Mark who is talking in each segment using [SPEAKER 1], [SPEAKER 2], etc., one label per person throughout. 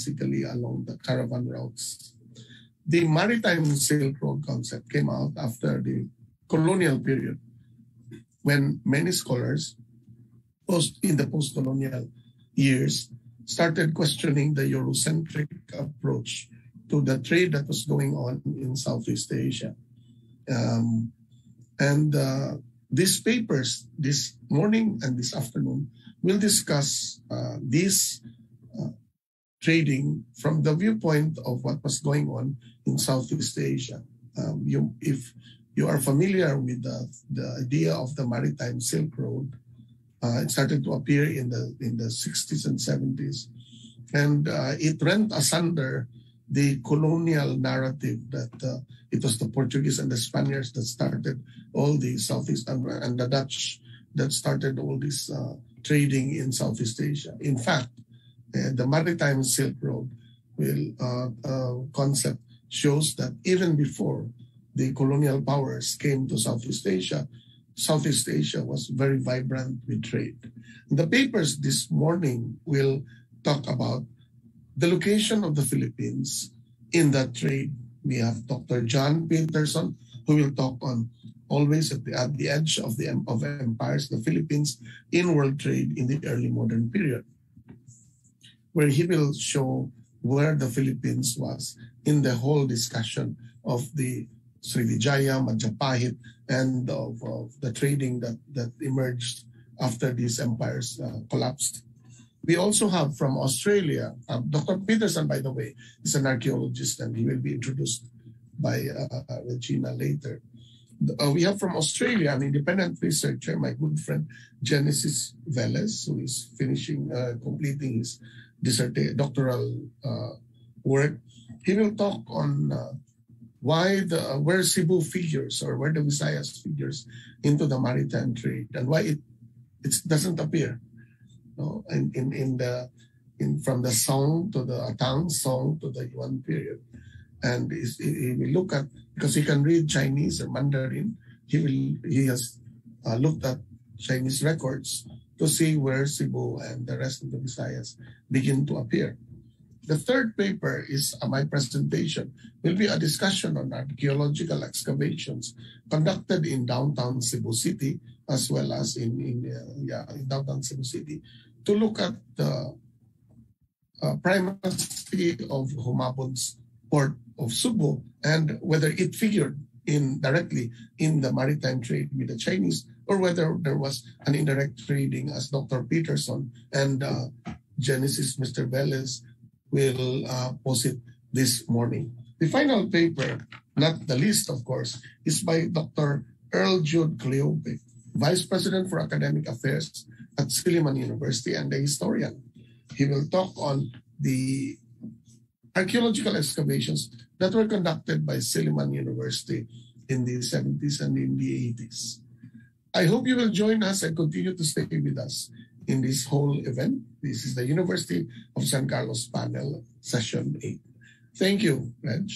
[SPEAKER 1] basically along the caravan routes. The maritime Silk Road concept came out after the colonial period when many scholars post in the post-colonial years started questioning the Eurocentric approach to the trade that was going on in Southeast Asia. Um, and uh, these papers, this morning and this afternoon, will discuss uh, this uh, trading from the viewpoint of what was going on in Southeast Asia. Um, you, if you are familiar with the, the idea of the maritime Silk Road, uh, it started to appear in the in the 60s and 70s, and uh, it rent asunder the colonial narrative that uh, it was the Portuguese and the Spaniards that started all the Southeast and, and the Dutch that started all this uh, trading in Southeast Asia. In fact, the maritime Silk Road will uh, uh, concept shows that even before the colonial powers came to Southeast Asia, Southeast Asia was very vibrant with trade. The papers this morning will talk about the location of the Philippines in that trade. We have Dr. John Peterson, who will talk on always at the, at the edge of the of empires, the Philippines in world trade in the early modern period, where he will show where the Philippines was in the whole discussion of the Srivijaya, Majapahit, and of, of, the trading that, that emerged after these empires uh, collapsed. We also have from Australia, uh, Dr. Peterson, by the way, is an archaeologist and he will be introduced by uh, Regina later uh, we have from Australia an independent researcher, my good friend Genesis Velez, who is finishing, uh, completing his dissertation, doctoral uh, work. He will talk on uh, why the where Cebu figures or where the Visayas figures into the maritime trade and why it it doesn't appear. No, in, in in the in from the Song to the Atang Song to the Yuan period and he will look at because he can read Chinese or Mandarin. He will he has uh, looked at Chinese records to see where Cebu and the rest of the Visayas begin to appear. The third paper is uh, my presentation. Will be a discussion on archaeological excavations conducted in downtown Cebu City as well as in in, uh, yeah, in downtown Cebu City to look at the uh, primacy of Humabon's port of Sugbo and whether it figured in directly in the maritime trade with the Chinese or whether there was an indirect trading as Dr. Peterson and uh, Genesis Mr. Velez will uh, posit this morning. The final paper, not the least of course, is by Dr. Earl Jude Cleope, Vice President for Academic Affairs at Silliman University and a historian. He will talk on the archaeological excavations that were conducted by Silliman University in the 70s and in the 80s. I hope you will join us and continue to stay with us in this whole event. This is the University of San Carlos panel, session 8. Thank you, Reg.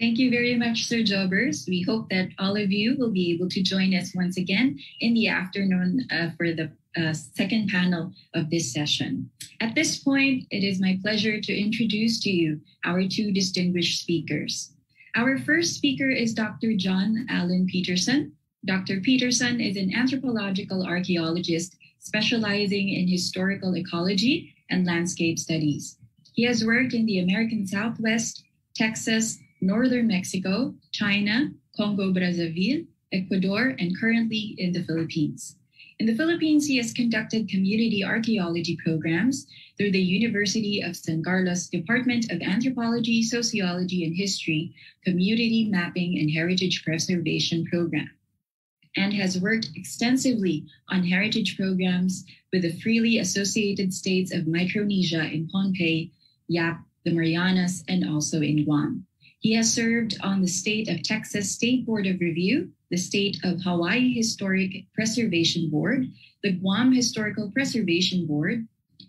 [SPEAKER 2] Thank you very much, Sir Jobers. We hope that all of you will be able to join us once again in the afternoon uh, for the uh, second panel of this session. At this point, it is my pleasure to introduce to you our two distinguished speakers. Our first speaker is Dr. John Allen Peterson. Dr. Peterson is an anthropological archaeologist specializing in historical ecology and landscape studies. He has worked in the American Southwest, Texas, northern Mexico, China, Congo Brazzaville, Ecuador, and currently in the Philippines. In the Philippines, he has conducted community archaeology programs through the University of San Carlos Department of Anthropology, Sociology, and History Community Mapping and Heritage Preservation Program, and has worked extensively on heritage programs with the freely associated states of Micronesia in Pohnpei, Yap, the Marianas, and also in Guam. He has served on the State of Texas State Board of Review, the State of Hawaii Historic Preservation Board, the Guam Historical Preservation Board,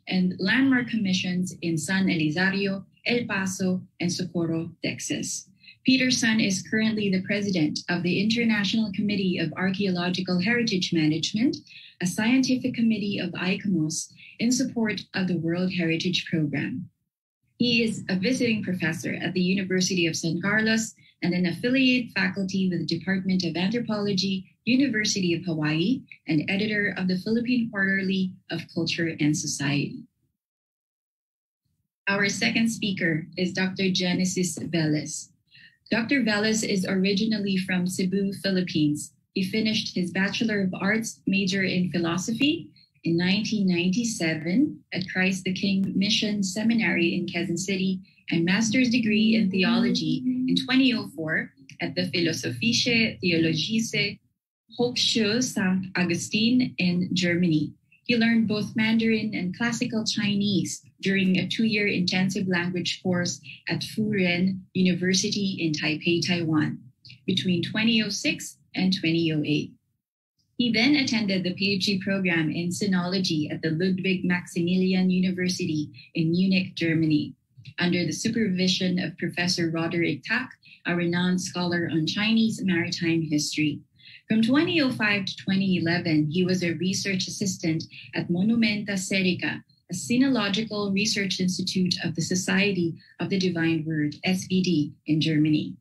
[SPEAKER 2] and landmark commissions in San Elizario, El Paso, and Socorro, Texas. Peterson is currently the president of the International Committee of Archaeological Heritage Management, a scientific committee of ICOMOS in support of the World Heritage Program. He is a visiting professor at the University of San Carlos and an affiliate faculty with the Department of Anthropology, University of Hawaii, and editor of the Philippine Quarterly of Culture and Society. Our second speaker is Dr. Genesis Velez. Dr. Velez is originally from Cebu, Philippines. He finished his Bachelor of Arts major in philosophy in 1997 at Christ the King Mission Seminary in Quezon City and master's degree in theology in 2004 at the Philosophische Theologische Hochschule St. Augustine in Germany. He learned both Mandarin and classical Chinese during a two year intensive language course at Fu-Jen University in Taipei, Taiwan, between 2006 and 2008. He then attended the PhD program in Sinology at the Ludwig Maximilian University in Munich, Germany, under the supervision of Professor Roderick Ptak, a renowned scholar on Chinese maritime history. From 2005 to 2011, he was a research assistant at Monumenta Serica, a sinological research institute of the Society of the Divine Word, SVD, in Germany.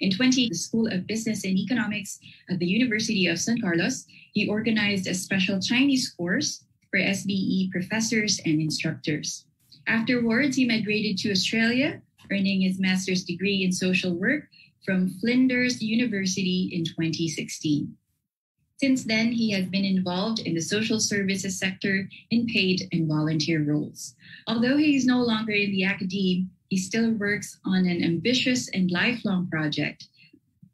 [SPEAKER 2] In 20, the School of Business and Economics at the University of San Carlos, he organized a special Chinese course for SBE professors and instructors. Afterwards, he migrated to Australia, earning his master's degree in social work from Flinders University in 2016. Since then, he has been involved in the social services sector in paid and volunteer roles. Although he is no longer in the academe, he still works on an ambitious and lifelong project,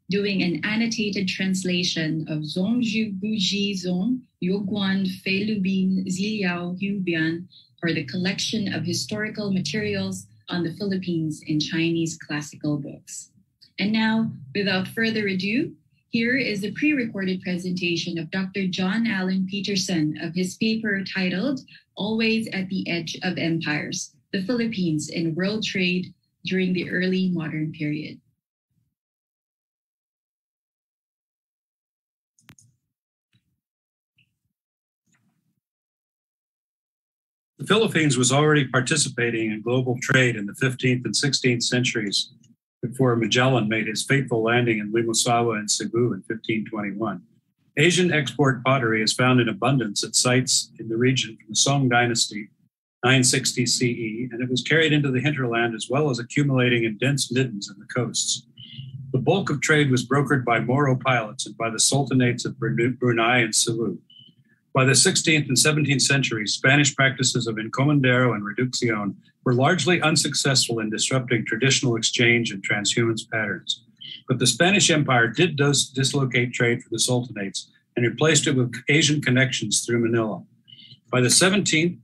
[SPEAKER 2] doing an annotated translation of Zhongzhu Buji Zong Yoguan Fei Lubin Ziliao Yubian for the collection of historical materials on the Philippines in Chinese classical books. And now, without further ado, here is a pre recorded presentation of Dr. John Allen Peterson of his paper titled Always at the Edge of Empires The Philippines in World Trade During the Early Modern Period.
[SPEAKER 3] The Philippines was already participating in global trade in the 15th and 16th centuries before Magellan made his fateful landing in Limasawa and Cebu in 1521. Asian export pottery is found in abundance at sites in the region from the Song Dynasty, 960 CE, and it was carried into the hinterland as well as accumulating in dense middens in the coasts. The bulk of trade was brokered by Moro pilots and by the sultanates of Brunei and Cebu. By the 16th and 17th centuries, Spanish practices of encomendero and reducción were largely unsuccessful in disrupting traditional exchange and transhumance patterns. But the Spanish Empire did dis- dislocate trade for the sultanates and replaced it with Asian connections through Manila. By the 17th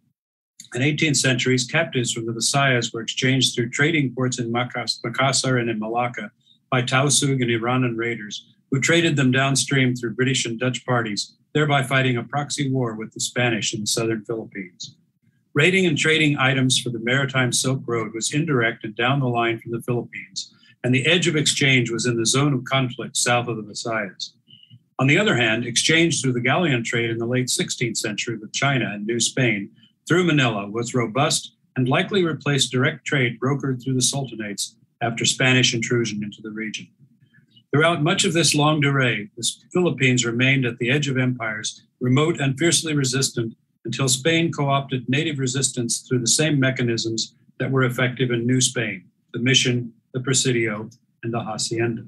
[SPEAKER 3] and 18th centuries, captives from the Visayas were exchanged through trading ports in Makassar and in Malacca by Tausug and Iranan raiders, who traded them downstream through British and Dutch parties, thereby fighting a proxy war with the Spanish in the southern Philippines. Raiding and trading items for the Maritime Silk Road was indirect and down the line from the Philippines, and the edge of exchange was in the zone of conflict south of the Visayas. On the other hand, exchange through the galleon trade in the late 16th century with China and New Spain through Manila was robust and likely replaced direct trade brokered through the sultanates after Spanish intrusion into the region. Throughout much of this longue durée, the Philippines remained at the edge of empires, remote and fiercely resistant until Spain co opted native resistance through the same mechanisms that were effective in New Spain the mission, the presidio, and the hacienda.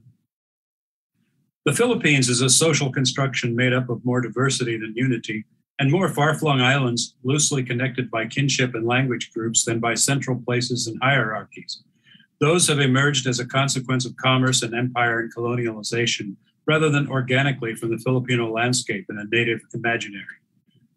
[SPEAKER 3] The Philippines is a social construction made up of more diversity than unity, and more far flung islands loosely connected by kinship and language groups than by central places and hierarchies. Those have emerged as a consequence of commerce and empire and colonialization rather than organically from the Filipino landscape in a native imaginary.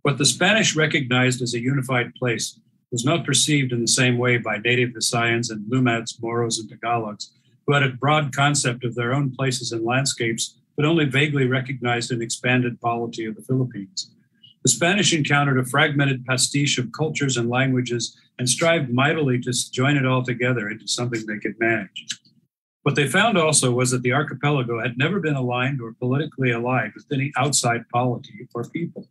[SPEAKER 3] What the Spanish recognized as a unified place was not perceived in the same way by native Visayans and Lumads, Moros, and Tagalogs, who had a broad concept of their own places and landscapes, but only vaguely recognized an expanded polity of the Philippines. The Spanish encountered a fragmented pastiche of cultures and languages and strived mightily to join it all together into something they could manage. What they found also was that the archipelago had never been aligned or politically allied with any outside polity or people.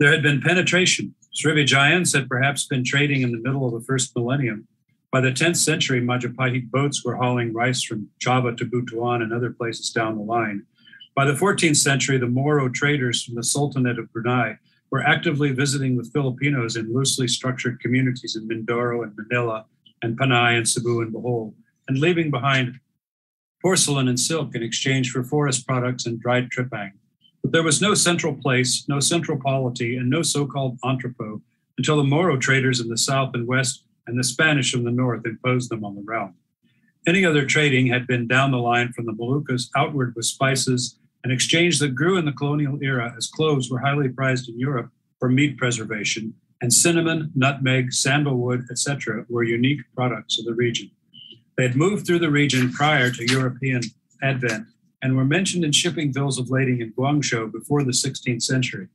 [SPEAKER 3] There had been penetration. Srivijayans had perhaps been trading in the middle of the first millennium. By the 10th century, Majapahit boats were hauling rice from Java to Butuan and other places down the line. By the 14th century, the Moro traders from the Sultanate of Brunei were actively visiting with Filipinos in loosely structured communities in Mindoro and Manila and Panay and Cebu and Bohol and leaving behind porcelain and silk in exchange for forest products and dried tripang. But there was no central place, no central polity, and no so called entrepot until the Moro traders in the south and west and the Spanish from the north imposed them on the realm. Any other trading had been down the line from the Moluccas outward with spices, an exchange that grew in the colonial era as cloves were highly prized in Europe for meat preservation, and cinnamon, nutmeg, sandalwood, etc., were unique products of the region. They had moved through the region prior to European advent and were mentioned in shipping bills of lading in Guangzhou before the 16th century.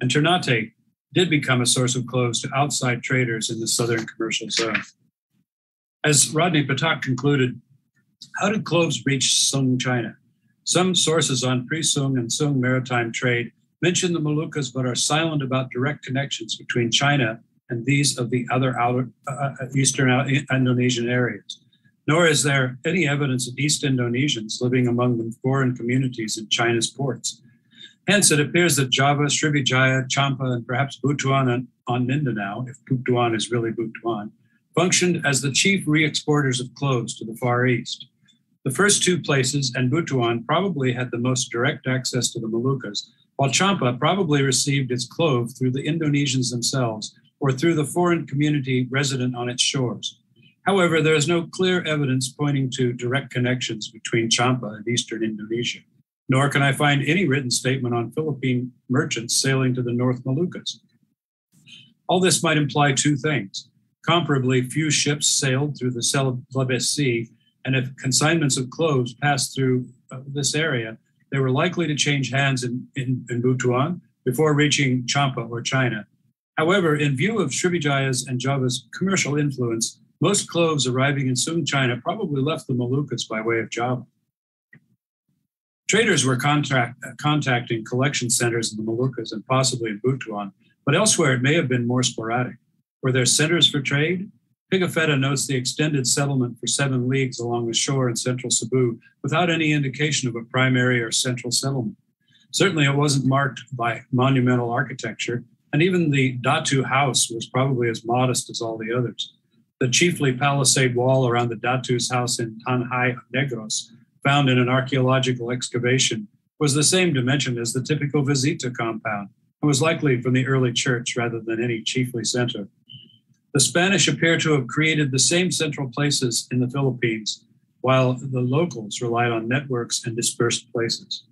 [SPEAKER 3] And Ternate did become a source of cloves to outside traders in the southern commercial zone. As Rodney Ptak concluded, how did cloves reach Sung China? Some sources on pre-Sung and Sung maritime trade mention the Moluccas but are silent about direct connections between China and these of the other outer, uh, uh eastern Indonesian areas nor is there any evidence of East Indonesians living among the foreign communities in China's ports. Hence, it appears that Java, Srivijaya, Champa, and perhaps Butuan on Mindanao, if Butuan is really Butuan, functioned as the chief re-exporters of cloves to the Far East. The first two places and Butuan probably had the most direct access to the Moluccas, while Champa probably received its clove through the Indonesians themselves or through the foreign community resident on its shores. However, there is no clear evidence pointing to direct connections between Champa and eastern Indonesia, nor can I find any written statement on Philippine merchants sailing to the North Moluccas. All this might imply two things. Comparably, few ships sailed through the Celebes Sea, and if consignments of cloves passed through uh, this area, they were likely to change hands in, in, in Butuan before reaching Champa or China. However, in view of Srivijaya's and Java's commercial influence, most cloves arriving in Sung China probably left the Moluccas by way of Java. Traders were contract, contacting collection centers in the Moluccas and possibly in Butuan, but elsewhere it may have been more sporadic. Were there centers for trade? Pigafetta notes the extended settlement for seven leagues along the shore in central Cebu without any indication of a primary or central settlement. Certainly, it wasn't marked by monumental architecture, and even the Datu house was probably as modest as all the others the chiefly palisade wall around the Datu's house in Tanjay Negros, found in an archaeological excavation, was the same dimension as the typical Visita compound and was likely from the early church rather than any chiefly center. The Spanish appear to have created the same central places in the Philippines, while the locals relied on networks and dispersed places.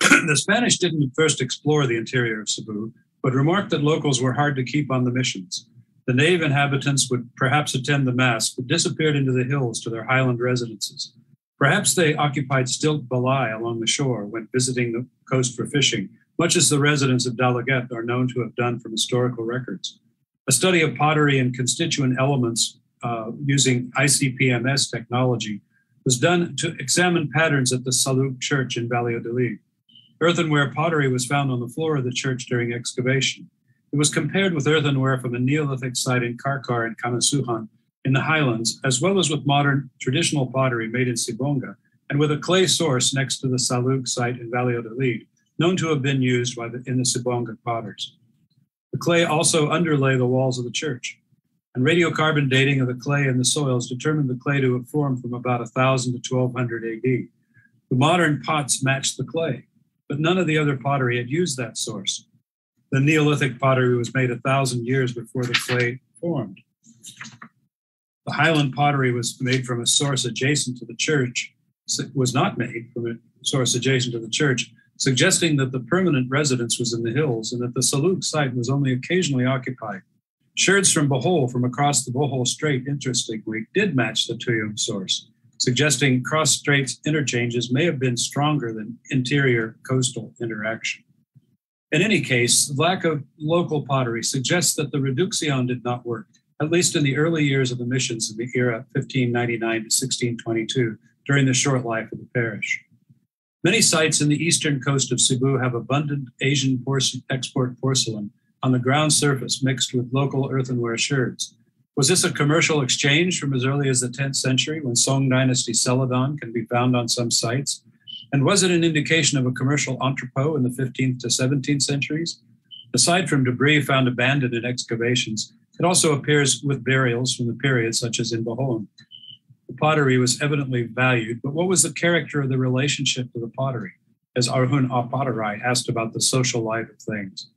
[SPEAKER 3] the Spanish didn't first explore the interior of Cebu, but remarked that locals were hard to keep on the missions the native inhabitants would perhaps attend the Mass, but disappeared into the hills to their highland residences. Perhaps they occupied stilt balai along the shore when visiting the coast for fishing, much as the residents of Dalaguete are known to have done from historical records. A study of pottery and constituent elements uh, using ICP-MS technology was done to examine patterns at the Salug Church in Valladolid. Earthenware pottery was found on the floor of the church during excavation. It was compared with earthenware from a Neolithic site in Carcar and Kamasuhan in the highlands, as well as with modern traditional pottery made in Sibonga, and with a clay source next to the Salug site in Valladolid, known to have been used by the, in the Sibonga potters. The clay also underlay the walls of the church, and radiocarbon dating of the clay and the soils determined the clay to have formed from about 1000 to 1200 AD. The modern pots matched the clay, but none of the other pottery had used that source the Neolithic pottery was made a thousand years before the clay formed. The Highland pottery was made from a source adjacent to the church, was not made from a source adjacent to the church, suggesting that the permanent residence was in the hills and that the Salug site was only occasionally occupied. Sherds from Bohol from across the Bohol Strait, interestingly, did match the Tuyum source, suggesting cross straits interchanges may have been stronger than interior coastal interaction. In any case, lack of local pottery suggests that the reduction did not work, at least in the early years of the missions in the era 1599 to 1622, during the short life of the parish. Many sites in the eastern coast of Cebu have abundant Asian export porcelain on the ground surface mixed with local earthenware sherds. Was this a commercial exchange from as early as the 10th century when Song Dynasty celadon can be found on some sites? And was it an indication of a commercial entrepot in the 15th to 17th centuries? Aside from debris found abandoned in excavations, it also appears with burials from the period, such as in Bohol. The pottery was evidently valued, but what was the character of the relationship to the pottery? As Arjun Appadurai asked about the social life of things.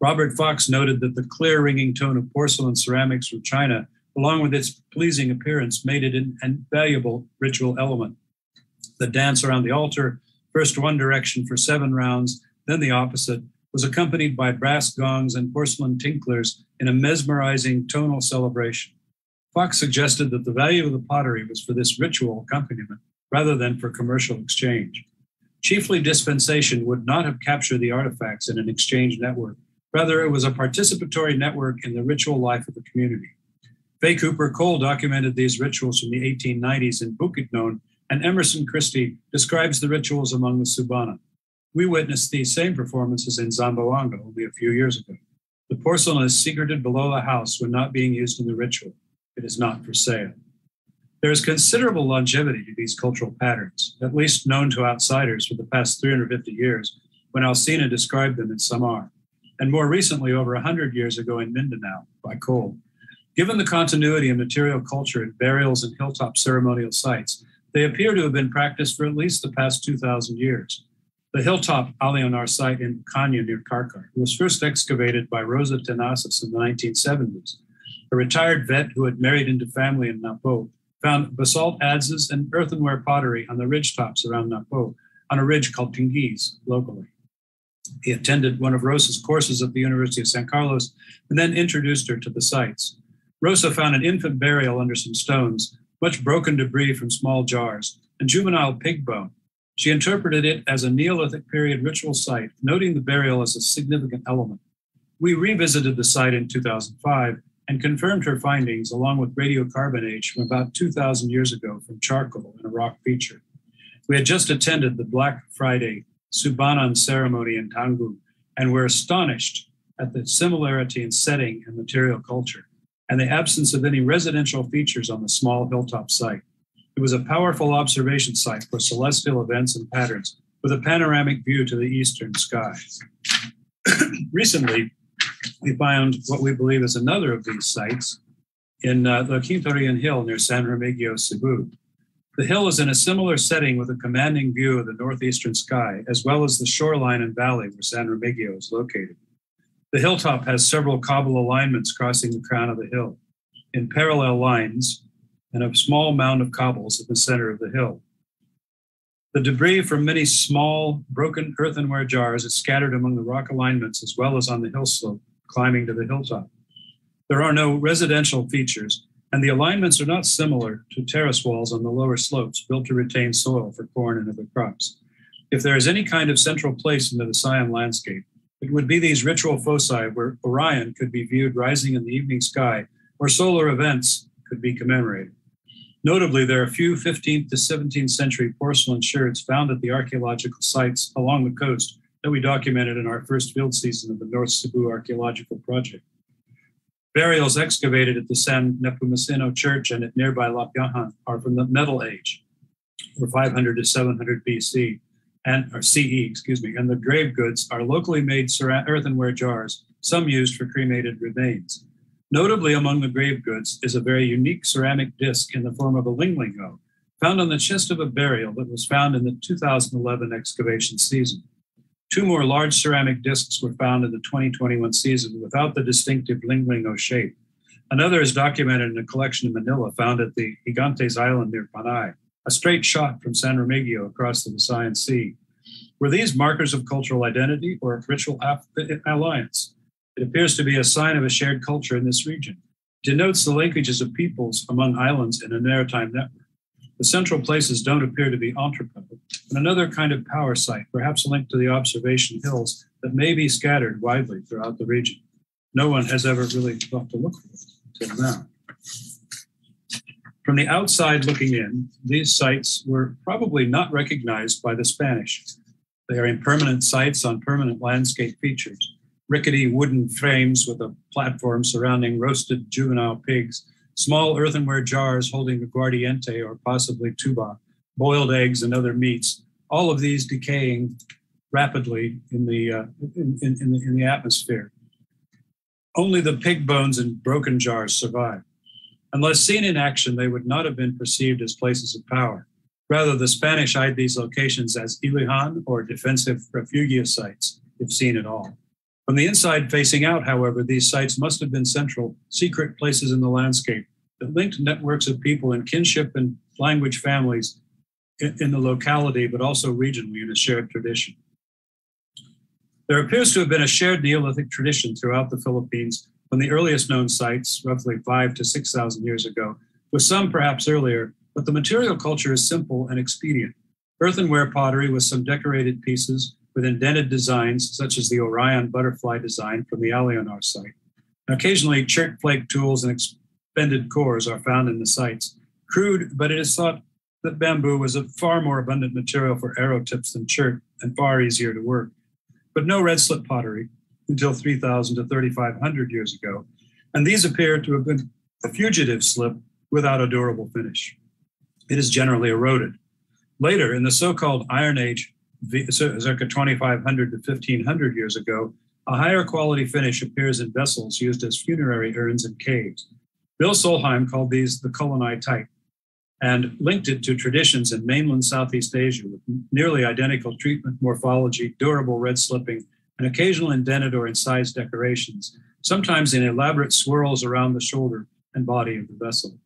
[SPEAKER 3] Robert Fox noted that the clear ringing tone of porcelain ceramics from China, along with its pleasing appearance, made it an invaluable ritual element. The dance around the altar, first one direction for seven rounds, then the opposite, was accompanied by brass gongs and porcelain tinklers in a mesmerizing tonal celebration. Fox suggested that the value of the pottery was for this ritual accompaniment rather than for commercial exchange. Chiefly dispensation would not have captured the artifacts in an exchange network, Rather, it was a participatory network in the ritual life of the community. Fay Cooper Cole documented these rituals from the 1890s in Bukidnon, and Emerson Christie describes the rituals among the Subana. We witnessed these same performances in Zamboanga only a few years ago. The porcelain is secreted below the house when not being used in the ritual. It is not for sale. There is considerable longevity to these cultural patterns, at least known to outsiders for the past 350 years, when Alcina described them in Samar and more recently, over 100 years ago in Mindanao by Cole. Given the continuity of material culture at burials and hilltop ceremonial sites, they appear to have been practiced for at least the past 2,000 years. The hilltop Alionar site in Kanya near Carcar was first excavated by Rosa Tenazas in the 1970s. A retired vet who had married into family in Napo found basalt adzes and earthenware pottery on the ridge tops around Napo on a ridge called Tingiz locally. He attended one of Rosa's courses at the University of San Carlos and then introduced her to the sites. Rosa found an infant burial under some stones, much broken debris from small jars, and juvenile pig bone. She interpreted it as a Neolithic period ritual site, noting the burial as a significant element. We revisited the site in 2005 and confirmed her findings along with radiocarbon age from about 2,000 years ago from charcoal in a rock feature. We had just attended the Black Friday Subanan ceremony in Tanggu, and were astonished at the similarity in setting and material culture, and the absence of any residential features on the small hilltop site. It was a powerful observation site for celestial events and patterns, with a panoramic view to the eastern sky. Recently, we found what we believe is another of these sites in uh, the Quintorian Hill near San Remigio, Cebu. The hill is in a similar setting with a commanding view of the northeastern sky, as well as the shoreline and valley where San Remigio is located. The hilltop has several cobble alignments crossing the crown of the hill in parallel lines and a small mound of cobbles at the center of the hill. The debris from many small, broken earthenware jars is scattered among the rock alignments as well as on the hill slope, climbing to the hilltop. There are no residential features, and the alignments are not similar to terrace walls on the lower slopes built to retain soil for corn and other crops. If there is any kind of central place in the Visayan landscape, it would be these ritual foci where Orion could be viewed rising in the evening sky, or solar events could be commemorated. Notably, there are a few 15th to 17th century porcelain sherds found at the archaeological sites along the coast that we documented in our first field season of the North Cebu Archaeological Project. Burials excavated at the San Nepomuceno Church and at nearby Lapyahan are from the Metal Age, or 500 to 700 BC, and or CE, excuse me. And the grave goods are locally made earthenware jars, some used for cremated remains. Notably among the grave goods is a very unique ceramic disc in the form of a linglingo, found on the chest of a burial that was found in the 2011 excavation season. Two more large ceramic discs were found in the 2021 season without the distinctive linglingo shape. Another is documented in a collection in Manila found at the Gigantes Island near Panay, a straight shot from San Remigio across the Visayan Sea. Were these markers of cultural identity or ritual alliance? It appears to be a sign of a shared culture in this region. It denotes the linkages of peoples among islands in a maritime network. The central places don't appear to be entrepot, but another kind of power site, perhaps linked to the observation hills that may be scattered widely throughout the region. No one has ever really thought to look for it until now. From the outside looking in, these sites were probably not recognized by the Spanish. They are impermanent sites on permanent landscape features rickety wooden frames with a platform surrounding roasted juvenile pigs, small earthenware jars holding aguardiente or possibly tuba, boiled eggs and other meats, all of these decaying rapidly in the, uh, in, in, in, the, in the atmosphere. Only the pig bones and broken jars survive. Unless seen in action, they would not have been perceived as places of power. Rather, the Spanish eyed these locations as ilihan or defensive refugia sites, if seen at all. From the inside facing out, however, these sites must have been central, secret places in the landscape that linked networks of people in kinship and language families in, in the locality, but also regionally in a shared tradition. There appears to have been a shared Neolithic tradition throughout the Philippines from the earliest known sites, roughly five to 6,000 years ago, with some perhaps earlier, but the material culture is simple and expedient. Earthenware pottery with some decorated pieces, with indented designs such as the Orion butterfly design from the Alionar site. Occasionally, chert flake tools and expended cores are found in the sites. Crude, but it is thought that bamboo was a far more abundant material for arrow tips than chert and far easier to work. But no red slip pottery until 3,000 to 3,500 years ago, and these appear to have been a fugitive slip without a durable finish. It is generally eroded. Later, in the so called Iron Age, circa 2500 to 1500 years ago, a higher quality finish appears in vessels used as funerary urns in caves. Bill Solheim called these the Kalanay type and linked it to traditions in mainland Southeast Asia with nearly identical treatment, morphology, durable red slipping, and occasional indented or incised decorations, sometimes in elaborate swirls around the shoulder and body of the vessel.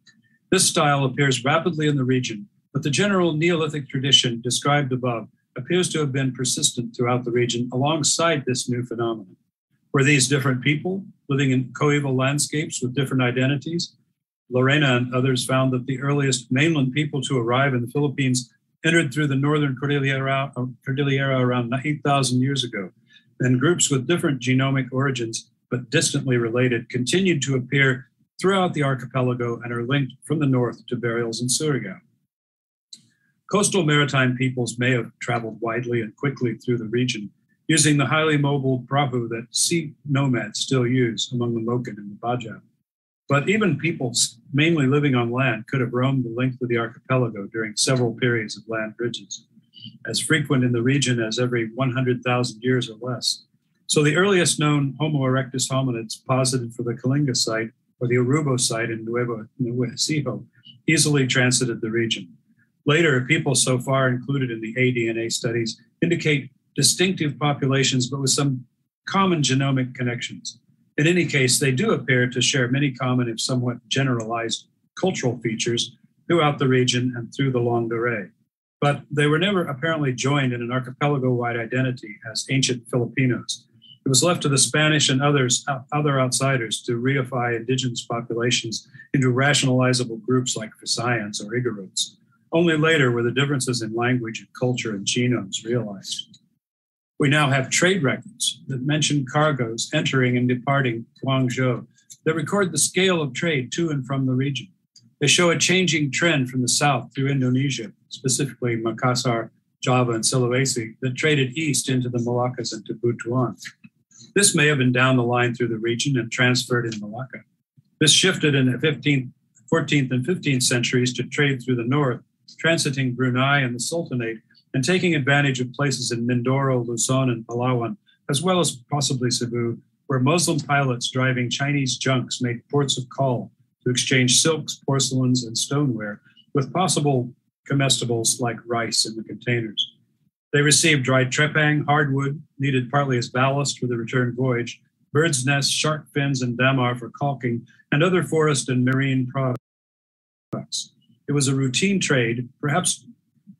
[SPEAKER 3] This style appears rapidly in the region, but the general Neolithic tradition described above appears to have been persistent throughout the region alongside this new phenomenon. Were these different people living in coeval landscapes with different identities? Larena and others found that the earliest mainland people to arrive in the Philippines entered through the northern Cordillera, uh, Cordillera around 8,000 years ago. Then groups with different genomic origins, but distantly related, continued to appear throughout the archipelago and are linked from the north to burials in Surigao. Coastal maritime peoples may have traveled widely and quickly through the region, using the highly mobile prahu that sea nomads still use among the Moken and the Bajau. But even peoples mainly living on land could have roamed the length of the archipelago during several periods of land bridges, as frequent in the region as every 100,000 years or less. So the earliest known Homo erectus hominids posited for the Kalinga site or the Urubo site in Nuevo, Nuevo Ecija easily transited the region. Later, people so far included in the aDNA studies indicate distinctive populations, but with some common genomic connections. In any case, they do appear to share many common, if somewhat generalized, cultural features throughout the region and through the longue durée. But they were never apparently joined in an archipelago wide identity as ancient Filipinos. It was left to the Spanish and others, other outsiders to reify indigenous populations into rationalizable groups like Visayans or Igorots. Only later were the differences in language and culture and genomes realized. We now have trade records that mention cargoes entering and departing Guangzhou that record the scale of trade to and from the region. They show a changing trend from the south through Indonesia, specifically Makassar, Java, and Sulawesi, that traded east into the Moluccas and to Butuan. This may have been down the line through the region and transferred in Malacca. This shifted in the 15th, 14th, and 15th centuries to trade through the north transiting Brunei and the Sultanate, and taking advantage of places in Mindoro, Luzon, and Palawan, as well as possibly Cebu, where Muslim pilots driving Chinese junks made ports of call to exchange silks, porcelains, and stoneware with possible comestibles like rice in the containers. They received dried trepang, hardwood, needed partly as ballast for the return voyage, bird's nests, shark fins, and damar for caulking, and other forest and marine products. It was a routine trade, perhaps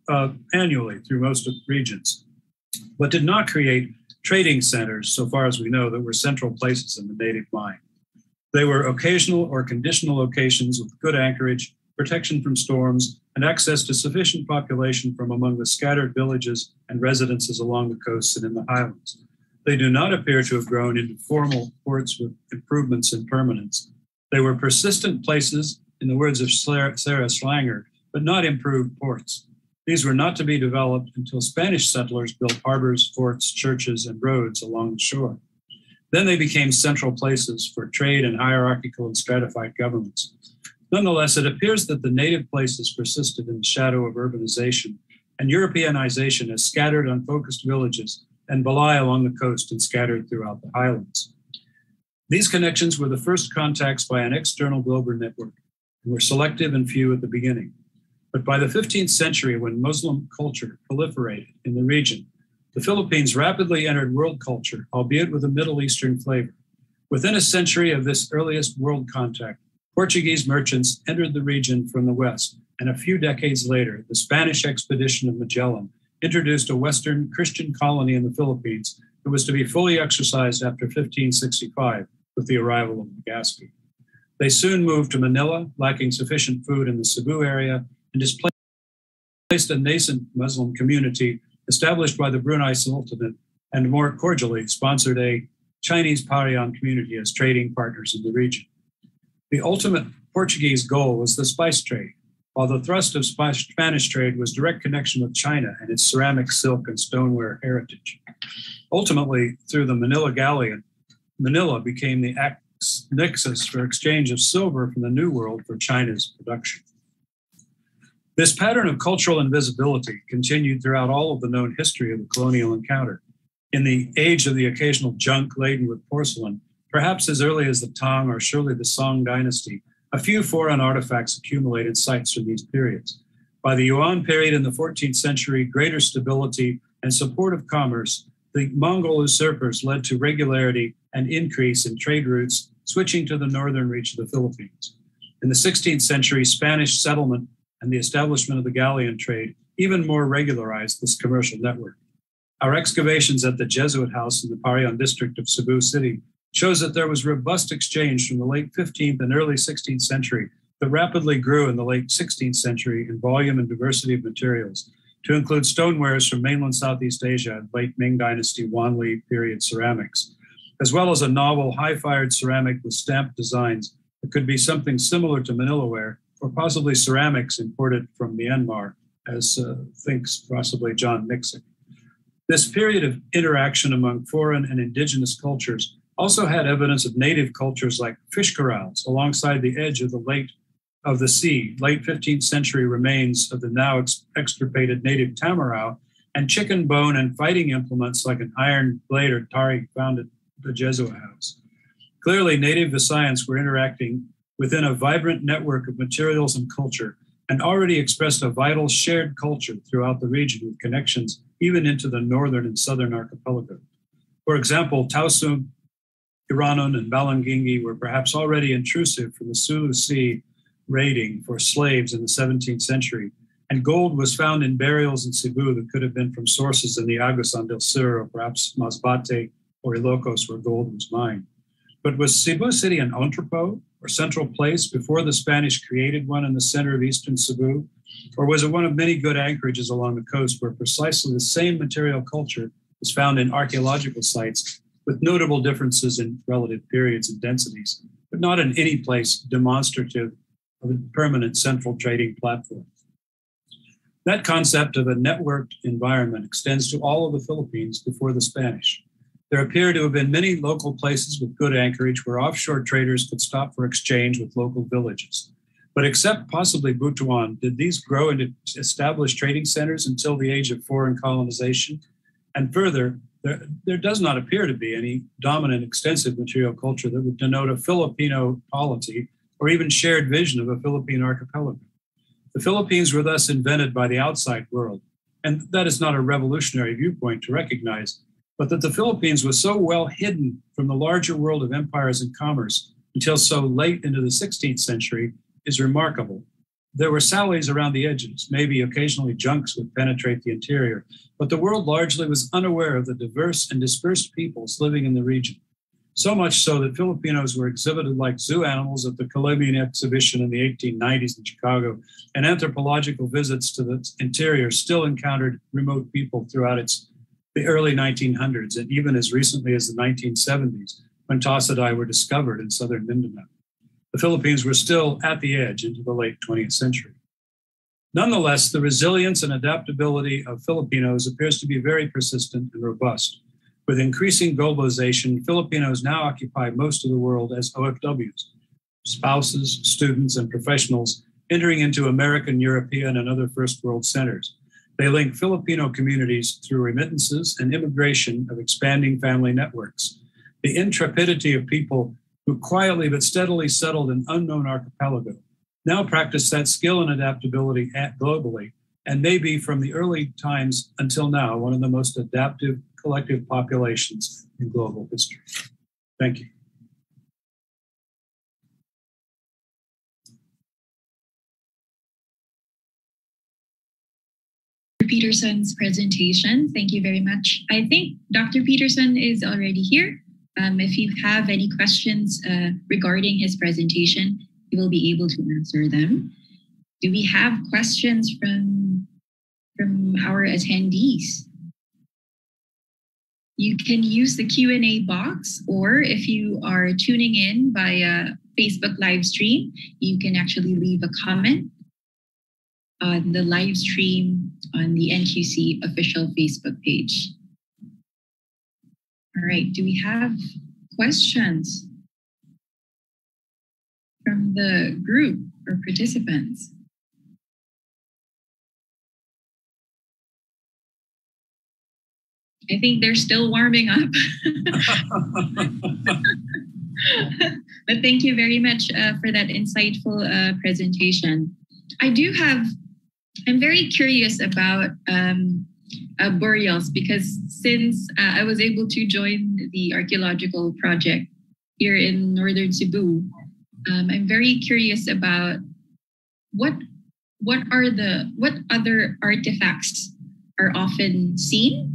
[SPEAKER 3] uh, annually through most regions, but did not create trading centers, so far as we know, that were central places in the native mind. They were occasional or conditional locations with good anchorage, protection from storms, and access to sufficient population from among the scattered villages and residences along the coasts and in the highlands. They do not appear to have grown into formal ports with improvements in permanence. They were persistent places, in the words of Sarah Schlanger, but not improved ports. These were not to be developed until Spanish settlers built harbors, forts, churches, and roads along the shore. Then they became central places for trade and hierarchical and stratified governments. Nonetheless, it appears that the native places persisted in the shadow of urbanization and Europeanization as scattered, unfocused villages and Balai along the coast and scattered throughout the highlands. These connections were the first contacts by an external global network and were selective and few at the beginning. But by the 15th century, when Muslim culture proliferated in the region, the Philippines rapidly entered world culture, albeit with a Middle Eastern flavor. Within a century of this earliest world contact, Portuguese merchants entered the region from the west, and a few decades later, the Spanish expedition of Magellan introduced a Western Christian colony in the Philippines that was to be fully exercised after 1565 with the arrival of Legazpi. They soon moved to Manila, lacking sufficient food in the Cebu area, and displaced a nascent Muslim community established by the Brunei Sultanate and more cordially sponsored a Chinese Parian community as trading partners in the region. The ultimate Portuguese goal was the spice trade, while the thrust of Spanish trade was direct connection with China and its ceramic, silk, and stoneware heritage. Ultimately, through the Manila Galleon, Manila became the nexus for exchange of silver from the New World for China's production. This pattern of cultural invisibility continued throughout all of the known history of the colonial encounter. In the age of the occasional junk laden with porcelain, perhaps as early as the Tang or surely the Song dynasty, a few foreign artifacts accumulated sites from these periods. By the Yuan period in the 14th century, greater stability and support of commerce, the Mongol usurpers led to regularity and increase in trade routes, switching to the northern reach of the Philippines. In the 16th century, Spanish settlement and the establishment of the galleon trade even more regularized this commercial network. Our excavations at the Jesuit house in the Parian district of Cebu City shows that there was robust exchange from the late 15th and early 16th century that rapidly grew in the late 16th century in volume and diversity of materials to include stonewares from mainland Southeast Asia and late Ming Dynasty Wanli period ceramics, as well as a novel high-fired ceramic with stamped designs that could be something similar to Manila ware or possibly ceramics imported from Myanmar, as uh, thinks possibly John Miksic. This period of interaction among foreign and indigenous cultures also had evidence of native cultures like fish corrals alongside the edge of the late of the sea, late 15th century remains of the now ex- extirpated native tamarau, and chicken bone and fighting implements like an iron blade or tari found at the Jesuit house. Clearly, native Visayans were interacting within a vibrant network of materials and culture and already expressed a vital shared culture throughout the region with connections even into the northern and southern archipelago. For example, Tausug, Iranon, and Balangingi were perhaps already intrusive from the Sulu Sea raiding for slaves in the 17th century, and gold was found in burials in Cebu that could have been from sources in the Agusan del Sur or perhaps Masbate or Ilocos where gold was mined. But was Cebu City an entrepot or central place before the Spanish created one in the center of eastern Cebu? Or was it one of many good anchorages along the coast where precisely the same material culture is found in archaeological sites with notable differences in relative periods and densities, but not in any place demonstrative of a permanent central trading platform? That concept of a networked environment extends to all of the Philippines before the Spanish. There appear to have been many local places with good anchorage where offshore traders could stop for exchange with local villages. But except possibly Butuan, did these grow into established trading centers until the age of foreign colonization? And further, there, there does not appear to be any dominant extensive material culture that would denote a Filipino polity or even shared vision of a Philippine archipelago. The Philippines were thus invented by the outside world, and that is not a revolutionary viewpoint to recognize, but that the Philippines was so well hidden from the larger world of empires and commerce until so late into the 16th century is remarkable. There were sallies around the edges, maybe occasionally junks would penetrate the interior, but the world largely was unaware of the diverse and dispersed peoples living in the region. So much so that Filipinos were exhibited like zoo animals at the Columbian exhibition in the 1890s in Chicago, and anthropological visits to the interior still encountered remote people throughout its the early 1900s and even as recently as the 1970s when Tasaday were discovered in southern Mindanao. The Philippines were still at the edge into the late 20th century. Nonetheless, the resilience and adaptability of Filipinos appears to be very persistent and robust. With increasing globalization, Filipinos now occupy most of the world as OFWs, spouses, students, and professionals entering into American, European, and other first world centers. They link Filipino communities through remittances and immigration of expanding family networks. The intrepidity of people who quietly but steadily settled an unknown archipelago now practice that skill and adaptability globally and may be from the early times until now one of the most adaptive collective populations in global history. Thank you.
[SPEAKER 2] Peterson's presentation. Thank you very much. I think Dr. Peterson is already here. Um, if you have any questions uh, regarding his presentation, he will be able to answer them. Do we have questions from, from our attendees? You can use the Q&A box, or if you are tuning in via Facebook live stream, you can actually leave a comment on the live stream on the NQC official Facebook page. All right, do we have questions from the group or participants? I think they're still warming up. but thank you very much uh, for that insightful uh, presentation. I do have I'm very curious about um, uh, burials because since uh, I was able to join the archaeological project here in northern Cebu, um, I'm very curious about what what are the what other artifacts are often seen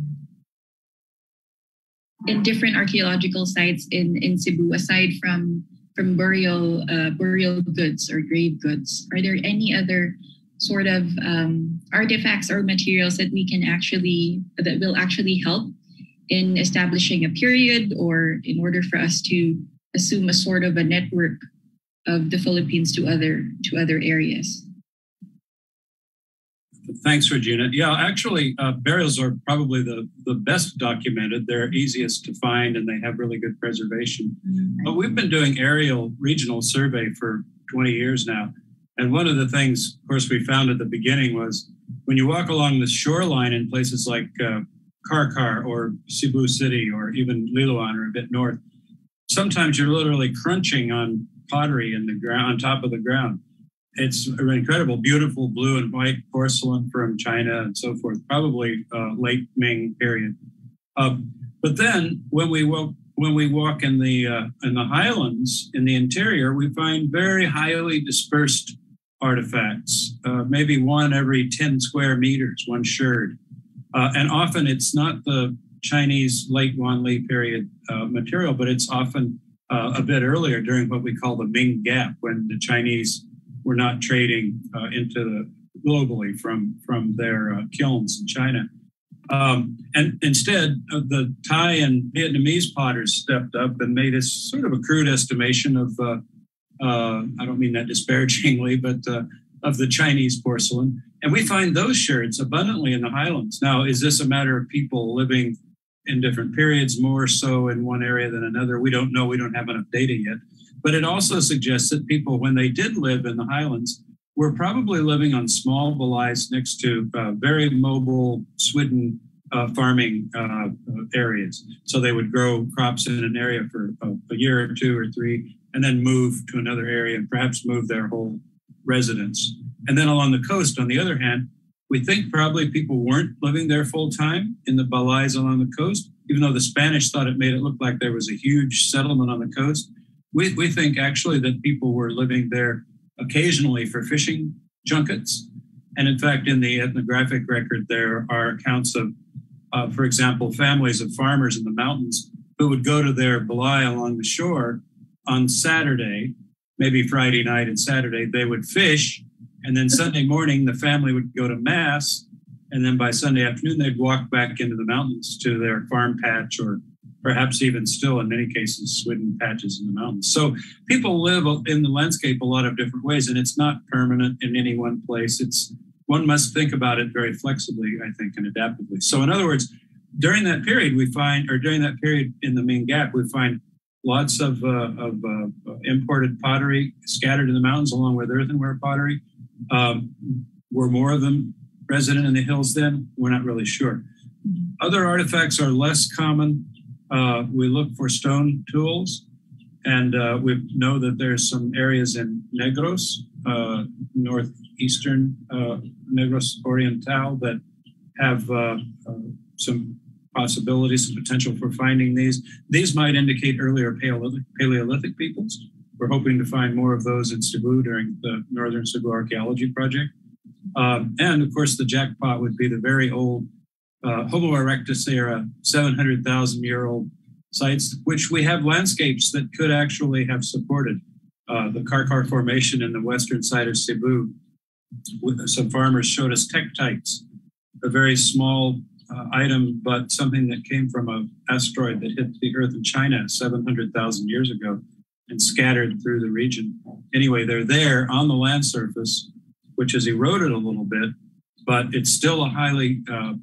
[SPEAKER 2] in different archaeological sites in in Cebu aside from from burial uh, burial goods or grave goods. Are there any other sort of um, artifacts or materials that we can actually that will actually help in establishing a period or in order for us to assume a sort of a network of the Philippines to other to other areas.
[SPEAKER 3] Thanks, Regina. Yeah, actually, uh, burials are probably the, the best documented. They're easiest to find and they have really good preservation. Mm-hmm. But we've been doing aerial regional survey for 20 years now. And one of the things, of course, we found at the beginning was when you walk along the shoreline in places like uh, Carcar or Cebu City or even Liloan or a bit north, sometimes you're literally crunching on pottery in the ground on top of the ground. It's incredible, beautiful blue and white porcelain from China and so forth, probably uh, late Ming period. Uh, but then when we walk when we walk in the uh, in the highlands in the interior, we find very highly dispersed artifacts, uh, maybe one every 10 square meters, one sherd. Uh, and often it's not the Chinese late Wanli period uh, material, but it's often uh, a bit earlier during what we call the Ming Gap, when the Chinese were not trading uh, into the globally from from their uh, kilns in China. Um, and instead, the Thai and Vietnamese potters stepped up and made a sort of a crude estimation of uh, I don't mean that disparagingly, but uh, of the Chinese porcelain. And we find those sherds abundantly in the highlands. Now, is this a matter of people living in different periods, more so in one area than another? We don't know. We don't have enough data yet. But it also suggests that people, when they did live in the highlands, were probably living on small balises next to uh, very mobile swidden uh, farming uh, areas. So they would grow crops in an area for a year or two or three, and then move to another area and perhaps move their whole residence. And then along the coast, on the other hand, we think probably people weren't living there full time in the balais along the coast, even though the Spanish thought it made it look like there was a huge settlement on the coast. We, we think actually that people were living there occasionally for fishing junkets. And in fact, in the ethnographic record, there are accounts of, uh, for example, families of farmers in the mountains who would go to their balai along the shore on Saturday, maybe Friday night and Saturday, they would fish. And then Sunday morning, the family would go to Mass And then by Sunday afternoon, they'd walk back into the mountains to their farm patch or perhaps even still in many cases swidden patches in the mountains. So people live in the landscape a lot of different ways and it's not permanent in any one place. It's one must think about it very flexibly, I think, and adaptively. So in other words, during that period we find or during that period in the Ming Gap, we find lots of, uh, of uh, imported pottery scattered in the mountains along with earthenware pottery. Um, were more of them resident in the hills then? We're not really sure. Other artifacts are less common. Uh, we look for stone tools, and uh, we know that there's some areas in Negros, uh, northeastern uh, Negros Oriental, that have uh, uh, some possibilities and potential for finding these. These might indicate earlier Paleolithic, Paleolithic peoples. We're hoping to find more of those in Cebu during the Northern Cebu Archaeology Project. Um, and of course, the jackpot would be the very old uh, Homo erectus era, 700,000 year old sites, which we have landscapes that could actually have supported uh, the Carcar Formation in the western side of Cebu. Some farmers showed us tektites, a very small uh, item, but something that came from an asteroid that hit the Earth in China 700,000 years ago and scattered through the region. Anyway, they're there on the land surface which has eroded a little bit, but it's still a highly, uh,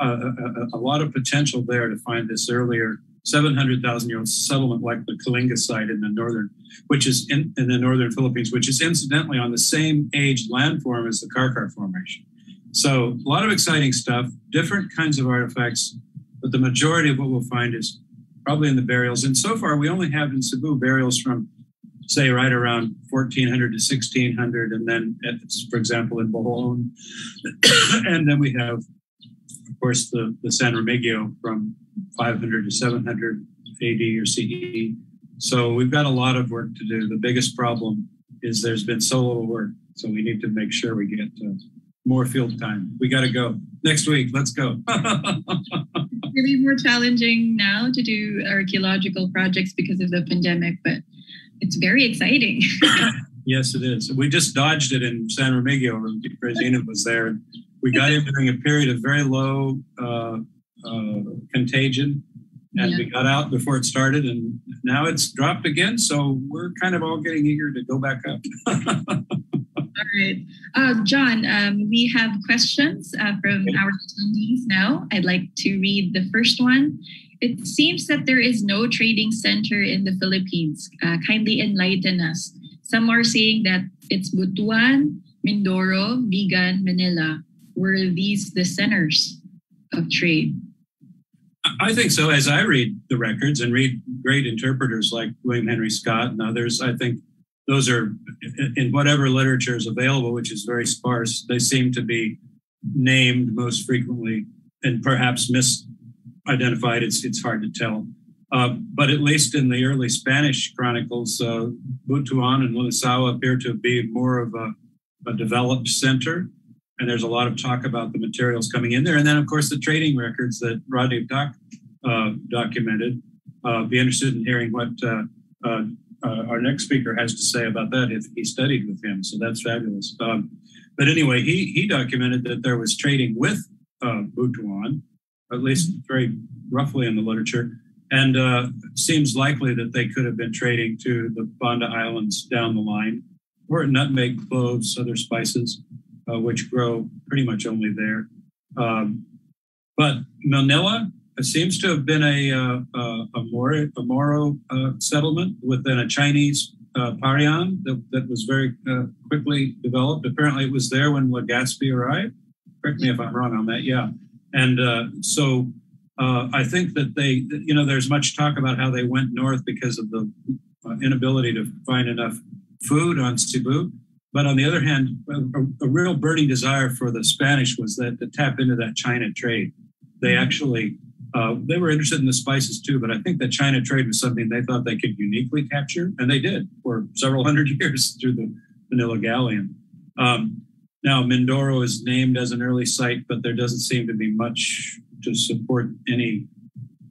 [SPEAKER 3] a, a, lot of potential there to find this earlier 700,000 year old settlement like the Kalinga site in the northern, which is in, in, the northern Philippines, which is incidentally on the same age landform as the Carcar Formation. So a lot of exciting stuff, different kinds of artifacts, but the majority of what we'll find is probably in the burials. And so far, we only have in Cebu burials from say right around 1400 to 1600 and then at, for example in Bohol. And then we have of course the, the San Remigio from 500 to 700 AD or CE so we've got a lot of work to do. The biggest problem is there's been so little work so we need to make sure we get uh, more field time we got to go next week let's go it's
[SPEAKER 2] really more challenging now to do archaeological projects because of the pandemic but it's very exciting.
[SPEAKER 3] yes, it is. We just dodged it in San Remigio Regina was there. We got in during a period of very low uh, uh, contagion, and yeah. we got out before it started, and now it's dropped again. So we're kind of all getting eager to go back up.
[SPEAKER 2] all right. Uh, John, um, we have questions uh, from our attendees now. I'd like to read the first one. It seems that there is no trading center in the Philippines. Uh, kindly enlighten us. Some are saying that it's Butuan, Mindoro, Vigan, Manila. Were these the centers of trade?
[SPEAKER 3] I think so. As I read the records and read great interpreters like William Henry Scott and others, I think those are in whatever literature is available, which is very sparse. They seem to be named most frequently and perhaps misidentified. It's it's hard to tell. Uh, but at least in the early Spanish chronicles, uh, Butuan and Limasaua appear to be more of a, a, developed center. And there's a lot of talk about the materials coming in there. And then, of course, the trading records that Roderich Ptak, uh, documented. Uh, be interested in hearing what uh, uh, our next speaker has to say about that if he studied with him. So that's fabulous. Um, but anyway, he, he documented that there was trading with Butuan at least very roughly in the literature. And uh, seems likely that they could have been trading to the Banda Islands down the line, or nutmeg, cloves, other spices, uh, which grow pretty much only there. Um, but Manila seems to have been a, uh, a, Moro, a Moro uh, settlement within a Chinese uh, Parian that, that was very uh, quickly developed. Apparently, it was there when Legazpi arrived. Correct me if I'm wrong on that. Yeah. And uh, so uh, I think that they, you know, there's much talk about how they went north because of the uh, inability to find enough food on Cebu. But on the other hand, a, a, real burning desire for the Spanish was that to tap into that China trade. They mm-hmm. actually uh, they were interested in the spices too, but I think that China trade was something they thought they could uniquely capture, and they did for several hundred years through the Manila Galleon. Um, now, Mindoro is named as an early site, but there doesn't seem to be much to support any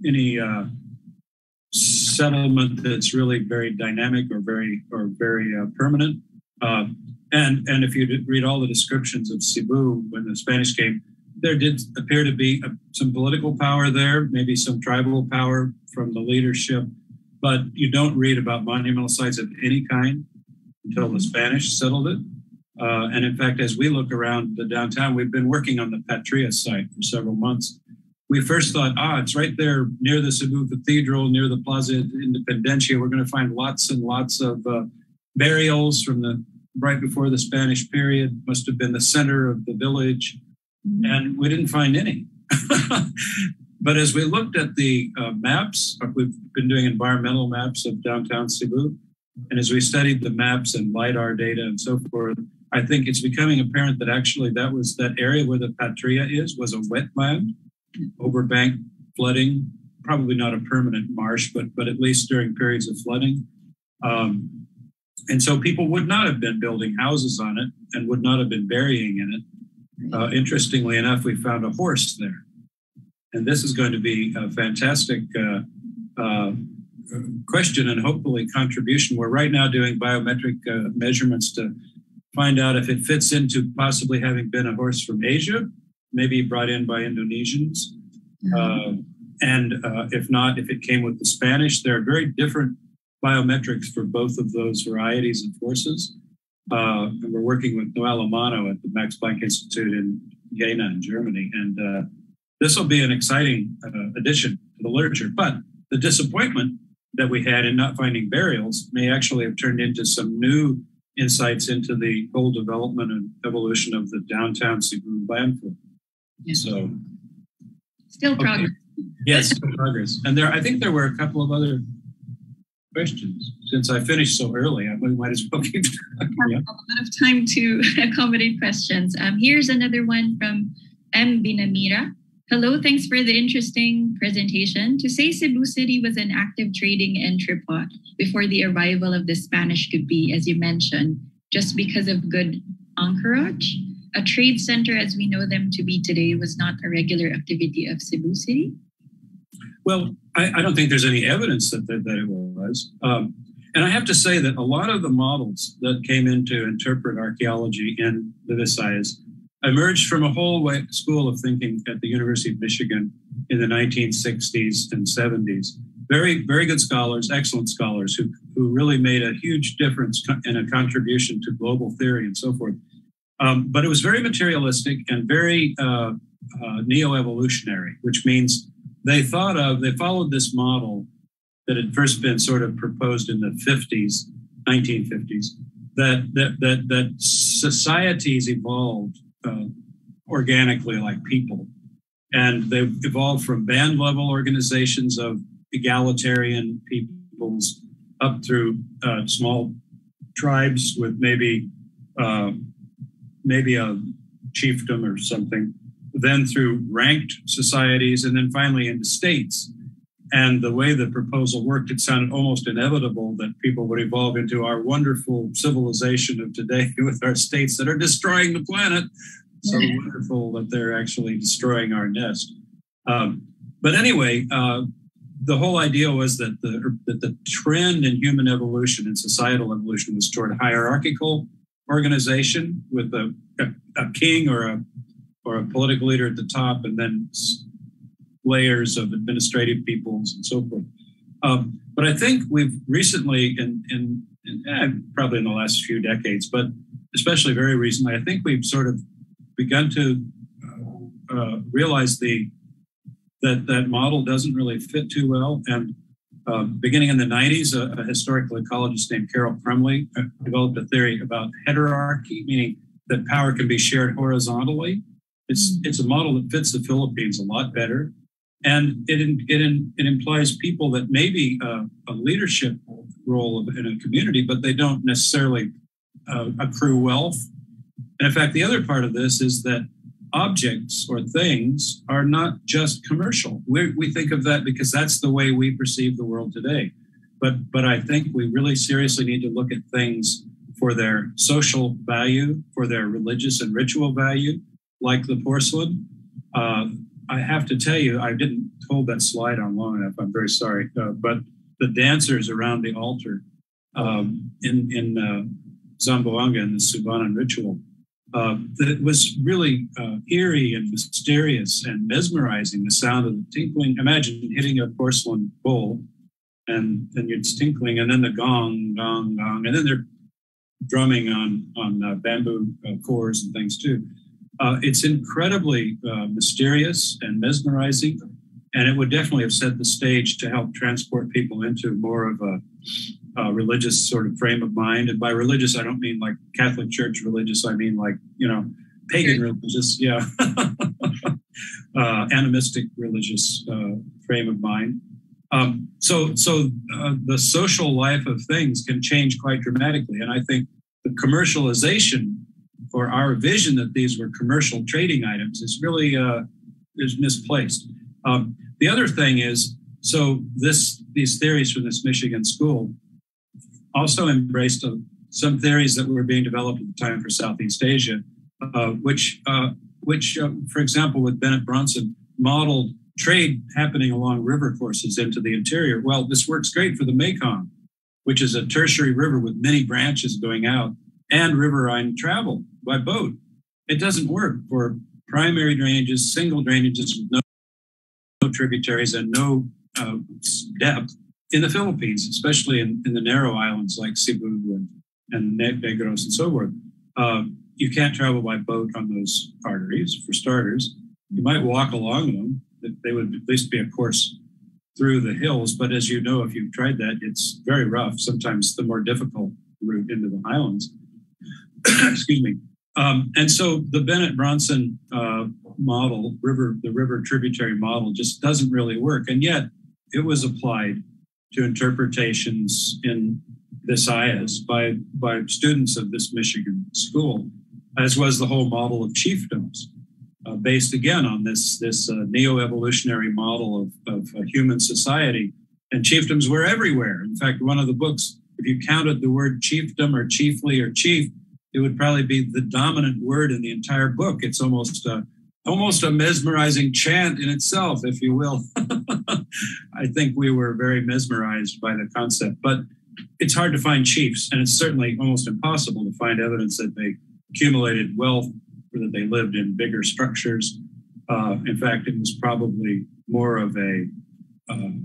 [SPEAKER 3] any uh, settlement that's really very dynamic or very or very uh, permanent. Uh, and and if you read all the descriptions of Cebu when the Spanish came, there did appear to be a, some political power there, maybe some tribal power from the leadership, but you don't read about monumental sites of any kind until the Spanish settled it. Uh, and in fact, as we look around the downtown, we've been working on the Patria site for several months. We first thought, ah, it's right there near the Cebu Cathedral, near the Plaza Independencia. We're going to find lots and lots of uh, burials from the right before the Spanish period. Must have been the center of the village. And we didn't find any. but as we looked at the uh, maps, uh, we've been doing environmental maps of downtown Cebu, and as we studied the maps and lidar data and so forth, I think it's becoming apparent that actually that was that area where the Patria is was a wetland, overbank flooding, probably not a permanent marsh, but but at least during periods of flooding. Um, and so people would not have been building houses on it and would not have been burying in it. Uh, interestingly enough, we found a horse there. And this is going to be a fantastic uh, uh, question and hopefully contribution. We're right now doing biometric uh, measurements to find out if it fits into possibly having been a horse from Asia, maybe brought in by Indonesians. Mm-hmm. Uh, and uh, if not, if it came with the Spanish, there are very different biometrics for both of those varieties of horses. Uh, and we're working with Noel Amano at the Max Planck Institute in Jena in Germany. And uh, this will be an exciting uh, addition to the literature. But the disappointment that we had in not finding burials may actually have turned into some new insights into the whole development and evolution of the downtown Cebu landfill. Yeah. So,
[SPEAKER 2] still progress.
[SPEAKER 3] Okay. Yes, still progress. And there, I think there were a couple of other questions. Since I finished so early, I might as well keep.
[SPEAKER 2] yeah. A lot of time to accommodate questions. Um, here's another one from M. Binamira. Hello, thanks for the interesting presentation. To say Cebu City was an active trading entrepot before the arrival of the Spanish could be, as you mentioned, just because of good anchorage. A trade center as we know them to be today was not a regular activity of Cebu City.
[SPEAKER 3] Well, I, I don't think there's any evidence that, that, that it was. Um, and I have to say that a lot of the models that came in to interpret archaeology in the Visayas emerged from a whole school of thinking at the University of Michigan in the 1960s and 70s. Very, very good scholars, excellent scholars who, who really made a huge difference and a contribution to global theory and so forth. Um, but it was very materialistic and very uh, uh, neo evolutionary, which means they thought of, they followed this model that had first been sort of proposed in the 50s, 1950s, that, that, that, that societies evolved uh, organically like people. And they've evolved from band level organizations of egalitarian peoples up through uh, small tribes with maybe uh, maybe a chiefdom or something, then through ranked societies, and then finally into states. And the way the proposal worked, it sounded almost inevitable that people would evolve into our wonderful civilization of today with our states that are destroying the planet. So wonderful that they're actually destroying our nest. Um, but anyway, uh, the whole idea was that the, that the trend in human evolution and societal evolution was toward hierarchical organization with a, a, a king or a or a political leader at the top, and then layers of administrative peoples and so forth. Um, but I think we've recently, in, in, in eh, probably in the last few decades, but especially very recently, I think we've sort of begun to uh, uh, realize the that that model doesn't really fit too well. And uh, beginning in the 90s, a, a, historical ecologist named Carole Crumley uh, developed a theory about heterarchy, meaning that power can be shared horizontally. It's it's a model that fits the Philippines a lot better and it it it implies people that may be a, a leadership role in a community, but they don't necessarily uh, accrue wealth. And in fact, the other part of this is that objects or things are not just commercial. we we think of that because that's the way we perceive the world today. But but I think we really seriously need to look at things for their social value, for their religious and ritual value, like the porcelain. Uh, I have to tell you, I didn't hold that slide on long enough. I'm very sorry. Uh, but the dancers around the altar um, in, in uh, Zamboanga in the Subanan ritual, uh, that was really uh, eerie and mysterious and mesmerizing. The sound of the tinkling. Imagine hitting a porcelain bowl, and then it's tinkling, and then the gong, gong, gong, and then they're drumming on on uh, bamboo uh, cores and things too. Uh, it's incredibly uh, mysterious and mesmerizing, and it would definitely have set the stage to help transport people into more of a uh, religious sort of frame of mind. And by religious, I don't mean like Catholic Church religious. I mean like you know pagan religious, yeah, uh, animistic religious uh, frame of mind. Um, so so uh, the social life of things can change quite dramatically, and I think the commercialization or our vision that these were commercial trading items is really uh, is misplaced. Um, the other thing is so this these theories from this Michigan school also embraced uh, some theories that were being developed at the time for Southeast Asia, uh, which, uh, which uh, for example, with Bennett Bronson, modeled trade happening along river courses into the interior. Well, this works great for the Mekong, which is a tertiary river with many branches going out, and riverine travel by boat. It doesn't work for primary drainages, single drainages with no, no tributaries and no uh, depth in the Philippines, especially in, in the narrow islands like Cebu and, and Negros and so forth. Uh, you can't travel by boat on those arteries, for starters. You might walk along them. They would at least be a course through the hills. But as you know, if you've tried that, it's very rough, sometimes the more difficult route into the highlands. Excuse me. Um, and so the Bennett Bronson uh, model, river, the river tributary model, just doesn't really work. And yet it was applied to interpretations in Visayas by, by students of this Michigan school, as was the whole model of chiefdoms, uh, based again on this, this uh, neo evolutionary model of, of uh, human society. And chiefdoms were everywhere. In fact, one of the books, if you counted the word chiefdom or chiefly or chief, it would probably be the dominant word in the entire book. It's almost uh, almost a mesmerizing chant in itself, if you will. I think we were very mesmerized by the concept, but it's hard to find chiefs, and it's certainly almost impossible to find evidence that they accumulated wealth or that they lived in bigger structures. Uh, in fact, it was probably more of a, uh,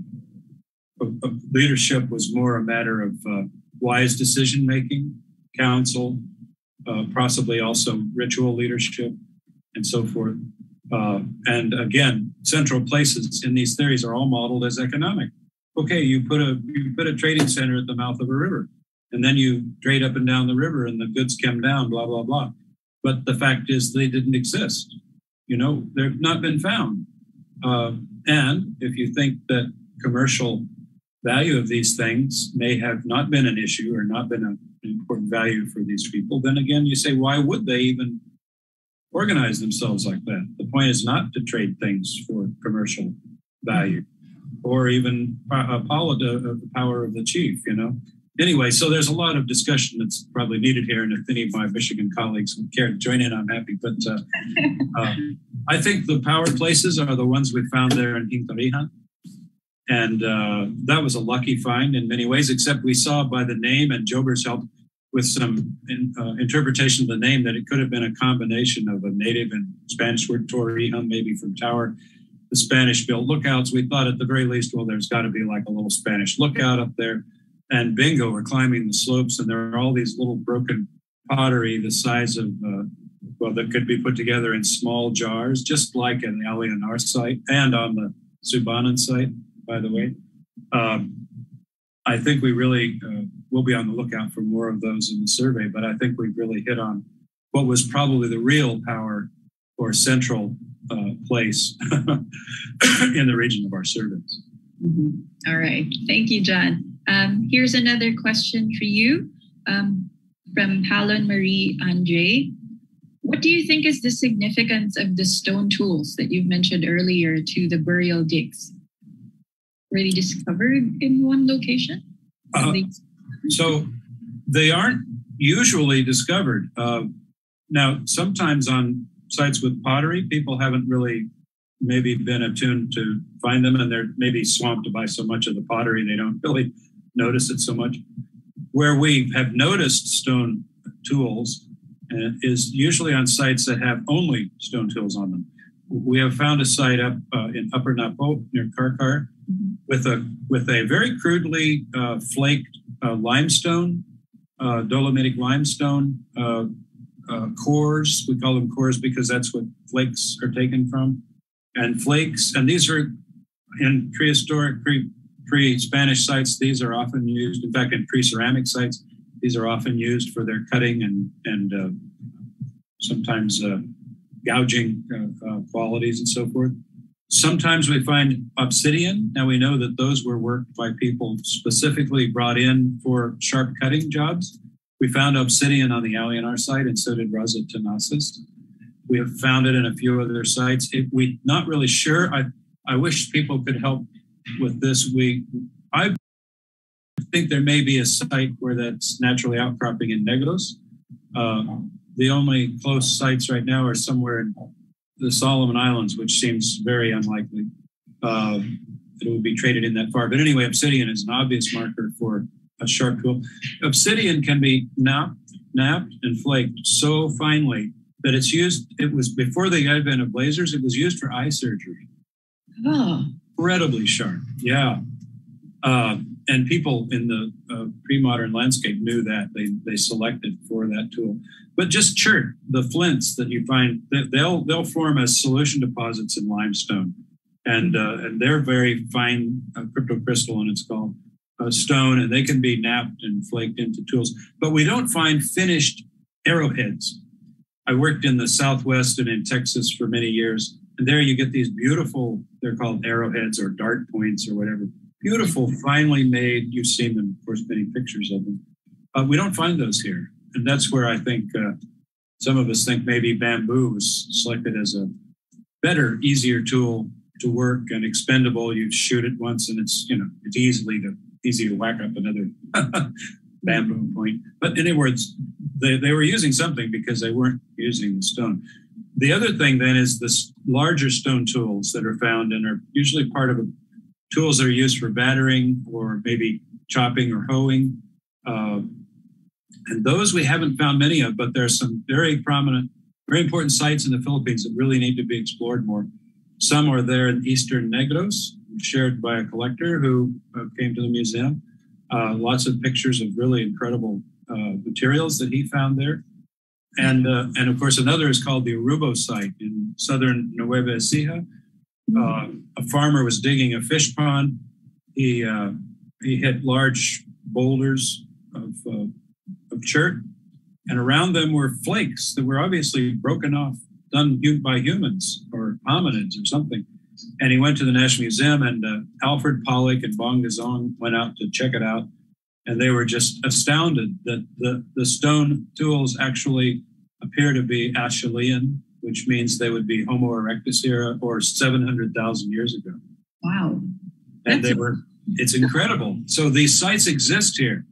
[SPEAKER 3] a, a leadership was more a matter of uh, wise decision making, counsel, uh, possibly also ritual leadership, and so forth. Uh, and again, central places in these theories are all modeled as economic. Okay, you put a you put a trading center at the mouth of a river, and then you trade up and down the river, and the goods come down, blah blah blah. But the fact is, they didn't exist. You know, they've not been found. Uh, and if you think that commercial value of these things may have not been an issue or not been a, important value for these people, then again, you say, why would they even organize themselves like that. The point is not to trade things for commercial value or even Apollo, the power of the chief, you know. Anyway, so there's a lot of discussion that's probably needed here. And if any of my Michigan colleagues would care to join in, I'm happy. But uh, uh, I think the power places are the ones we found there in Hintarihan. And uh, that was a lucky find in many ways, except we saw by the name and Jobers' help with some in, uh, interpretation of the name that it could have been a combination of a native and Spanish word Torrejon, maybe from tower, the Spanish built lookouts. We thought at the very least, well, there's got to be like a little Spanish lookout up there. And bingo, we're climbing the slopes, and there are all these little broken pottery the size of, uh, well, that could be put together in small jars, just like an the Alianar site and on the Subanan site, by the way. Um, I think we really uh, will be on the lookout for more of those in the survey, but I think we've really hit on what was probably the real power or central uh, place in the region of our surveys.
[SPEAKER 2] Mm-hmm. All right. Thank you, John. Um, here's another question for you um, from Palon Marie Andre. What do you think is the significance of the stone tools that you've mentioned earlier to the burial digs? They discovered in one location?
[SPEAKER 3] Uh, so they aren't usually discovered. Uh, now, sometimes on sites with pottery, people haven't really maybe been attuned to find them and they're maybe swamped by so much of the pottery they don't really notice it so much. Where we have noticed stone tools and is usually on sites that have only stone tools on them. We have found a site up uh, in Upper Napo near Carcar with a with a very crudely uh, flaked uh, limestone, uh, dolomitic limestone uh, uh, cores. We call them cores because that's what flakes are taken from, and flakes. And these are in prehistoric pre pre Spanish sites. These are often used. In fact, in pre ceramic sites, these are often used for their cutting and and sometimes gouging qualities and so forth. Sometimes we find obsidian. Now we know that those were worked by people specifically brought in for sharp cutting jobs. We found obsidian on the Alianar site, and so did Rosa Tenazas. We have found it in a few other sites. It, we not really sure. I I wish people could help with this. We I think there may be a site where that's naturally outcropping in Negros. Uh, the only close sites right now are somewhere in the Solomon Islands, which seems very unlikely uh, that it would be traded in that far. But anyway, obsidian is an obvious marker for a sharp tool. Obsidian can be knapped, knapped and flaked so finely that it's used. It was before the advent of lasers. It was used for eye surgery.
[SPEAKER 2] Oh,
[SPEAKER 3] incredibly sharp. Yeah. Uh, and people in the uh, pre-modern landscape knew that they they selected for that tool. But just chert the flints that you find they'll they'll form as solution deposits in limestone, and uh, and they're very fine uh, cryptocrystalline it's called uh, stone, and they can be knapped and flaked into tools. But we don't find finished arrowheads. I worked in the Southwest and in Texas for many years, and there you get these beautiful. They're called arrowheads or dart points or whatever beautiful, finely made. You've seen them, of course, many pictures of them. Uh, we don't find those here, and that's where I think uh, some of us think maybe bamboo was selected as a better, easier tool to work and expendable. You shoot it once, and it's you know it's easily to easy to whack up another bamboo point. But in other words, they, they were using something because they weren't using the stone. The other thing then is this larger stone tools that are found and are usually part of a tools that are used for battering or maybe chopping or hoeing. Uh, and those we haven't found many of, but there are some very prominent, very important sites in the Philippines that really need to be explored more. Some are there in eastern Negros, shared by a collector who uh, came to the museum. Uh, lots of pictures of really incredible uh, materials that he found there. And, uh, and of course, another is called the Arubo site in southern Nueva Ecija, uh, a farmer was digging a fish pond. He uh, he hit large boulders of uh, of chert, and around them were flakes that were obviously broken off, done by humans or hominids or something. And he went to the National Museum, and uh, Alfred Pollock and Bong Gazong went out to check it out, and they were just astounded that the the stone tools actually appear to be Acheulean which means they would be Homo erectus era or 700,000 years ago.
[SPEAKER 2] Wow.
[SPEAKER 3] And that's they were, it's incredible. So these sites exist here.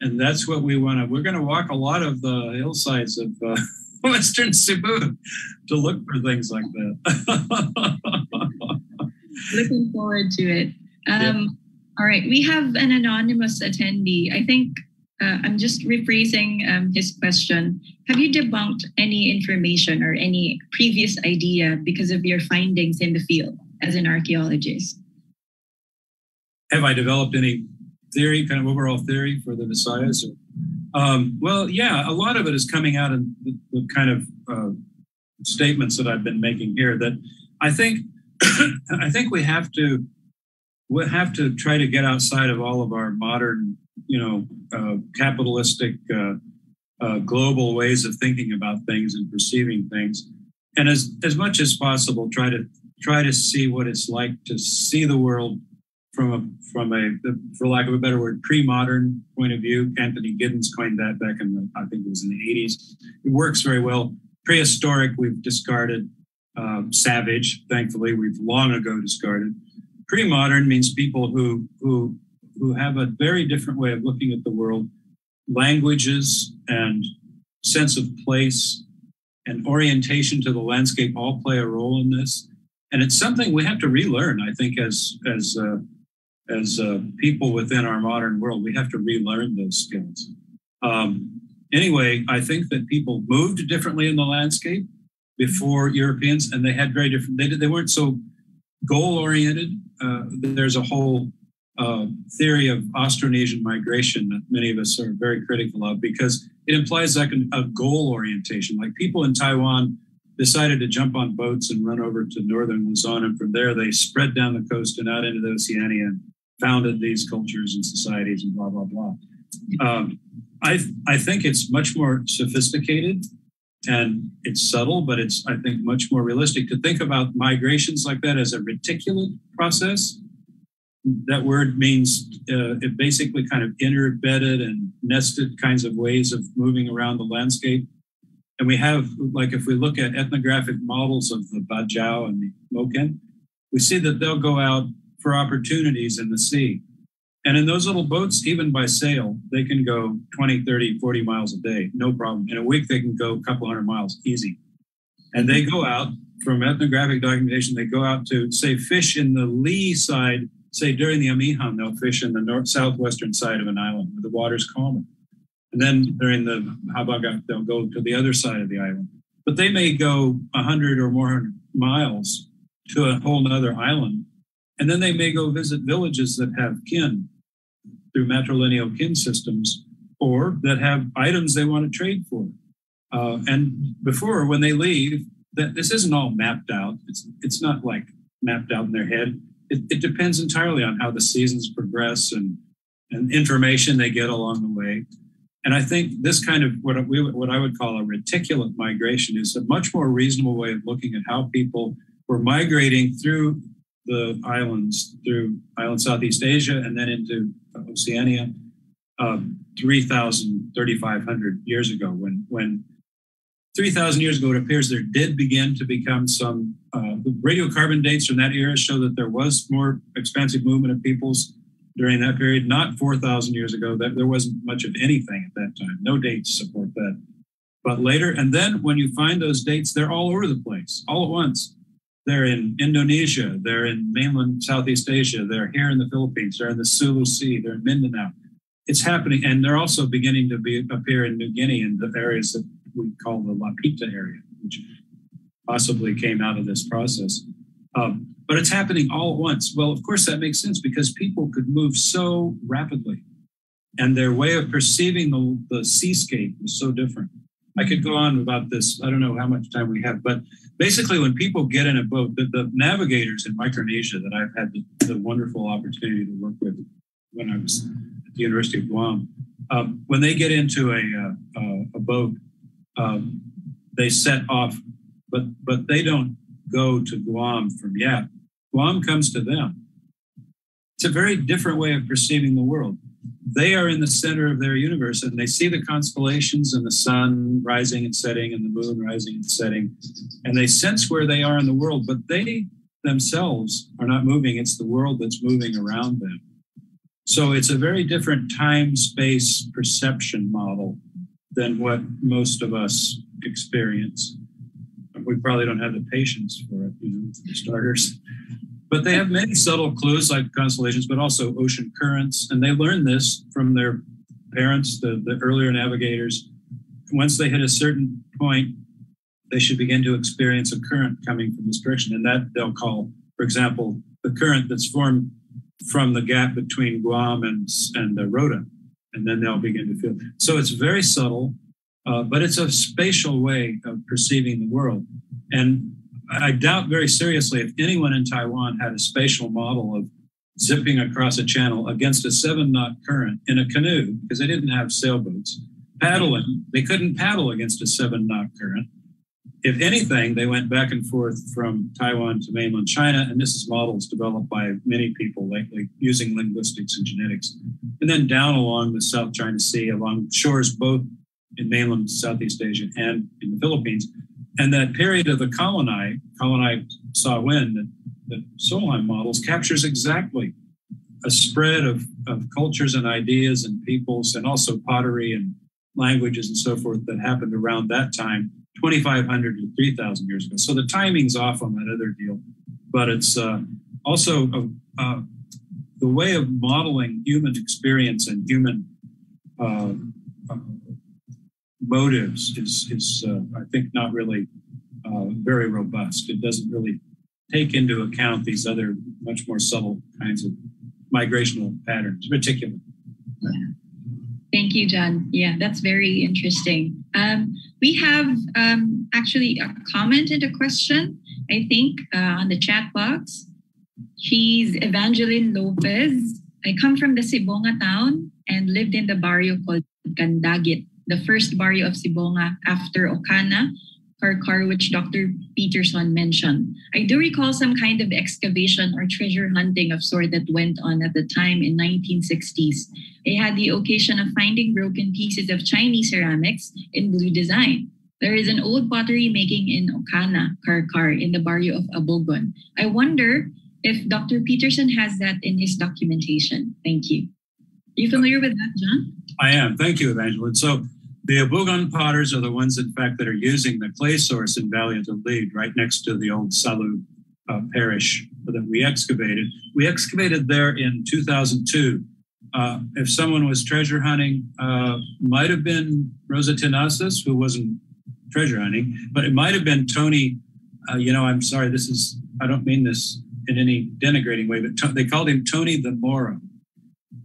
[SPEAKER 3] And that's what we want to, we're going to walk a lot of the hillsides of uh, Western Cebu to look for things like that.
[SPEAKER 2] Looking forward to it. Um, yeah. All right. We have an anonymous attendee. I think uh, I'm just rephrasing um, his question. Have you debunked any information or any previous idea because of your findings in the field as an archaeologist?
[SPEAKER 3] Have I developed any theory, kind of overall theory for the Visayas? Um, well, yeah, a lot of it is coming out in the, the kind of uh, statements that I've been making here. That I think, I think we have to we have to try to get outside of all of our modern you know, uh, capitalistic, uh, uh, global ways of thinking about things and perceiving things, and as as much as possible, try to try to see what it's like to see the world from a from a for lack of a better word pre-modern point of view. Anthony Giddens coined that back in the I think it was in the 80s. It works very well. Prehistoric we've discarded. Uh, savage, thankfully, we've long ago discarded. Pre-modern means people who who who have a very different way of looking at the world, languages and sense of place and orientation to the landscape all play a role in this. And it's something we have to relearn, I think, as as uh, as uh, people within our modern world, we have to relearn those skills. Um, anyway, I think that people moved differently in the landscape before Europeans, and they had very different. They they weren't so goal oriented. Uh, there's a whole uh, theory of Austronesian migration that many of us are very critical of because it implies like a, a goal orientation. Like people in Taiwan decided to jump on boats and run over to northern Luzon, and from there they spread down the coast and out into the Oceania and founded these cultures and societies and blah blah blah. Um, I I think it's much more sophisticated and it's subtle, but it's I think much more realistic to think about migrations like that as a reticulate process. That word means uh, it basically kind of interbedded and nested kinds of ways of moving around the landscape. And we have, like, if we look at ethnographic models of the Bajau and the Moken, we see that they'll go out for opportunities in the sea. And in those little boats, even by sail, they can go 20, 30, 40 miles a day, no problem. In a week, they can go a couple hundred miles easy. And they go out from ethnographic documentation, they go out to, say, fish in the lee side, say during the Amihan, they'll fish in the north southwestern side of an island where the water's calmer. And then during the Habagat, they'll go to the other side of the island. But they may go 100 or more miles to a whole other island. And then they may go visit villages that have kin through matrilineal kin systems or that have items they want to trade for. Uh, and before, when they leave, that this isn't all mapped out. It's it's not like mapped out in their head. It, it depends entirely on how the seasons progress and and information they get along the way. And I think this kind of what we what I would call a reticulate migration is a much more reasonable way of looking at how people were migrating through the islands, through island Southeast Asia, and then into Oceania, um, 3,000, 3,500 years ago. When when 3,000 years ago, it appears there did begin to become some uh, radiocarbon dates from that era show that there was more expansive movement of peoples during that period, not 4,000 years ago. That there wasn't much of anything at that time. No dates support that. But later, and then when you find those dates, they're all over the place, all at once. They're in Indonesia, they're in mainland Southeast Asia, they're here in the Philippines, they're in the Sulu Sea, they're in Mindanao. It's happening, and they're also beginning to be appear in New Guinea in the areas that we call the Lapita area, which possibly came out of this process. Um, but it's happening all at once. Well, of course, that makes sense because people could move so rapidly and their way of perceiving the, the seascape was so different. I could go on about this. I don't know how much time we have, but basically, when people get in a boat, the, the navigators in Micronesia that I've had the, the, wonderful opportunity to work with when I was at the University of Guam, um, when they get into a, uh, a boat, um, they set off, but but they don't go to Guam from Yap. Guam comes to them. It's a very different way of perceiving the world. They are in the center of their universe and they see the constellations and the sun rising and setting and the moon rising and setting. And they sense where they are in the world, but they themselves are not moving. It's the world that's moving around them. So it's a very different time space perception model than what most of us experience we probably don't have the patience for it, you know, for starters. But they have many subtle clues like constellations, but also ocean currents. And they learn this from their parents, the, the earlier navigators. Once they hit a certain point, they should begin to experience a current coming from this direction. And that they'll call, for example, the current that's formed from the gap between Guam and, and uh, Rota. And then they'll begin to feel. So it's very subtle. Uh, but it's a spatial way of perceiving the world. And I doubt very seriously if anyone in Taiwan had a spatial model of zipping across a channel against a seven knot current in a canoe because they didn't have sailboats. Paddling, they couldn't paddle against a seven knot current. If anything, they went back and forth from Taiwan to mainland China, and this is models developed by many people lately using linguistics and genetics, and then down along the South China Sea, along shores both in mainland Southeast Asia and in the Philippines. And that period of the Kalanay, Kalanay Sa Huynh, that, that Solheim models captures exactly a spread of, of cultures and ideas and peoples and also pottery and languages and so forth that happened around that time, 2,500 to 3,000 years ago. So the timing's off on that other deal, but it's uh, also a, uh, the way of modeling human experience and human uh, motives is, is uh, I think, not really uh, very robust. It doesn't really take into account these other much more subtle kinds of migrational patterns, particularly.
[SPEAKER 2] Yeah. Thank you, John. Yeah, that's very interesting. Um, we have um, actually a comment and a question, I think, uh, on the chat box. She's Evangeline Lopez. I come from the Sibonga town and lived in the barrio called Candaguit, the first barrio of Sibonga after Ocana, Carcar, which Dr. Peterson mentioned. I do recall some kind of excavation or treasure hunting of sort that went on at the time in 1960s. I had the occasion of finding broken pieces of Chinese ceramics in blue design. There is an old pottery making in Ocaña, Carcar, in the barrio of Abogon. I wonder if Dr. Peterson has that in his documentation. Thank you. Are you familiar with that, John?
[SPEAKER 3] I am. Thank you, Evangeline. So the Abogon potters are the ones, in fact, that are using the clay source in Lead, right next to the old Salu uh, parish that we excavated. We excavated there in 2002. Uh, if someone was treasure hunting, uh, might have been Rosa Tenazas, who wasn't treasure hunting, but it might have been Tony. Uh, you know, I'm sorry, this is, I don't mean this in any denigrating way, but to, they called him Tony the Moro.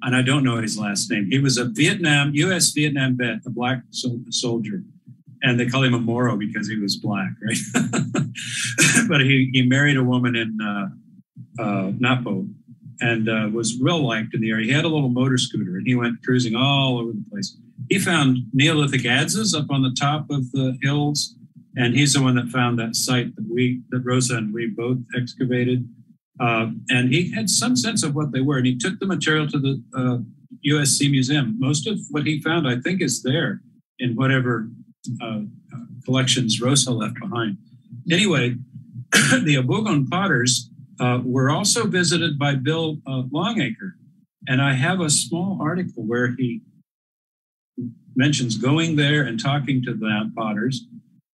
[SPEAKER 3] And I don't know his last name. He was a Vietnam, US Vietnam vet, a black soldier. And they call him a Moro because he was black, right? but he, he married a woman in uh, uh, Napo and uh, was well liked in the area. He had a little motor scooter and he went cruising all over the place. He found Neolithic adzes up on the top of the hills, and he's the one that found that site that we, that Rosa and we both excavated. Uh, and he had some sense of what they were, and he took the material to the uh, USC Museum. Most of what he found, I think, is there in whatever uh, collections Rosa left behind. Anyway, the Abogon potters uh, were also visited by Bill uh, Longacre, and I have a small article where he mentions going there and talking to the potters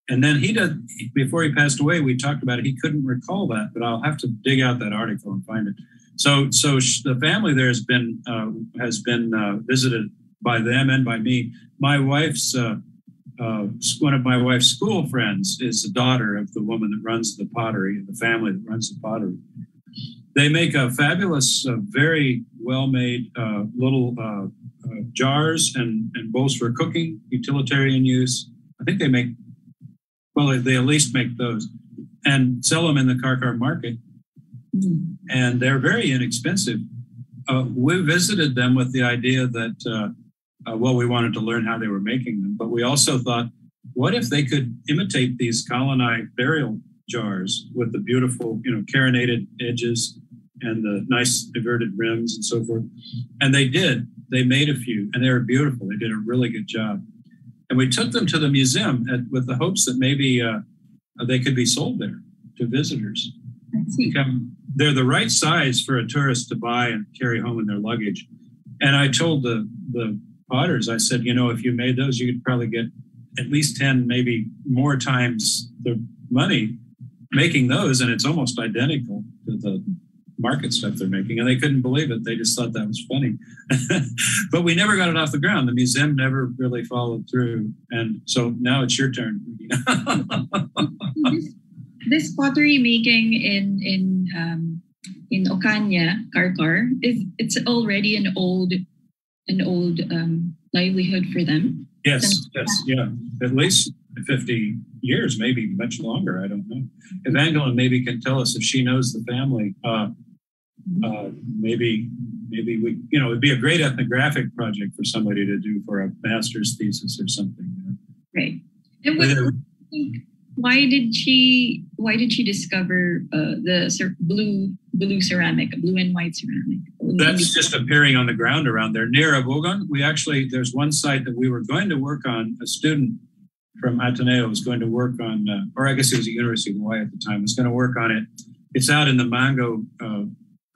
[SPEAKER 3] and then he did before he passed away. We talked about it. He couldn't recall that, but I'll have to dig out that article and find it. So, so the family there has been uh, has been uh, visited by them and by me. My wife's uh, uh one of my wife's school friends is the daughter of the woman that runs the pottery, the family that runs the pottery. They make a fabulous, uh, very well-made uh, little jars and, and bowls for cooking, utilitarian use. I think they make well, they at least make those and sell them in the Carcar market. And they're very inexpensive. Uh, we visited them with the idea that, uh, uh, well, we wanted to learn how they were making them, but we also thought, what if they could imitate these colonnade burial jars with the beautiful, you know, carinated edges and the nice inverted rims and so forth? And they did. They made a few, and they were beautiful. They did a really good job and we took them to the museum at, with the hopes that maybe uh, they could be sold there to visitors. they're the right size for a tourist to buy and carry home in their luggage. And I told the the potters, I said, you know, if you made those, you could probably get at least ten, maybe more times the money making those, and it's almost identical to the market stuff they're making, and they couldn't believe it. They just thought that was funny. but we never got it off the ground. The museum never really followed through, and so now it's your turn.
[SPEAKER 2] this, this, pottery making in in um, in Ocaña, Carcar, is it's already an old an old um, livelihood for them.
[SPEAKER 3] Yes, yes, yeah, at least 50 years, maybe much longer. I don't know. Evangeline maybe can tell us if she knows the family. Uh, uh, maybe maybe we you know it'd be a great ethnographic project for somebody to do for a master's thesis or something. You know?
[SPEAKER 2] Right. And what, why did she why did she discover uh, the blue blue ceramic, blue and white ceramic?
[SPEAKER 3] That's just appearing on the ground around there near Abogon. We actually there's one site that we were going to work on. A student from Ateneo was going to work on, uh, or I guess it was the University of Hawaii at the time, was going to work on it. It's out in the mango uh,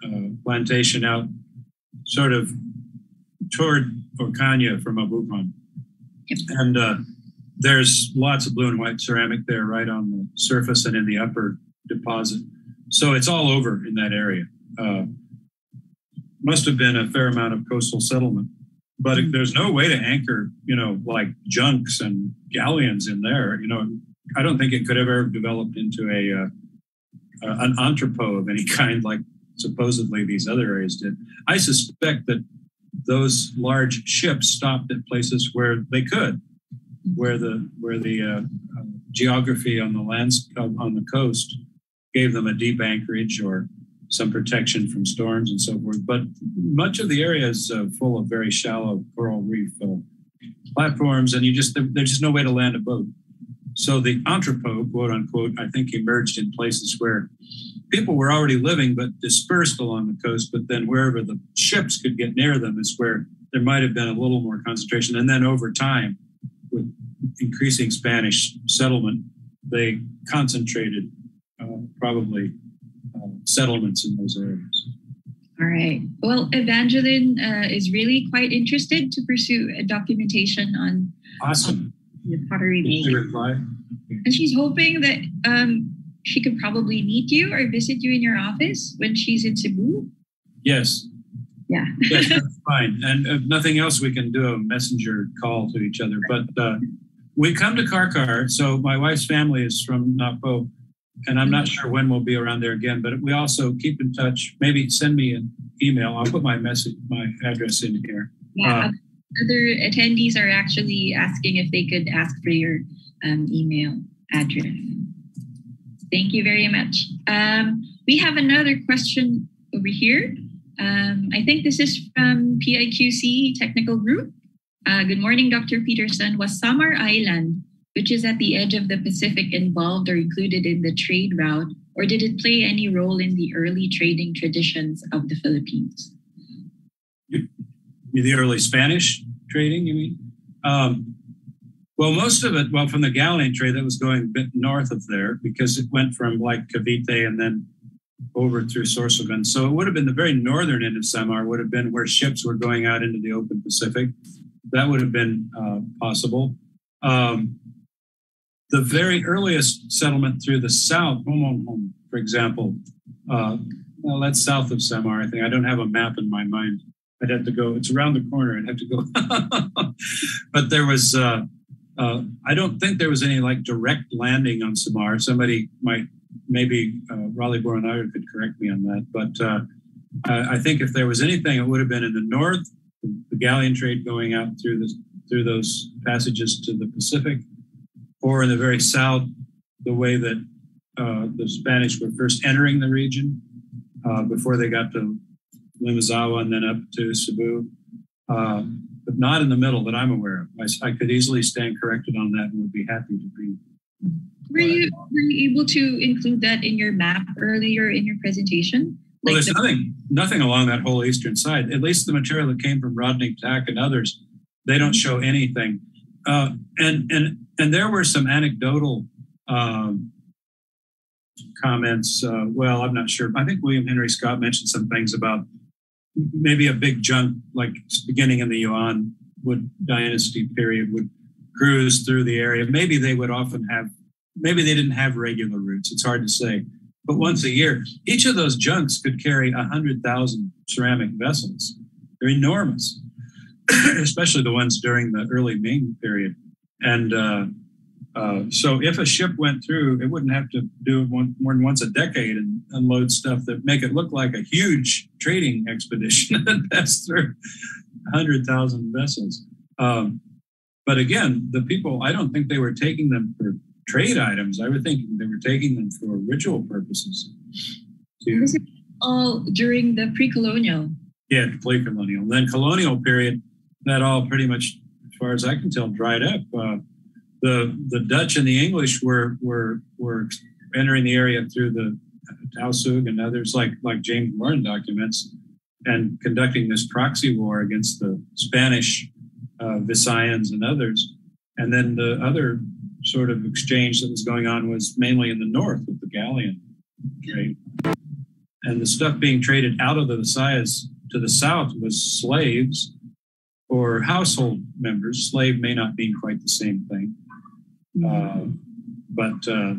[SPEAKER 3] uh, plantation out sort of toward Ocaña from. Yep. And uh, there's lots of blue and white ceramic there right on the surface and in the upper deposit. So it's all over in that area. Uh, must have been a fair amount of coastal settlement but mm-hmm. there's no way to anchor, you know, like junks and galleons in there. You know, I don't think it could ever have ever developed into a uh, an entrepot of any kind, like supposedly these other areas did. I suspect that those large ships stopped at places where they could, where the where the uh, uh, geography on the lands on the coast gave them a deep anchorage or some protection from storms and so forth. But much of the area is uh, full of very shallow coral reef uh, platforms, and you just there's just no way to land a boat. So the entrepot, quote unquote, I think emerged in places where people were already living but dispersed along the coast. But then wherever the ships could get near them is where there might have been a little more concentration. And then over time, with increasing Spanish settlement, they concentrated uh, probably uh, settlements in those areas.
[SPEAKER 2] All right. Well, Evangeline uh, is really quite interested to pursue a documentation on
[SPEAKER 3] awesome
[SPEAKER 2] the pottery making.
[SPEAKER 3] reply.
[SPEAKER 2] And she's hoping that um, she could probably meet you or visit you in your office when she's in Cebu.
[SPEAKER 3] Yes.
[SPEAKER 2] Yeah.
[SPEAKER 3] yes, that's fine. And if nothing else, we can do a messenger call to each other. But uh, we come to Carcar. So my wife's family is from Napo and I'm not sure when we'll be around there again. But we also keep in touch. Maybe send me an email. I'll put my message, my address in here.
[SPEAKER 2] Yeah, uh, other attendees are actually asking if they could ask for your um, email address. Thank you very much. Um, we have another question over here. Um, I think this is from PIQC Technical Group. Uh, good morning, Dr. Peterson. Was Samar Island which is at the edge of the Pacific, involved or included in the trade route, or did it play any role in the early trading traditions of the Philippines?
[SPEAKER 3] The early Spanish trading, you mean? Um, well, most of it, well, from the galleon trade that was going a bit north of there because it went from like Cavite and then over through Sorsogon. So it would have been the very northern end of Samar, would have been where ships were going out into the open Pacific. That would have been uh, possible. Um, the very earliest settlement through the south, Home, for example, uh, well, that's south of Samar. I think I don't have a map in my mind. I'd have to go. It's around the corner. I'd have to go. but there was. Uh, uh, I don't think there was any like direct landing on Samar. Somebody might, maybe uh, Raleigh Boronario could correct me on that. But uh, I, I think if there was anything, it would have been in the north, the galleon trade going out through the through those passages to the Pacific, or in the very south, the way that uh, the Spanish were first entering the region uh, before they got to Limasawa and then up to Cebu, uh, but not in the middle that I'm aware of. I, I, could easily stand corrected on that and would be happy to be.
[SPEAKER 2] Were you, were you able to include that in your map earlier in your presentation?
[SPEAKER 3] Well, there's the- nothing, nothing along that whole eastern side. At least the material that came from Roderich Ptak and others, they don't mm-hmm. show anything. Uh, and and and there were some anecdotal um, comments. Uh, well, I'm not sure. I think William Henry Scott mentioned some things about maybe a big junk like beginning in the Yuan would dynasty period would cruise through the area. Maybe they would often have. Maybe they didn't have regular routes. It's hard to say. But once a year, each of those junks could carry a hundred thousand ceramic vessels. They're enormous, especially the ones during the early Ming period. And uh, uh, so if a ship went through, it wouldn't have to do it one, more than once a decade and unload stuff that make it look like a huge trading expedition that pass through 100,000 vessels. Um, but again, the people, I don't think they were taking them for trade items. I would think they were taking them for ritual purposes.
[SPEAKER 2] To, Was it all during the pre-colonial?
[SPEAKER 3] Yeah, pre-colonial. Then colonial period, that all pretty much as far as I can tell, dried up. Uh, the the Dutch and the English were were were entering the area through the Tausug and others, like like James Warren documents, and conducting this proxy war against the Spanish uh, Visayans and others. And then the other sort of exchange that was going on was mainly in the north with the galleon trade. And the stuff being traded out of the Visayas to the south was slaves or household members. Slave may not mean quite the same thing, uh, but uh,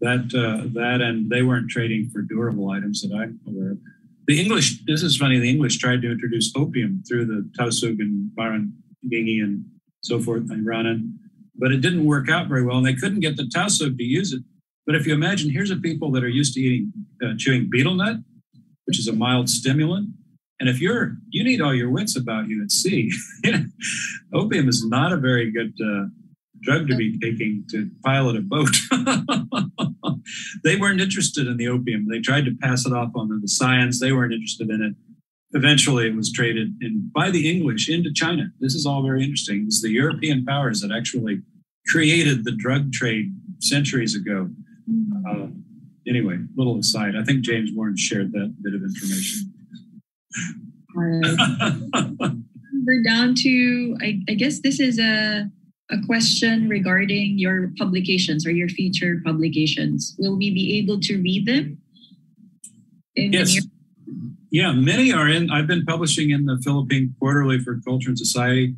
[SPEAKER 3] that uh, that and they weren't trading for durable items that I'm aware of. the English, this is funny, the English tried to introduce opium through the Tausug and Barangay and so forth, and Ranan, but it didn't work out very well, and they couldn't get the Tausug to use it. But if you imagine, here's a people that are used to eating, uh, chewing betel nut, which is a mild stimulant. And if you're, you need all your wits about you at sea. opium is not a very good uh, drug to be taking to pilot a boat. they weren't interested in the opium. They tried to pass it off on the science. They weren't interested in it. Eventually, it was traded in by the English into China. This is all very interesting. It's the European powers that actually created the drug trade centuries ago. Uh, anyway, little aside. I think James Warren shared that bit of information.
[SPEAKER 2] All right. We're down to, I, I guess this is a a question regarding your publications or your feature publications. Will we be able to read them?
[SPEAKER 3] yes. Yeah, many are in. I've been publishing in the Philippine Quarterly for Culture and Society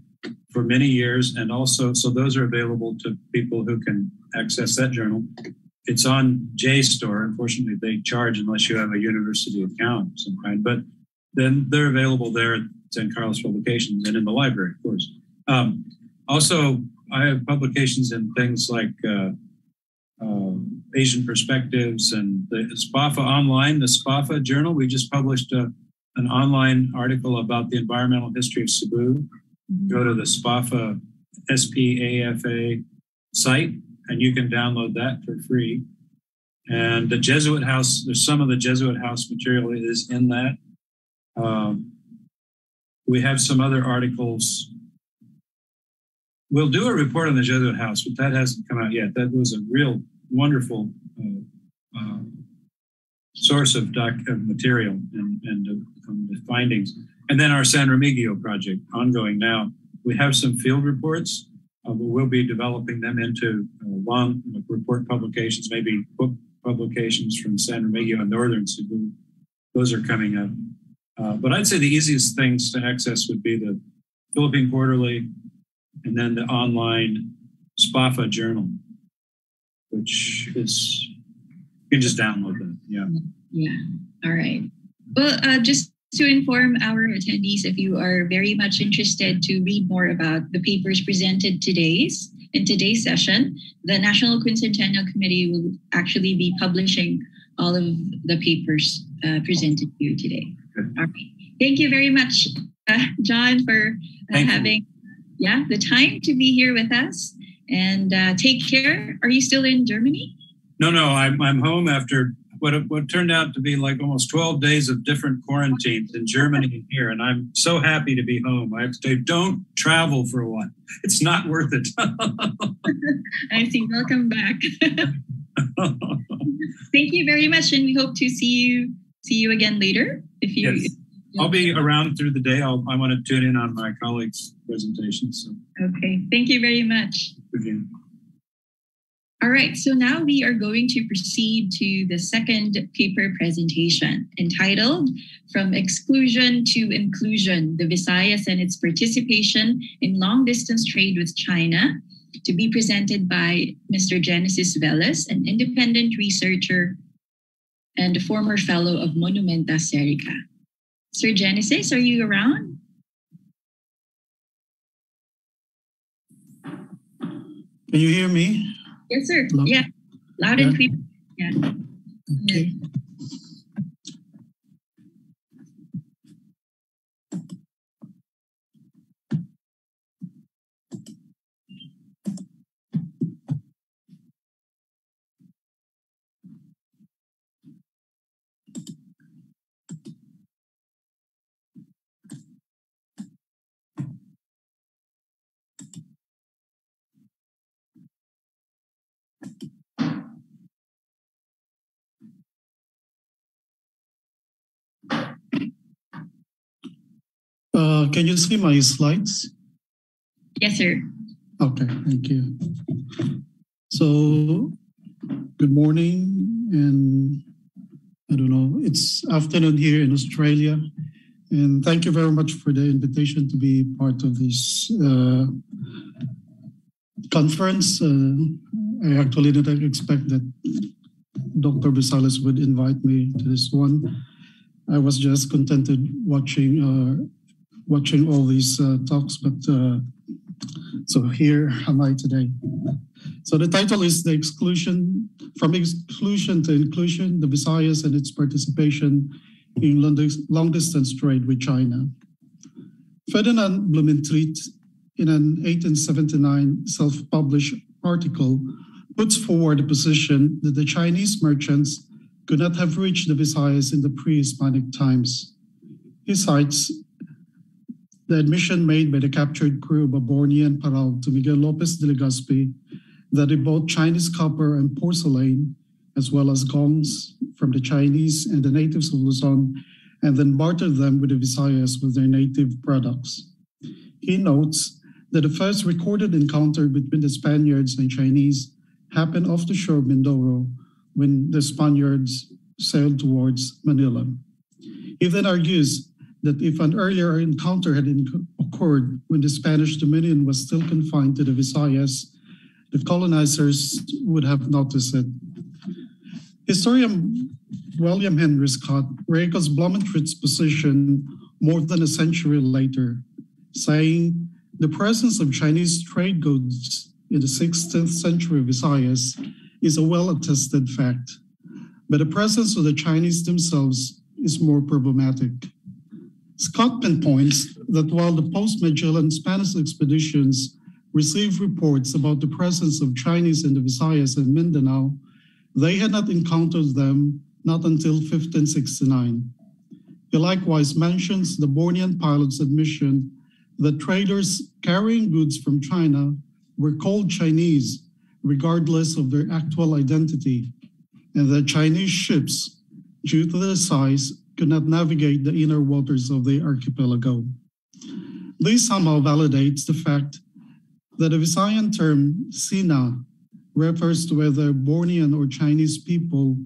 [SPEAKER 3] for many years, and also so those are available to people who can access that journal. It's on JSTOR. Unfortunately, they charge unless you have a university account of some kind, but then they're available there at San Carlos Publications and in the library, of course. Um, also, I have publications in things like uh, uh, Asian Perspectives and the SPAFA Online, the SPAFA Journal. We just published a, an online article about the environmental history of Cebu. Mm-hmm. Go to the SPAFA, S-P-A-F-A site, and you can download that for free. And the Jesuit House, there's some of the Jesuit House material is in that. Um, we have some other articles we'll do a report on the Jesuit House, but that hasn't come out yet. That was a real wonderful uh, uh, source of, doc- of material and, and uh, the findings. And then our San Remigio project, ongoing now. We have some field reports, uh, but we'll be developing them into uh, long report publications, maybe book publications from San Remigio and Northern Cebu. Those are coming up. Uh, but I'd say the easiest things to access would be the Philippine Quarterly, and then the online SPAFA journal, which is you can just download that. Yeah.
[SPEAKER 2] Yeah. All right. Well, uh, just to inform our attendees, if you are very much interested to read more about the papers presented today's in today's session, the National Quincentennial Committee will actually be publishing all of the papers uh, presented to you today. Okay. All right. Thank you very much, uh, John, for uh, having. You yeah, the time to be here with us. And uh, take care. Are you still in Germany?
[SPEAKER 3] No, no, I'm, I'm home after what, what turned out to be like almost 12 days of different quarantines in Germany and here. And I'm so happy to be home. I have to say, don't travel for a while. It's not worth it.
[SPEAKER 2] I see. Welcome back. Thank you very much. And we hope to see you see you again later. If you
[SPEAKER 3] yes. I'll be around through the day. I'll, I want to tune in on my colleagues' presentations. So.
[SPEAKER 2] Okay, thank you very much. All right, so now we are going to proceed to the second paper presentation entitled From Exclusion to Inclusion, the Visayas and its Participation in Long Distance Trade with China, to be presented by Mr. Genesis Velas, an independent researcher and a former fellow of Monumenta Serica. Sir Genesis, are you around?
[SPEAKER 4] Can you hear me?
[SPEAKER 2] Yes, sir. Hello? Yeah, loud yeah. and clear. Yeah. Okay.
[SPEAKER 4] Uh, can you see my slides?
[SPEAKER 2] Yes, sir.
[SPEAKER 4] Okay, thank you. So, good morning, and I don't know, it's afternoon here in Australia. And thank you very much for the invitation to be part of this uh, conference. Uh, I actually didn't expect that Dr. Visales would invite me to this one. I was just contented watching uh, watching all these uh, talks, but uh, so here am I today. So the title is the exclusion from exclusion to inclusion: the Visayas and its participation in long distance trade with China. Ferdinand Blumentritt, in an 1879 self-published article, puts forward the position that the Chinese merchants could not have reached the Visayas in the pre-Hispanic times. He cites the admission made by the captured crew of Aborni and Parral to Miguel Lopez de Legazpi that they bought Chinese copper and porcelain, as well as gongs from the Chinese and the natives of Luzon, and then bartered them with the Visayas with their native products. He notes that the first recorded encounter between the Spaniards and Chinese happened off the shore of Mindoro when the Spaniards sailed towards Manila. He then argues that if an earlier encounter had occurred when the Spanish dominion was still confined to the Visayas, the colonizers would have noticed it. Historian William Henry Scott reechoes Blumentritt's position more than a century later, saying the presence of Chinese trade goods in the 16th century Visayas is a well attested fact, but the presence of the Chinese themselves is more problematic. Scott pinpoints that while the post Magellan Spanish expeditions received reports about the presence of Chinese in the Visayas and Mindanao, they had not encountered them not until 1569. He likewise mentions the Bornean pilot's admission that traders carrying goods from China were called Chinese regardless of their actual identity, and that Chinese ships, due to their size, could not navigate the inner waters of the archipelago. This somehow validates the fact that the Visayan term Sina refers to whether Bornean or Chinese people,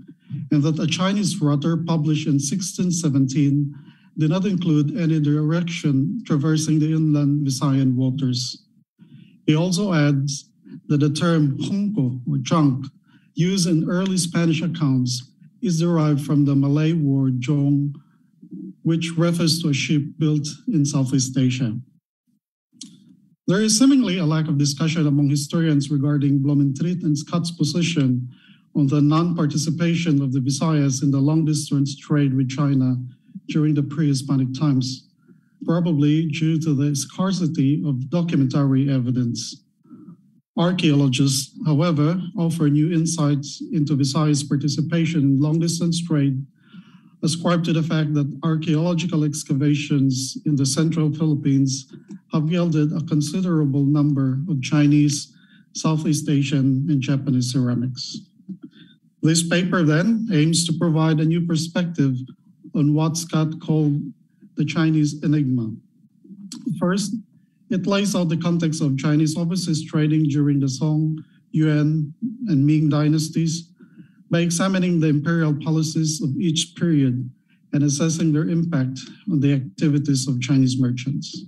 [SPEAKER 4] and that a Chinese rutter published in 1617 did not include any direction traversing the inland Visayan waters. He also adds that the term junco or junk used in early Spanish accounts is derived from the Malay word jong, which refers to a ship built in Southeast Asia. There is seemingly a lack of discussion among historians regarding Blumentritt and Scott's position on the non-participation of the Visayas in the long-distance trade with China during the pre-Hispanic times, probably due to the scarcity of documentary evidence. Archaeologists, however, offer new insights into Visayas' participation in long-distance trade, ascribed to the fact that archaeological excavations in the central Philippines have yielded a considerable number of Chinese, Southeast Asian, and Japanese ceramics. This paper then aims to provide a new perspective on what Scott called the Chinese enigma. First, it lays out the context of Chinese overseas trading during the Song, Yuan, and Ming dynasties by examining the imperial policies of each period and assessing their impact on the activities of Chinese merchants.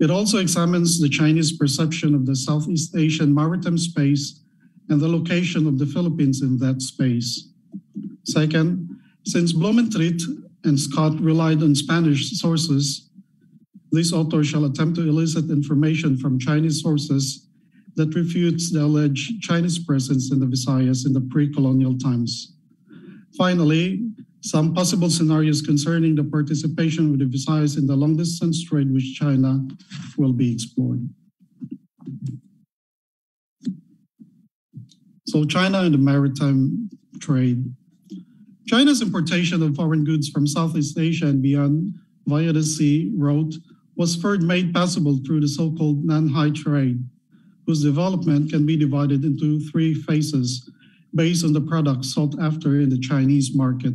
[SPEAKER 4] It also examines the Chinese perception of the Southeast Asian maritime space and the location of the Philippines in that space. Second, since Blumentritt and Scott relied on Spanish sources, this author shall attempt to elicit information from Chinese sources that refutes the alleged Chinese presence in the Visayas in the pre-colonial times. Finally, some possible scenarios concerning the participation of the Visayas in the long-distance trade with China will be explored. So China and the maritime trade. China's importation of foreign goods from Southeast Asia and beyond via the sea, route was first made possible through the so-called Nanhai trade, whose development can be divided into three phases based on the products sought after in the Chinese market.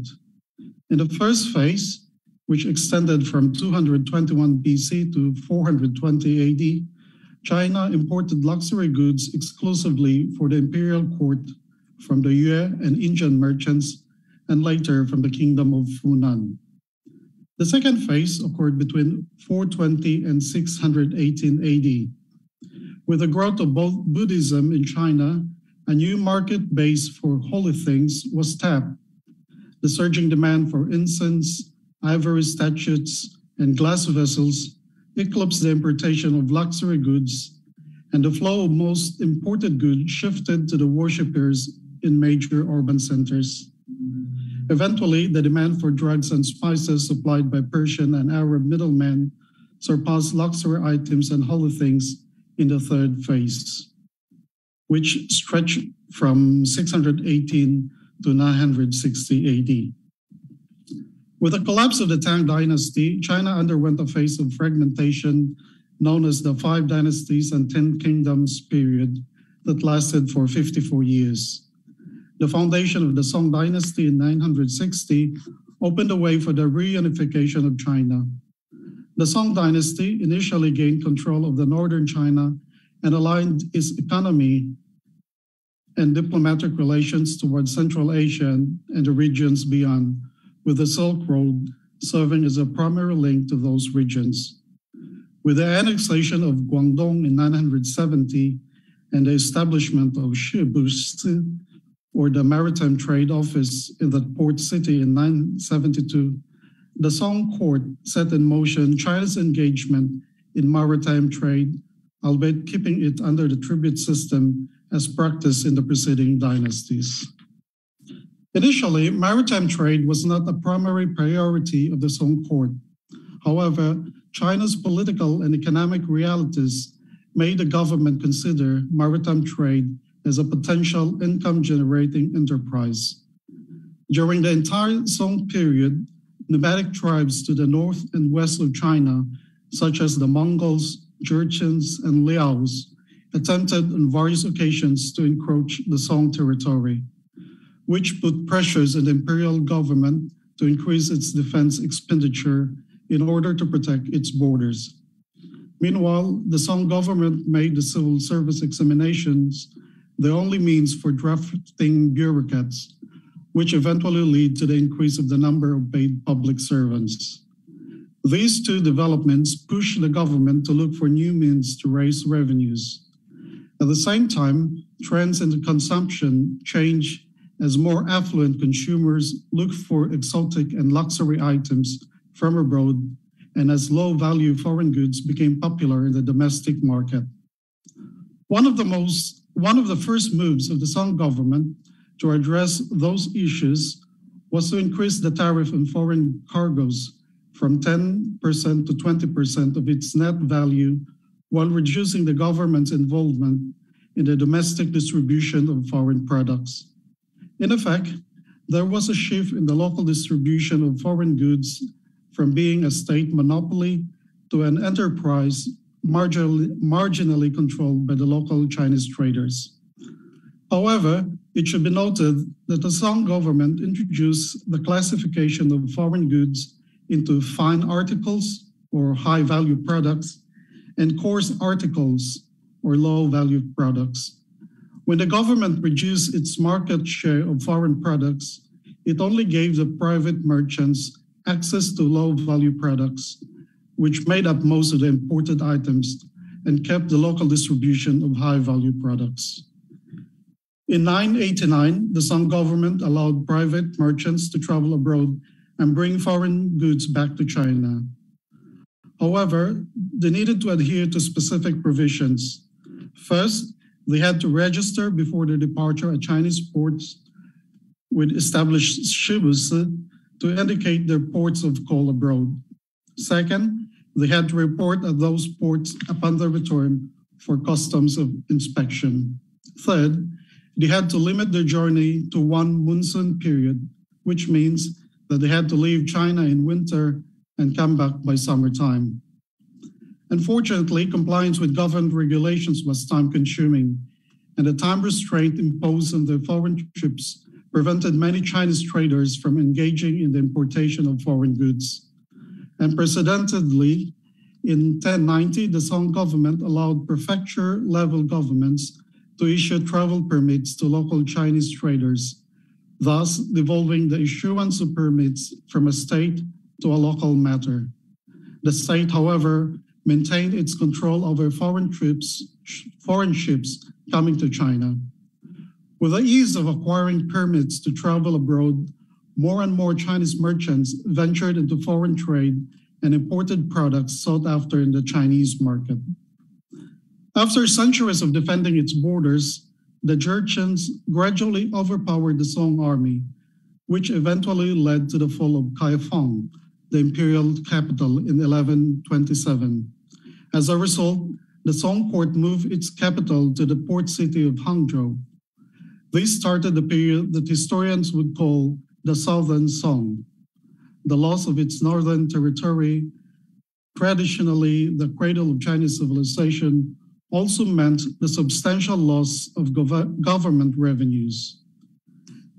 [SPEAKER 4] In the first phase, which extended from 221 BC to 420 AD, China imported luxury goods exclusively for the imperial court from the Yue and Indian merchants and later from the kingdom of Funan. The second phase occurred between 420 and 618 AD. With the growth of both Buddhism in China, a new market base for holy things was tapped. the surging demand for incense, ivory statues, and glass vessels eclipsed the importation of luxury goods, and the flow of most imported goods shifted to the worshippers in major urban centers. Eventually, the demand for drugs and spices supplied by Persian and Arab middlemen surpassed luxury items and holy things in the third phase, which stretched from 618 to 960 AD. With the collapse of the Tang dynasty, China underwent a phase of fragmentation known as the Five Dynasties and Ten Kingdoms period that lasted for 54 years. The foundation of the Song dynasty in 960 opened the way for the reunification of China. The Song dynasty initially gained control of the northern China and aligned its economy and diplomatic relations towards Central Asia and the regions beyond, with the Silk Road serving as a primary link to those regions. With the annexation of Guangdong in 970 and the establishment of Shibusi, or the Maritime Trade Office in the port city in 972, the Song court set in motion China's engagement in maritime trade, albeit keeping it under the tribute system as practiced in the preceding dynasties. Initially, maritime trade was not a primary priority of the Song court. However, China's political and economic realities made the government consider maritime trade as a potential income generating enterprise. During the entire Song period, nomadic tribes to the north and west of China, such as the Mongols, Jurchens, and Liaos, attempted on various occasions to encroach the Song territory, which put pressures on the imperial government to increase its defense expenditure in order to protect its borders. Meanwhile, the Song government made the civil service examinations the only means for drafting bureaucrats, which eventually lead to the increase of the number of paid public servants. These two developments push the government to look for new means to raise revenues. At the same time, trends in consumption change as more affluent consumers look for exotic and luxury items from abroad and as low value foreign goods became popular in the domestic market. One of the most one of the first moves of the Song government to address those issues was to increase the tariff on foreign cargoes from 10% to 20% of its net value while reducing the government's involvement in the domestic distribution of foreign products. In effect, there was a shift in the local distribution of foreign goods from being a state monopoly to an enterprise marginally, marginally controlled by the local Chinese traders. However, it should be noted that the Song government introduced the classification of foreign goods into fine articles or high value products and coarse articles or low value products. When the government reduced its market share of foreign products, it only gave the private merchants access to low value products which made up most of the imported items and kept the local distribution of high value products. In 989, the Song government allowed private merchants to travel abroad and bring foreign goods back to China. However, they needed to adhere to specific provisions. First, they had to register before their departure at Chinese ports with established shibus to indicate their ports of call abroad. Second, they had to report at those ports upon their return for customs of inspection. Third, they had to limit their journey to one monsoon period, which means that they had to leave China in winter and come back by summertime. Unfortunately, compliance with government regulations was time consuming, and the time restraint imposed on the foreign troops prevented many Chinese traders from engaging in the importation of foreign goods. Unprecedentedly, in 1090, the Song government allowed prefecture level governments to issue travel permits to local Chinese traders, thus devolving the issuance of permits from a state to a local matter. The state, however, maintained its control over foreign trips, foreign ships coming to China. With the ease of acquiring permits to travel abroad, more and more Chinese merchants ventured into foreign trade and imported products sought after in the Chinese market. After centuries of defending its borders, the Jurchens gradually overpowered the Song army, which eventually led to the fall of Kaifeng, the imperial capital, in 1127. As a result, the Song court moved its capital to the port city of Hangzhou. This started the period that historians would call the Southern Song. The loss of its northern territory, traditionally the cradle of Chinese civilization, also meant the substantial loss of gov- government revenues.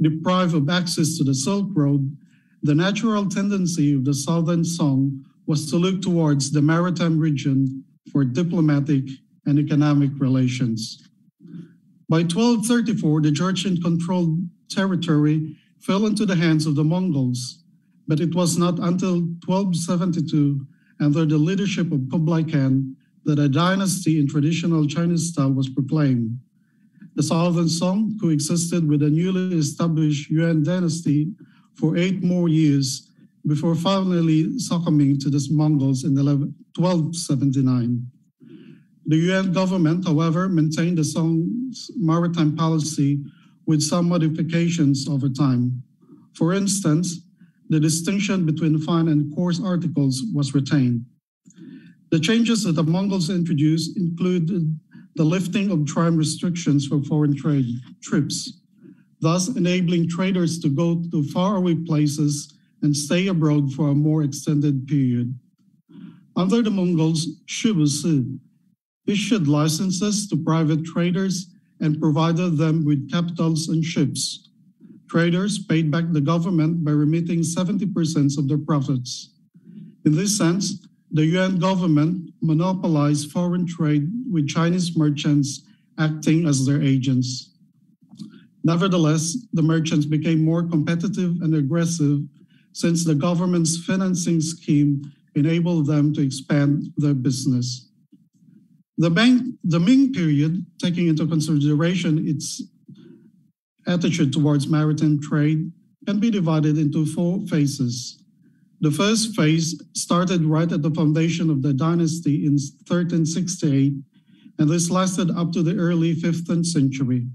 [SPEAKER 4] Deprived of access to the Silk Road, the natural tendency of the Southern Song was to look towards the maritime region for diplomatic and economic relations. By 1234, the Jurchen controlled territory fell into the hands of the Mongols, but it was not until 1272, under the leadership of Kublai Khan, that a dynasty in traditional Chinese style was proclaimed. The Southern Song coexisted with the newly established Yuan dynasty for eight more years before finally succumbing to the Mongols in 1279. The Yuan government, however, maintained the Song's maritime policy with some modifications over time. For instance, the distinction between fine and coarse articles was retained. The changes that the Mongols introduced included the lifting of time restrictions for foreign trade trips, thus enabling traders to go to faraway places and stay abroad for a more extended period. Under the Mongols, Shubusi issued licenses to private traders and provided them with capitals and ships. Traders paid back the government by remitting 70% of their profits. In this sense, the Yuan government monopolized foreign trade with Chinese merchants acting as their agents. Nevertheless, the merchants became more competitive and aggressive since the government's financing scheme enabled them to expand their business. The, bank, the Ming period, taking into consideration its attitude towards maritime trade, can be divided into four phases. The first phase started right at the foundation of the dynasty in 1368, and this lasted up to the early 15th century.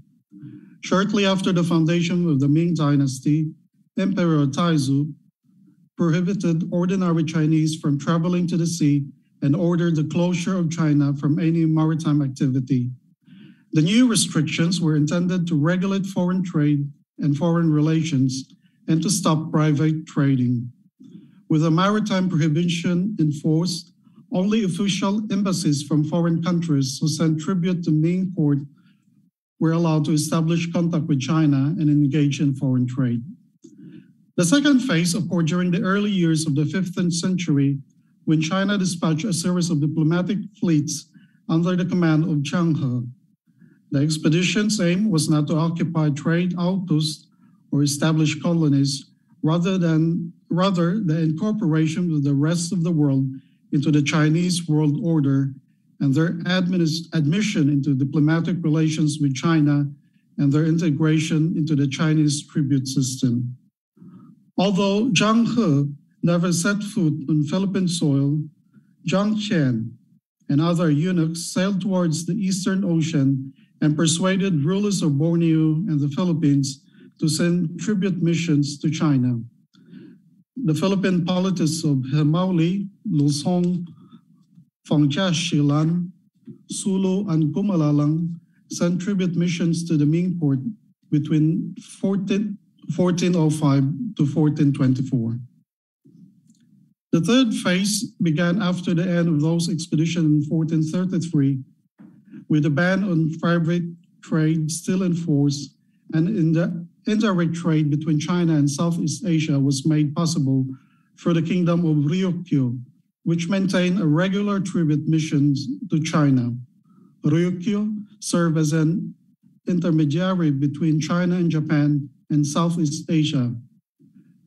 [SPEAKER 4] Shortly after the foundation of the Ming dynasty, Emperor Taizu prohibited ordinary Chinese from traveling to the sea and ordered the closure of China from any maritime activity. The new restrictions were intended to regulate foreign trade and foreign relations and to stop private trading. With a maritime prohibition enforced, only official embassies from foreign countries who sent tribute to Ming court were allowed to establish contact with China and engage in foreign trade. The second phase occurred during the early years of the 15th century when China dispatched a series of diplomatic fleets under the command of Zheng He. The expedition's aim was not to occupy trade outposts or establish colonies, rather than rather the incorporation of the rest of the world into the Chinese world order and their admission into diplomatic relations with China and their integration into the Chinese tribute system. Although Zheng He never set foot on Philippine soil, Zhang Qian and other eunuchs sailed towards the Eastern Ocean and persuaded rulers of Borneo and the Philippines to send tribute missions to China. The Philippine politics of Hemauli, Lusong, Fangja Shilan, Sulu, and Gumalalaang sent tribute missions to the Ming court between 14, 1405 to 1424. The third phase began after the end of those expeditions in 1433, with a ban on private trade still in force, and in the indirect trade between China and Southeast Asia was made possible through the Kingdom of Ryukyu, which maintained a regular tribute missions to China. Ryukyu served as an intermediary between China and Japan and Southeast Asia,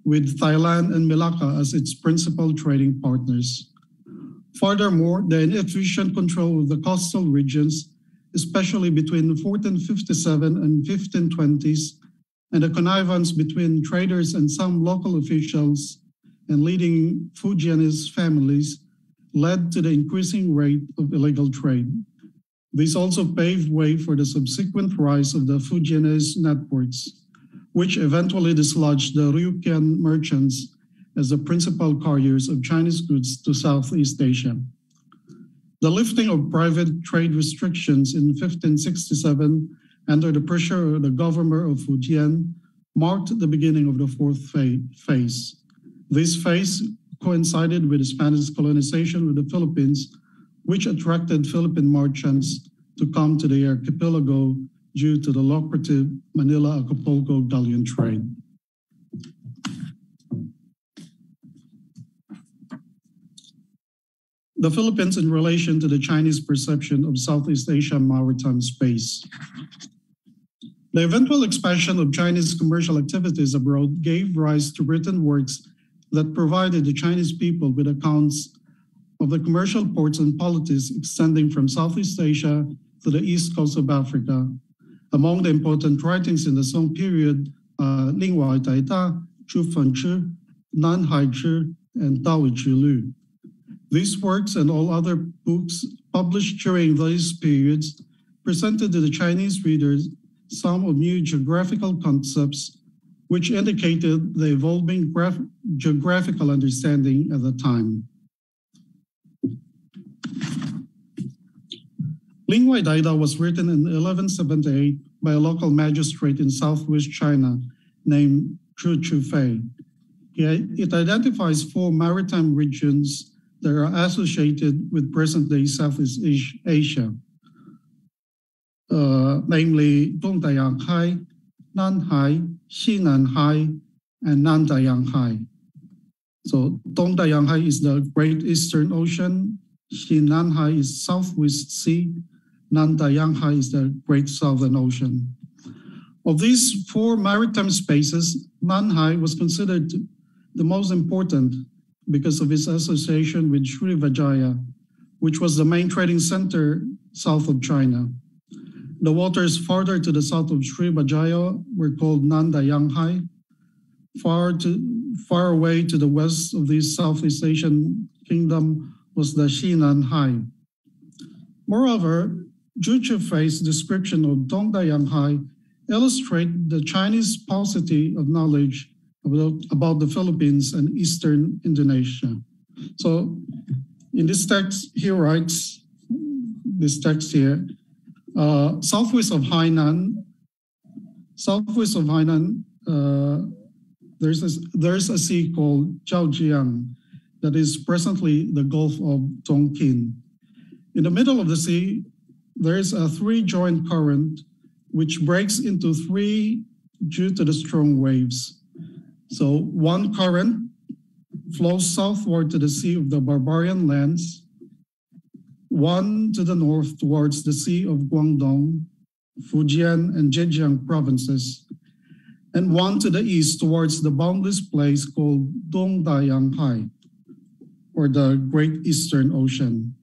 [SPEAKER 4] with Thailand and Malacca as its principal trading partners. Furthermore, the inefficient control of the coastal regions, especially between 1457 and 1520s, and the connivance between traders and some local officials and leading Fujianese families led to the increasing rate of illegal trade. This also paved way for the subsequent rise of the Fujianese networks, which eventually dislodged the Ryukyuan merchants as the principal carriers of Chinese goods to Southeast Asia. The lifting of private trade restrictions in 1567 under the pressure of the governor of Fujian marked the beginning of the fourth phase. This phase coincided with the Spanish colonization of the Philippines, which attracted Philippine merchants to come to the archipelago due to the lucrative Manila Acapulco galleon trade. The Philippines in relation to the Chinese perception of Southeast Asia maritime space. The eventual expansion of Chinese commercial activities abroad gave rise to written works that provided the Chinese people with accounts of the commercial ports and polities extending from Southeast Asia to the east coast of Africa. Among the important writings in the Song period are Ling Wai Tai Ta, Chu Fan Chi, Nan Hai Chi, and Tao Chi Lu. These works and all other books published during these periods presented to the Chinese readers some of new geographical concepts which indicated the evolving geographical understanding at the time. Lingwai Daida was written in 1178 by a local magistrate in southwest China named Zhu Chufei. It identifies four maritime regions that are associated with present-day Southeast Asia, uh, namely Dongdayanghai, Nanhai, Xinanhai, and Nandayanghai. So Dongdayanghai is the Great Eastern Ocean, Xinanhai is Southwest Sea, Nandayanghai is the Great Southern Ocean. Of these four maritime spaces, Nanhai was considered the most important because of its association with Srivijaya, which was the main trading center south of China. The waters farther to the south of Sri Srivijaya were called Nanda Yanghai. Far, to, far away to the west of this Southeast Asian kingdom was the Shinan Hai. Moreover, Zhu Chufei's description of Dongda Yanghai illustrate the Chinese paucity of knowledge about, about the Philippines and Eastern Indonesia. So in this text, he writes, this text here, uh, southwest of Hainan, southwest of Hainan, uh, there's a, there's a sea called Zhaojiang that is presently the Gulf of Tonkin. In the middle of the sea, there is a three-joint current which breaks into three due to the strong waves. So one current flows southward to the Sea of the Barbarian Lands, one to the north towards the Sea of Guangdong, Fujian, and Zhejiang provinces, and one to the east towards the boundless place called Dongdayanghai, or the Great Eastern Ocean.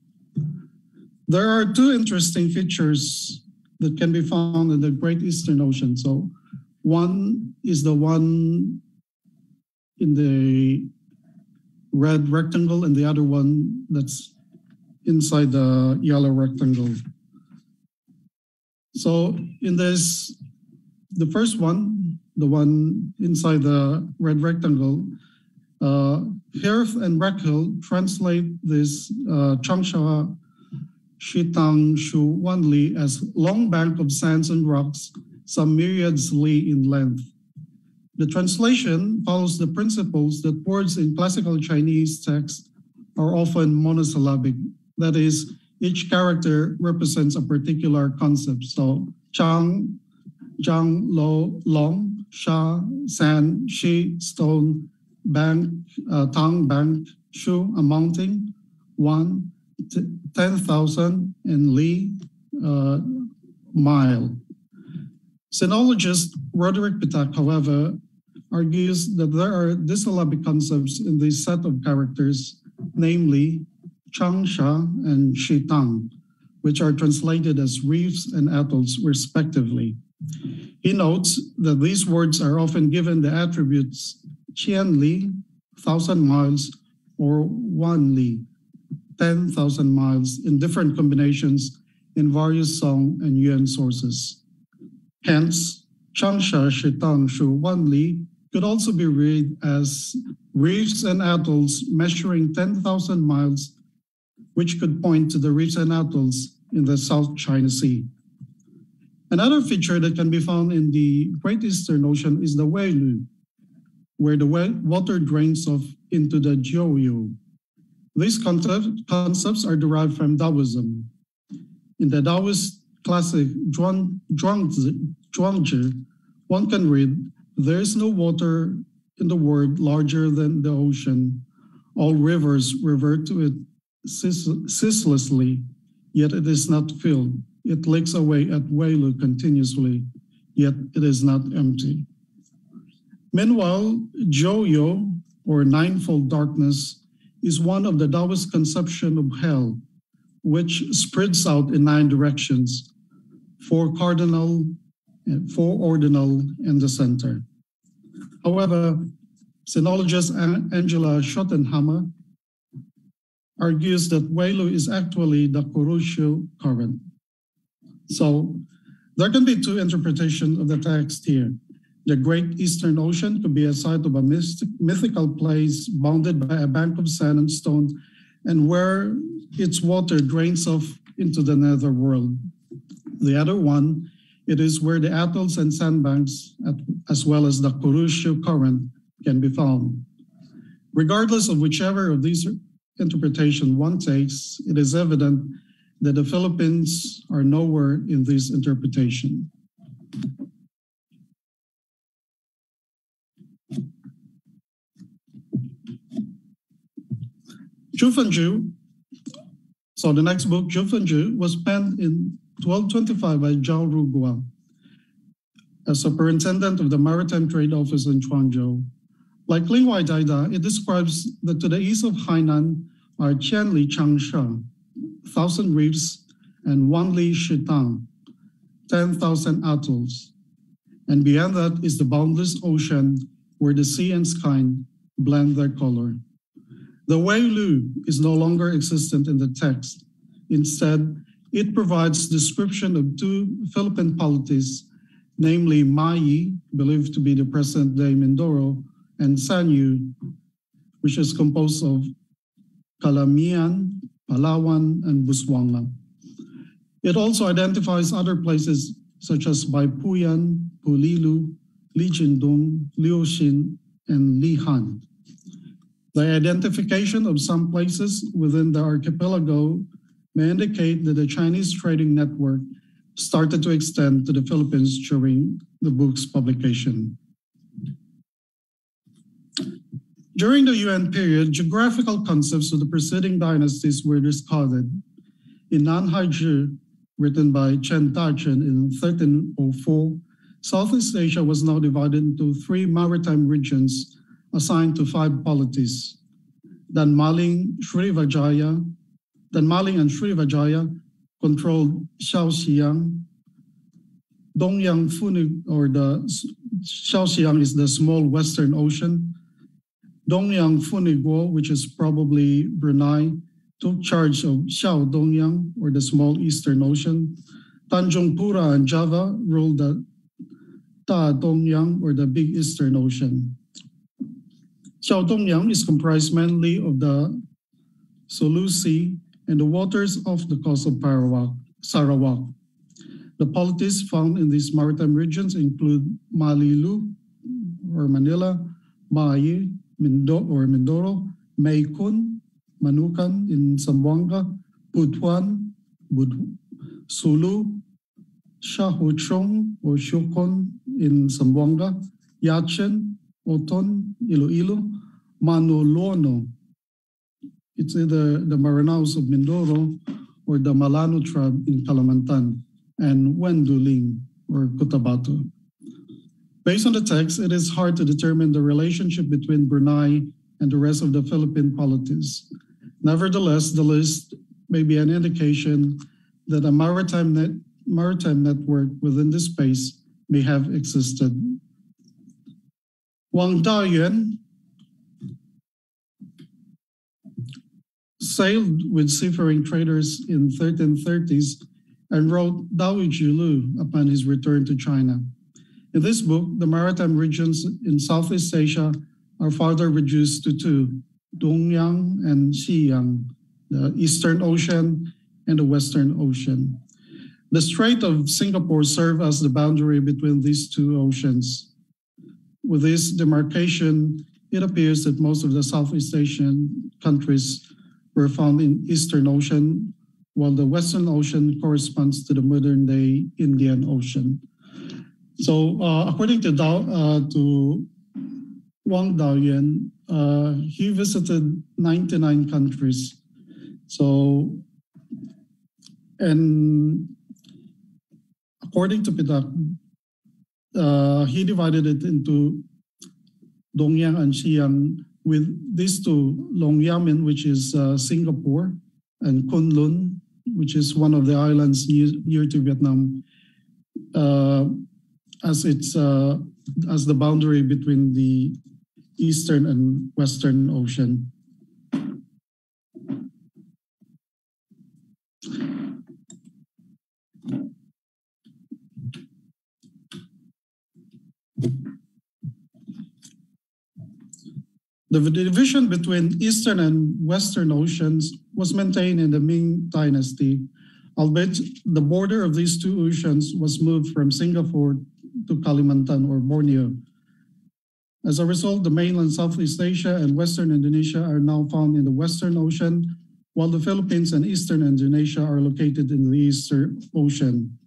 [SPEAKER 4] There are two interesting features that can be found in the Great Eastern Ocean. So one is the one in the red rectangle and the other one that's inside the yellow rectangle. So in this, the first one, the one inside the red rectangle, uh, Hirth and Rockhill translate this uh, Changsha Shitang Shu Wanli as long bank of sands and rocks, some myriads li in length. The translation follows the principles that words in classical Chinese text are often monosyllabic. That is, each character represents a particular concept. So, Chang, Zhang, Lo, Long, Sha, San, Shi, Stone, Bank, uh, Tang, Bank, Shu, amounting, one, 10,000, and Li, uh, mile. Sinologist Roderich Ptak, however, argues that there are disyllabic concepts in this set of characters, namely Changsha and Shitang, which are translated as reefs and atolls respectively. He notes that these words are often given the attributes Qian Li, thousand miles, or Wan Li, 10,000 miles in different combinations in various Song and Yuan sources. Hence, Changsha Shitang Shu Wan Li could also be read as reefs and atolls measuring 10,000 miles, which could point to the and atolls in the South China Sea. Another feature that can be found in the Great Eastern Ocean is the Weilu, where the water drains off into the Jiuyu. These concepts are derived from Taoism. In the Taoist classic Zhuangzi, one can read, there is no water in the world larger than the ocean. All rivers revert to it ceaselessly, yet it is not filled. It leaks away at Weilu continuously, yet it is not empty. Meanwhile, Jiuyu, or ninefold darkness, is one of the Taoist conception of hell, which spreads out in nine directions, four cardinal, eh, four ordinal, and the center. However, sinologist Angela Schottenhammer argues that Weilu is actually the Kuroshio current. So there can be two interpretations of the text here. The Great Eastern Ocean could be a site of a mystic, mythical place bounded by a bank of sand and stone and where its water drains off into the nether world. The other one, it is where the atolls and sandbanks, as well as the Kuroshio current, can be found. Regardless of whichever of these interpretation one takes, it is evident that the Philippines are nowhere in this interpretation. Zhu so the next book, Zhu was penned in 1225 by Zhao Rugua as superintendent of the Maritime Trade Office in Quanzhou. Like Ling Wai Daida, it describes that to the east of Hainan are Qianli Changsha, thousand reefs, and Wanli Shitang, 10,000 atolls. And beyond that is the boundless ocean where the sea and sky blend their color. The Wei Lu is no longer existent in the text. Instead, it provides description of two Philippine polities, namely Mayi, believed to be the present-day Mindoro, and Sanyu, which is composed of Calamian, Palawan, and Busuanga. It also identifies other places such as Baipuyan, Pulilu, Lijindung, Liuxin, and Lihan. The identification of some places within the archipelago may indicate that the Chinese trading network started to extend to the Philippines during the book's publication. During the Yuan period, geographical concepts of the preceding dynasties were discarded. In Nanhai Zhi, written by Chen Dazhen in 1304, Southeast Asia was now divided into three maritime regions assigned to five polities. Danmaling, Srivijaya, Danmaling and Srivijaya controlled Shaoxiang. Dongyang Funi, or the Shaoxiang is the small Western Ocean. Dongyang Funiguo, which is probably Brunei, took charge of Xiao Dongyang, or the small Eastern Ocean. Tanjung Pura and Java ruled the Ta Dongyang, or the Big Eastern Ocean. Xiaodongyang is comprised mainly of the Sulu Sea and the waters off the coast of Parawak, Sarawak. The polities found in these maritime regions include Malilu or Manila, Mayi Mindo, or Mindoro, Maykun, Manukan in Zamboanga, Butuan, Bud Sulu, Shahuchong or Shukon in Zamboanga, Yachen, Oton, Iloilo, Manolono. It's either the Maranaos of Mindoro or the Malano tribe in Kalimantan, and Wenduling or Cotabato. Based on the text, it is hard to determine the relationship between Brunei and the rest of the Philippine polities. Nevertheless, the list may be an indication that a maritime, net, maritime network within this space may have existed. Wang Dayuan sailed with seafaring traders in 1330s and wrote Dawi Jilu upon his return to China. In this book, the maritime regions in Southeast Asia are further reduced to two, Dongyang and Xiyang, the Eastern Ocean and the Western Ocean. The Strait of Singapore served as the boundary between these two oceans. With this demarcation, it appears that most of the Southeast Asian countries were found in Eastern Ocean, while the Western Ocean corresponds to the modern day Indian Ocean. So uh, according to, Dao, uh, to Wang Daoyuan, uh, he visited 99 countries. So, and according to Ptak, uh, he divided it into Dongyang and Xiyang with these two, Longyamen, which is uh, Singapore, and Kunlun, which is one of the islands near, near to Vietnam, uh, as it's uh, as the boundary between the Eastern and Western Ocean. The division between Eastern and Western Oceans was maintained in the Ming Dynasty, albeit the border of these two oceans was moved from Singapore to Kalimantan or Borneo. As a result, the mainland Southeast Asia and Western Indonesia are now found in the Western Ocean, while the Philippines and Eastern Indonesia are located in the Eastern Ocean.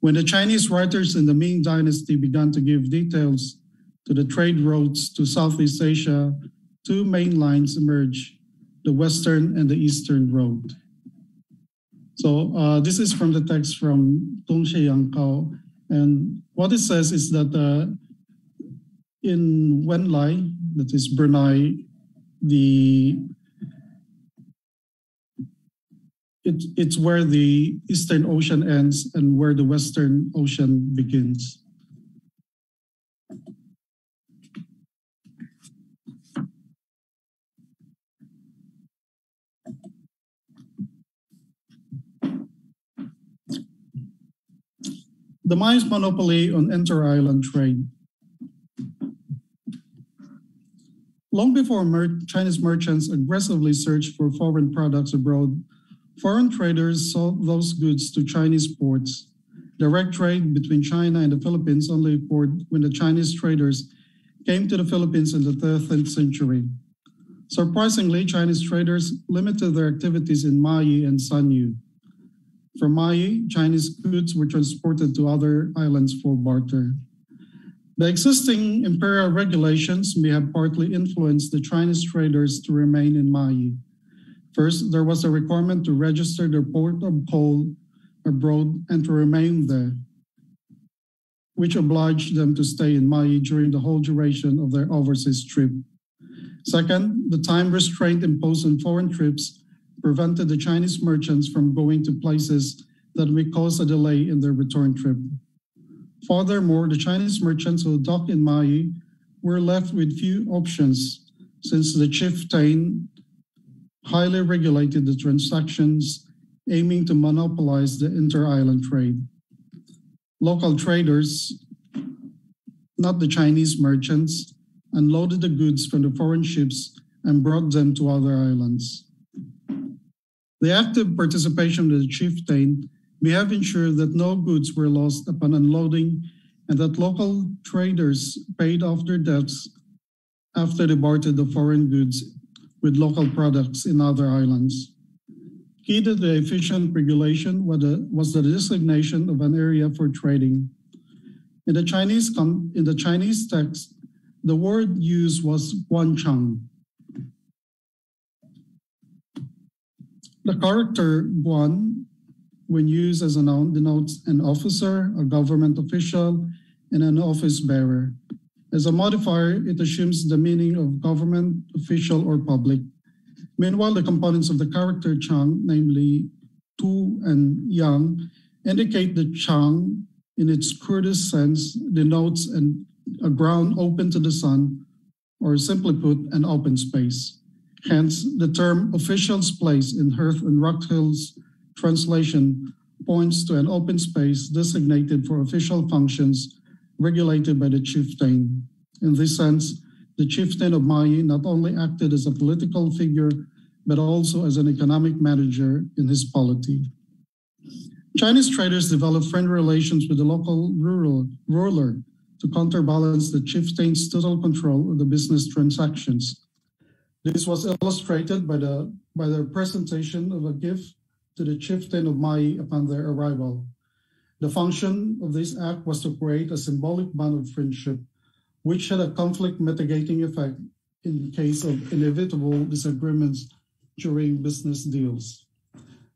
[SPEAKER 4] When the Chinese writers in the Ming Dynasty began to give details to the trade routes to Southeast Asia, two main lines emerged, the Western and the Eastern Road. So uh, this is from the text from Dong Xi Yang Kao. And what it says is that uh, in Wen Lai, that is Brunei, the it, it's where the Eastern Ocean ends and where the Western Ocean begins. The mine's monopoly on inter-island trade Long before mer Chinese merchants aggressively searched for foreign products abroad, foreign traders sold those goods to Chinese ports. Direct trade between China and the Philippines only occurred when the Chinese traders came to the Philippines in the 13th century. Surprisingly, Chinese traders limited their activities in Mayi and Sanyu. From Mayi, Chinese goods were transported to other islands for barter. The existing imperial regulations may have partly influenced the Chinese traders to remain in Mayi. First, there was a requirement to register their port of call abroad and to remain there, which obliged them to stay in Mayi during the whole duration of their overseas trip. Second, the time restraint imposed on foreign trips prevented the Chinese merchants from going to places that may cause a delay in their return trip. Furthermore, the Chinese merchants who docked in Mayi were left with few options since the chieftain highly regulated the transactions aiming to monopolize the inter-island trade. Local traders, not the Chinese merchants, unloaded the goods from the foreign ships and brought them to other islands. The active participation of the chieftain may have ensured that no goods were lost upon unloading and that local traders paid off their debts after they bartered the foreign goods with local products in other islands. Key to the efficient regulation was the designation of an area for trading. In the Chinese, in the Chinese text, the word used was guanchang. The character guan when used as a noun, denotes an officer, a government official, and an office bearer. As a modifier, it assumes the meaning of government, official, or public. Meanwhile, the components of the character Chang, namely Tu and Yang, indicate that Chang in its crudest sense, denotes an, a ground open to the sun, or simply put, an open space. Hence, the term official's place in Hirth and Rockhill's translation points to an open space designated for official functions regulated by the chieftain. In this sense, the chieftain of Mayi not only acted as a political figure, but also as an economic manager in his polity. Chinese traders developed friendly relations with the local rural ruler to counterbalance the chieftain's total control of the business transactions. This was illustrated by the by the presentation of a gift to the chieftain of Mai upon their arrival. The function of this act was to create a symbolic bond of friendship, which had a conflict mitigating effect in case of inevitable disagreements during business deals.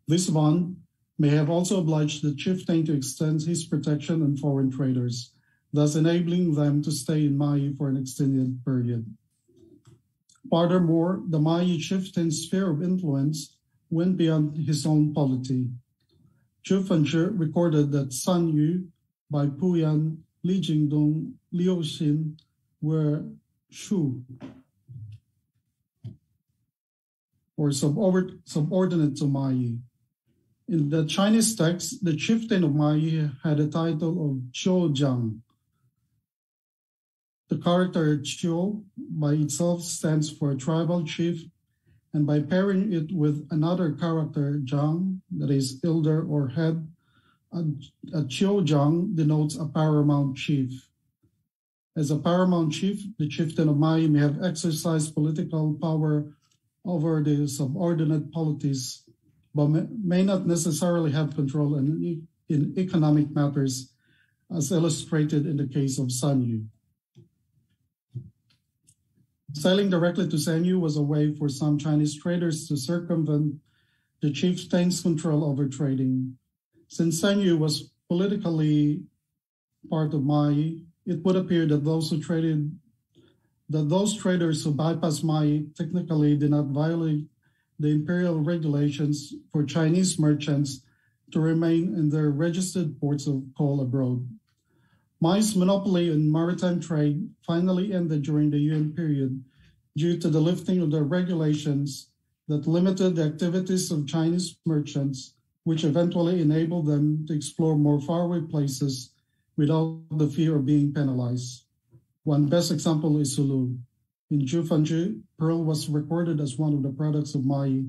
[SPEAKER 4] This bond may have also obliged the chieftain to extend his protection on foreign traders, thus enabling them to stay in Mai for an extended period. Furthermore, the Mai chieftain's sphere of influence went beyond his own polity. Zhu recorded that San Yu, Bai Puyan, Li Jingdong, Liu Xin were Shu, or subordinate to Mai. In the Chinese text, the chieftain of Mai had a title of Jiang. The character Qiu by itself stands for a tribal chief, and by pairing it with another character, Jiang, that is elder or head, a, a Qiu Jiang denotes a paramount chief. As a paramount chief, the chieftain of Mai may have exercised political power over the subordinate polities but may not necessarily have control in, in economic matters, as illustrated in the case of San Yu. Sailing directly to Sanyu was a way for some Chinese traders to circumvent the chieftain's control over trading. Since Sanyu was politically part of Mai, it would appear that those who traded that those traders who bypassed Mai technically did not violate the imperial regulations for Chinese merchants to remain in their registered ports of call abroad. Mai's monopoly in maritime trade finally ended during the Yuan period due to the lifting of the regulations that limited the activities of Chinese merchants, which eventually enabled them to explore more faraway places without the fear of being penalized. One best example is Sulu. In Zhu pearl was recorded as one of the products of Mai.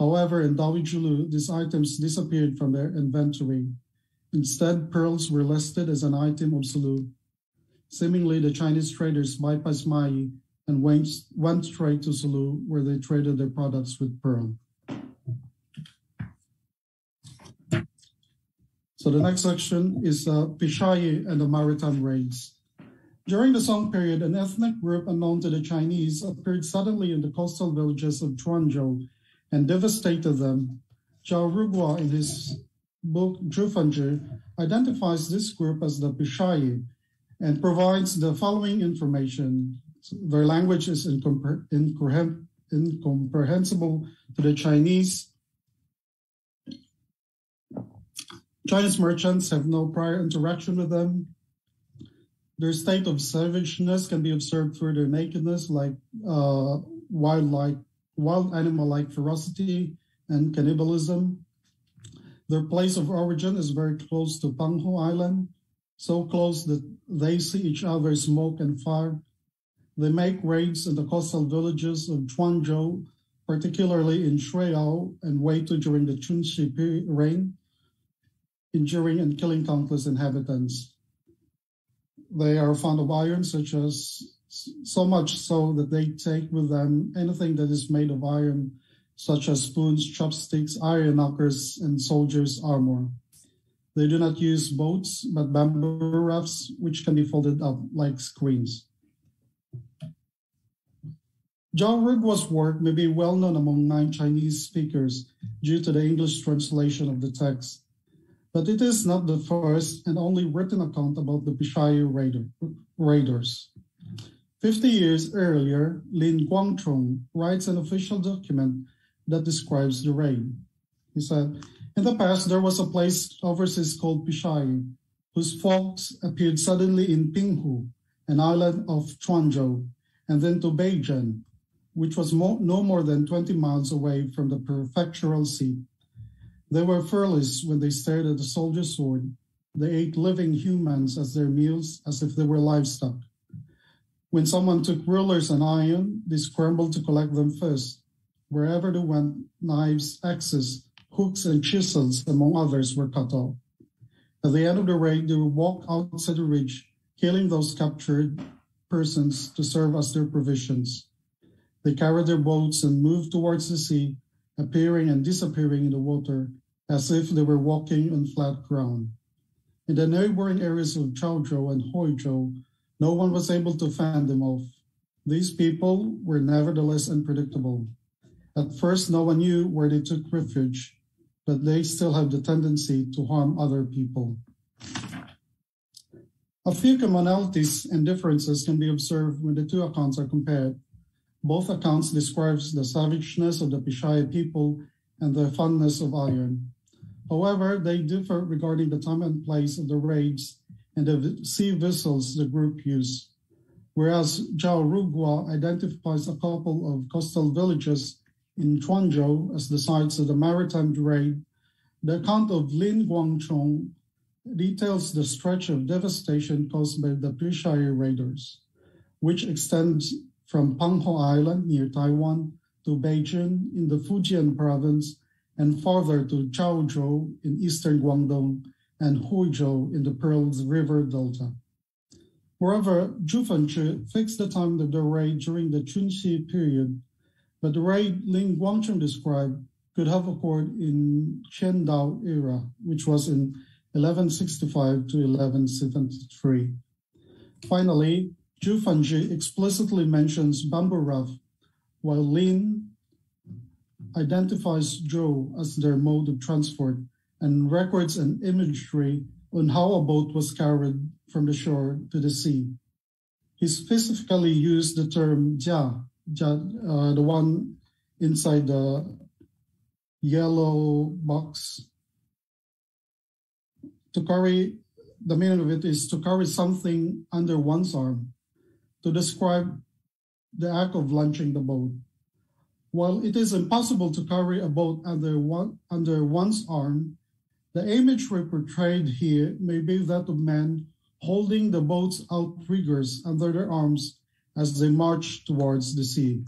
[SPEAKER 4] However, in Dawei these items disappeared from their inventory. Instead, pearls were listed as an item of Sulu. Seemingly, the Chinese traders bypassed Mai and went, went straight to Sulu, where they traded their products with pearl. So the next section is uh, Pishaye and the maritime raids. During the Song period, an ethnic group unknown to the Chinese appeared suddenly in the coastal villages of Quanzhou and devastated them. Zhao Rugua, in his book Zhu identifies this group as the Pishaye and provides the following information. Their language is incompre- incomprehensible to the Chinese. Chinese merchants have no prior interaction with them. Their state of savageness can be observed through their nakedness, like uh, wild-like, wild animal-like ferocity and cannibalism. Their place of origin is very close to Penghu Island, so close that they see each other smoke and fire. They make raids in the coastal villages of Quanzhou, particularly in Shuiyao and Weitu during the Chunxi reign, injuring and killing countless inhabitants. They are fond of iron, such as so much so that they take with them anything that is made of iron, such as spoons, chopsticks, iron knockers, and soldiers' armor. They do not use boats, but bamboo rafts, which can be folded up like screens. Zhao Rugua's work may be well known among non-Chinese speakers due to the English translation of the text but it is not the first and only written account about the Pishayu raider, raiders. Fifty years earlier, Lin Guangchong writes an official document that describes the raid. He said, in the past, there was a place overseas called Pishai, whose folks appeared suddenly in Penghu, an island of Quanzhou, and then to Beijian, which was mo- no more than 20 miles away from the prefectural seat. They were fearless when they stared at the soldier's sword. They ate living humans as their meals, as if they were livestock. When someone took rulers and iron, they scrambled to collect them first. Wherever they went, knives, axes, hooks, and chisels, among others, were cut off. At the end of the raid, they would walk outside the ridge, killing those captured persons to serve as their provisions. They carried their boats and moved towards the sea, appearing and disappearing in the water as if they were walking on flat ground. In the neighboring areas of Chaozhou and Huizhou, no one was able to fend them off. These people were nevertheless unpredictable. At first, no one knew where they took refuge, but they still have the tendency to harm other people. A few commonalities and differences can be observed when the two accounts are compared. Both accounts describes the savageness of the Pishaya people and the fondness of iron. However, they differ regarding the time and place of the raids and the sea vessels the group used. Whereas Zhao Rugua identifies a couple of coastal villages in Quanzhou as the sites of the maritime raid, the account of Lin Guangchong details the stretch of devastation caused by the Pishaya raiders, which extends from Penghu Island near Taiwan to Beijing in the Fujian province and farther to Chaozhou in eastern Guangdong and Huizhou in the Pearls River Delta. Moreover, Zhufan Zhi fixed the time of the raid during the Chunxi period, but the raid Lin Guangcheng described could have occurred in Qiandao era, which was in 1165 to 1173. Finally, Zhufan Zhi explicitly mentions bamboo raft, while Lin identifies Zhou as their mode of transport and records an imagery on how a boat was carried from the shore to the sea. He specifically used the term jia uh, the one inside the yellow box. To carry, the meaning of it is to carry something under one's arm to describe the act of launching the boat. While it is impossible to carry a boat under, one, under one's arm, the imagery portrayed here may be that of men holding the boat's outriggers under their arms as they march towards the sea.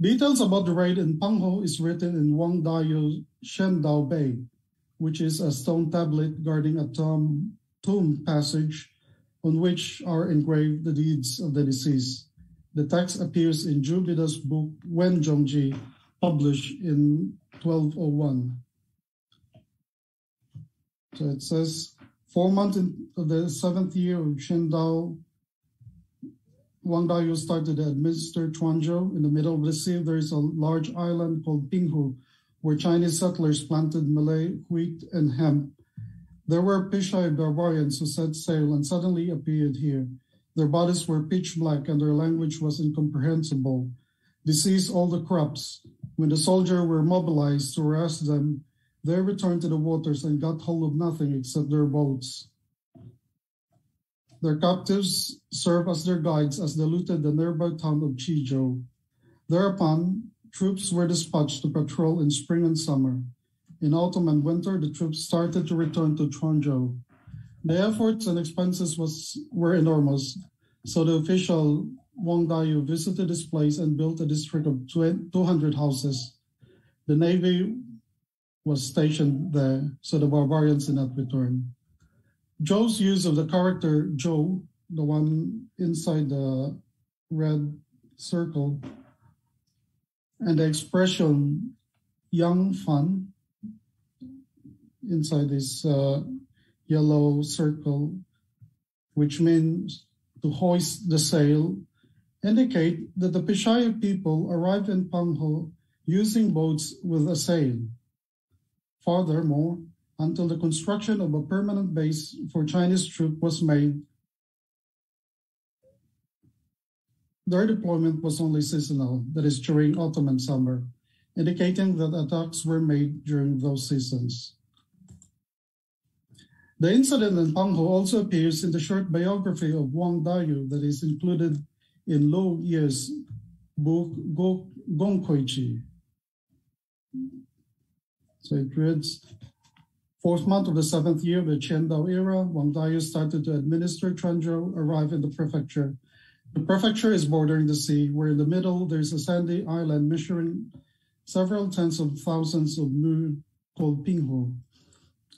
[SPEAKER 4] Details about the raid in Penghu is written in Wang Dayu Shendao Bei, which is a stone tablet guarding a tomb, tomb passage on which are engraved the deeds of the deceased. The text appears in Zhu Bida's book Wen Zhongji, published in 1201. So it says, four months of the seventh year of Qiandao, Wang Dayu started to administer Quanzhou. In the middle of the sea, there is a large island called Penghu, where Chinese settlers planted Malay wheat and hemp there were Pishai barbarians who set sail and suddenly appeared here. Their bodies were pitch black and their language was incomprehensible. They seized all the crops. When the soldiers were mobilized to arrest them, they returned to the waters and got hold of nothing except their boats. Their captives served as their guides as they looted the nearby town of Chizhou. Thereupon, troops were dispatched to patrol in spring and summer. In autumn and winter, the troops started to return to Quanzhou. The efforts and expenses was, were enormous, so the official Wang Dayu visited this place and built a district of 200 houses. The navy was stationed there, so the barbarians did not return. Zhou's use of the character Joe, the one inside the red circle, and the expression yang fan inside this uh, yellow circle, which means to hoist the sail, indicate that the Pishaya people arrived in Penghu using boats with a sail. Furthermore, until the construction of a permanent base for Chinese troops was made, their deployment was only seasonal, that is during autumn and summer, indicating that attacks were made during those seasons. The incident in Penghu also appears in the short biography of Wang Dayu that is included in Lo Ye's book Go, Gongkuiji. So it reads, fourth month of the seventh year of the Qiandao era, Wang Dayu started to administer Quanzhou, arrived in the prefecture. The prefecture is bordering the sea, where in the middle there's a sandy island measuring several tens of thousands of mu called Penghu.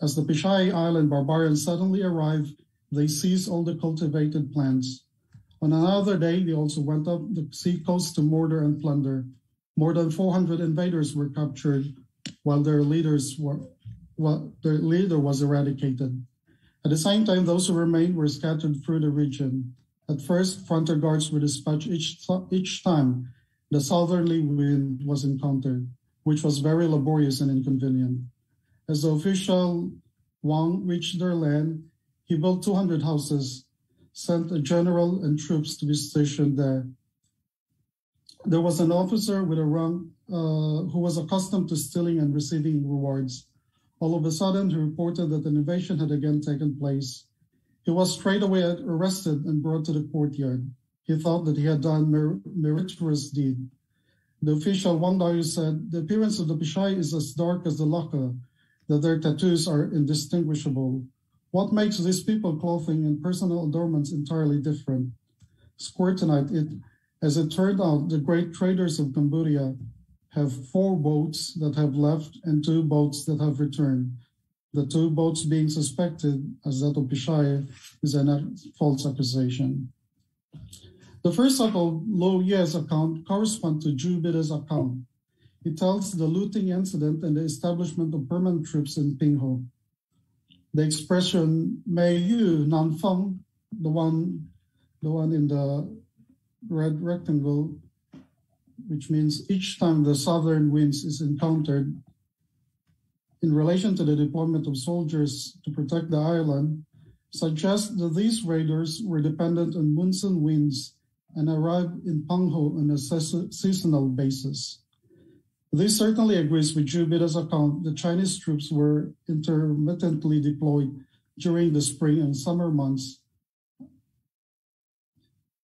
[SPEAKER 4] As the Pishai Island barbarians suddenly arrive, they seize all the cultivated plants. On another day, they also went up the sea coast to murder and plunder. More than 400 invaders were captured, while their leaders were, well, their leader was eradicated. At the same time, those who remained were scattered through the region. At first, frontier guards were dispatched each, each time the southerly wind was encountered, which was very laborious and inconvenient. As the official Wang reached their land, he built 200 houses, sent a general and troops to be stationed there. There was an officer with a rank uh, who was accustomed to stealing and receiving rewards. All of a sudden, he reported that an invasion had again taken place. He was straightaway arrested and brought to the courtyard. He thought that he had done mer- meritorious deed. The official Wang Dayu said, the appearance of the Pishai is as dark as the laka, that their tattoos are indistinguishable. What makes these people clothing and personal adornments entirely different? Squirtonite, it, as it turned out, the great traders of Cambodia have four boats that have left and two boats that have returned. The two boats being suspected as that of Pishai is a false accusation. The first so-called Lo Ye's account corresponds to Jubida's account. He tells the looting incident and the establishment of permanent troops in Penghu. The expression Mei Yu Nan Feng, the one, the one in the red rectangle, which means each time the southern winds is encountered, in relation to the deployment of soldiers to protect the island, suggests that these raiders were dependent on monsoon winds and arrived in Penghu on a seasonal basis. This certainly agrees with Jubida's account that Chinese troops were intermittently deployed during the spring and summer months.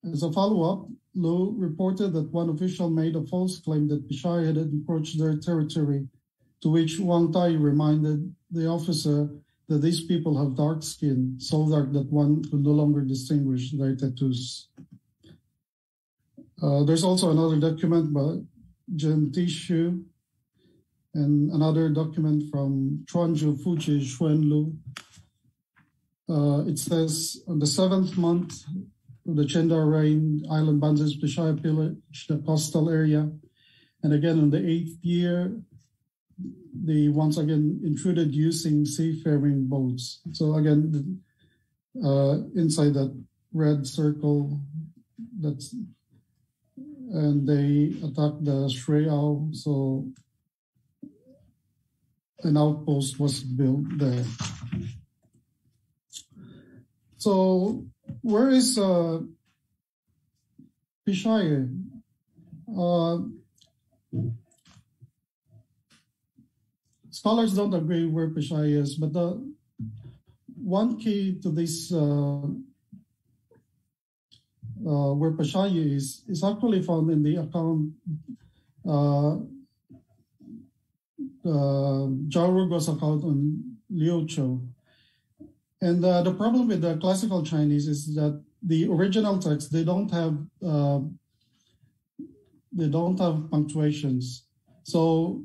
[SPEAKER 4] As a follow-up, Lu reported that one official made a false claim that Pishai had encroached their territory, to which Wang Tai reminded the officer that these people have dark skin, so dark that one could no longer distinguish their tattoos. Uh, there's also another document by Jen Tishu, and another document from Chuanju Fuji Xuanlu. Uh, it says on the seventh month the Chenda rain, island Banzes Pishaya pillaged the coastal area. And again, in the eighth year, they once again intruded using seafaring boats. So again, uh, inside that red circle, that's and they attacked the Shreyao. So an outpost was built there. So where is uh? Uh, scholars don't agree where Pishaya is, but the one key to this uh, uh, where Pashaya is, is actually found in the account uh, uh, Zhao account on Liu Chou. And uh, the problem with the classical Chinese is that the original text they don't have uh, they don't have punctuations. So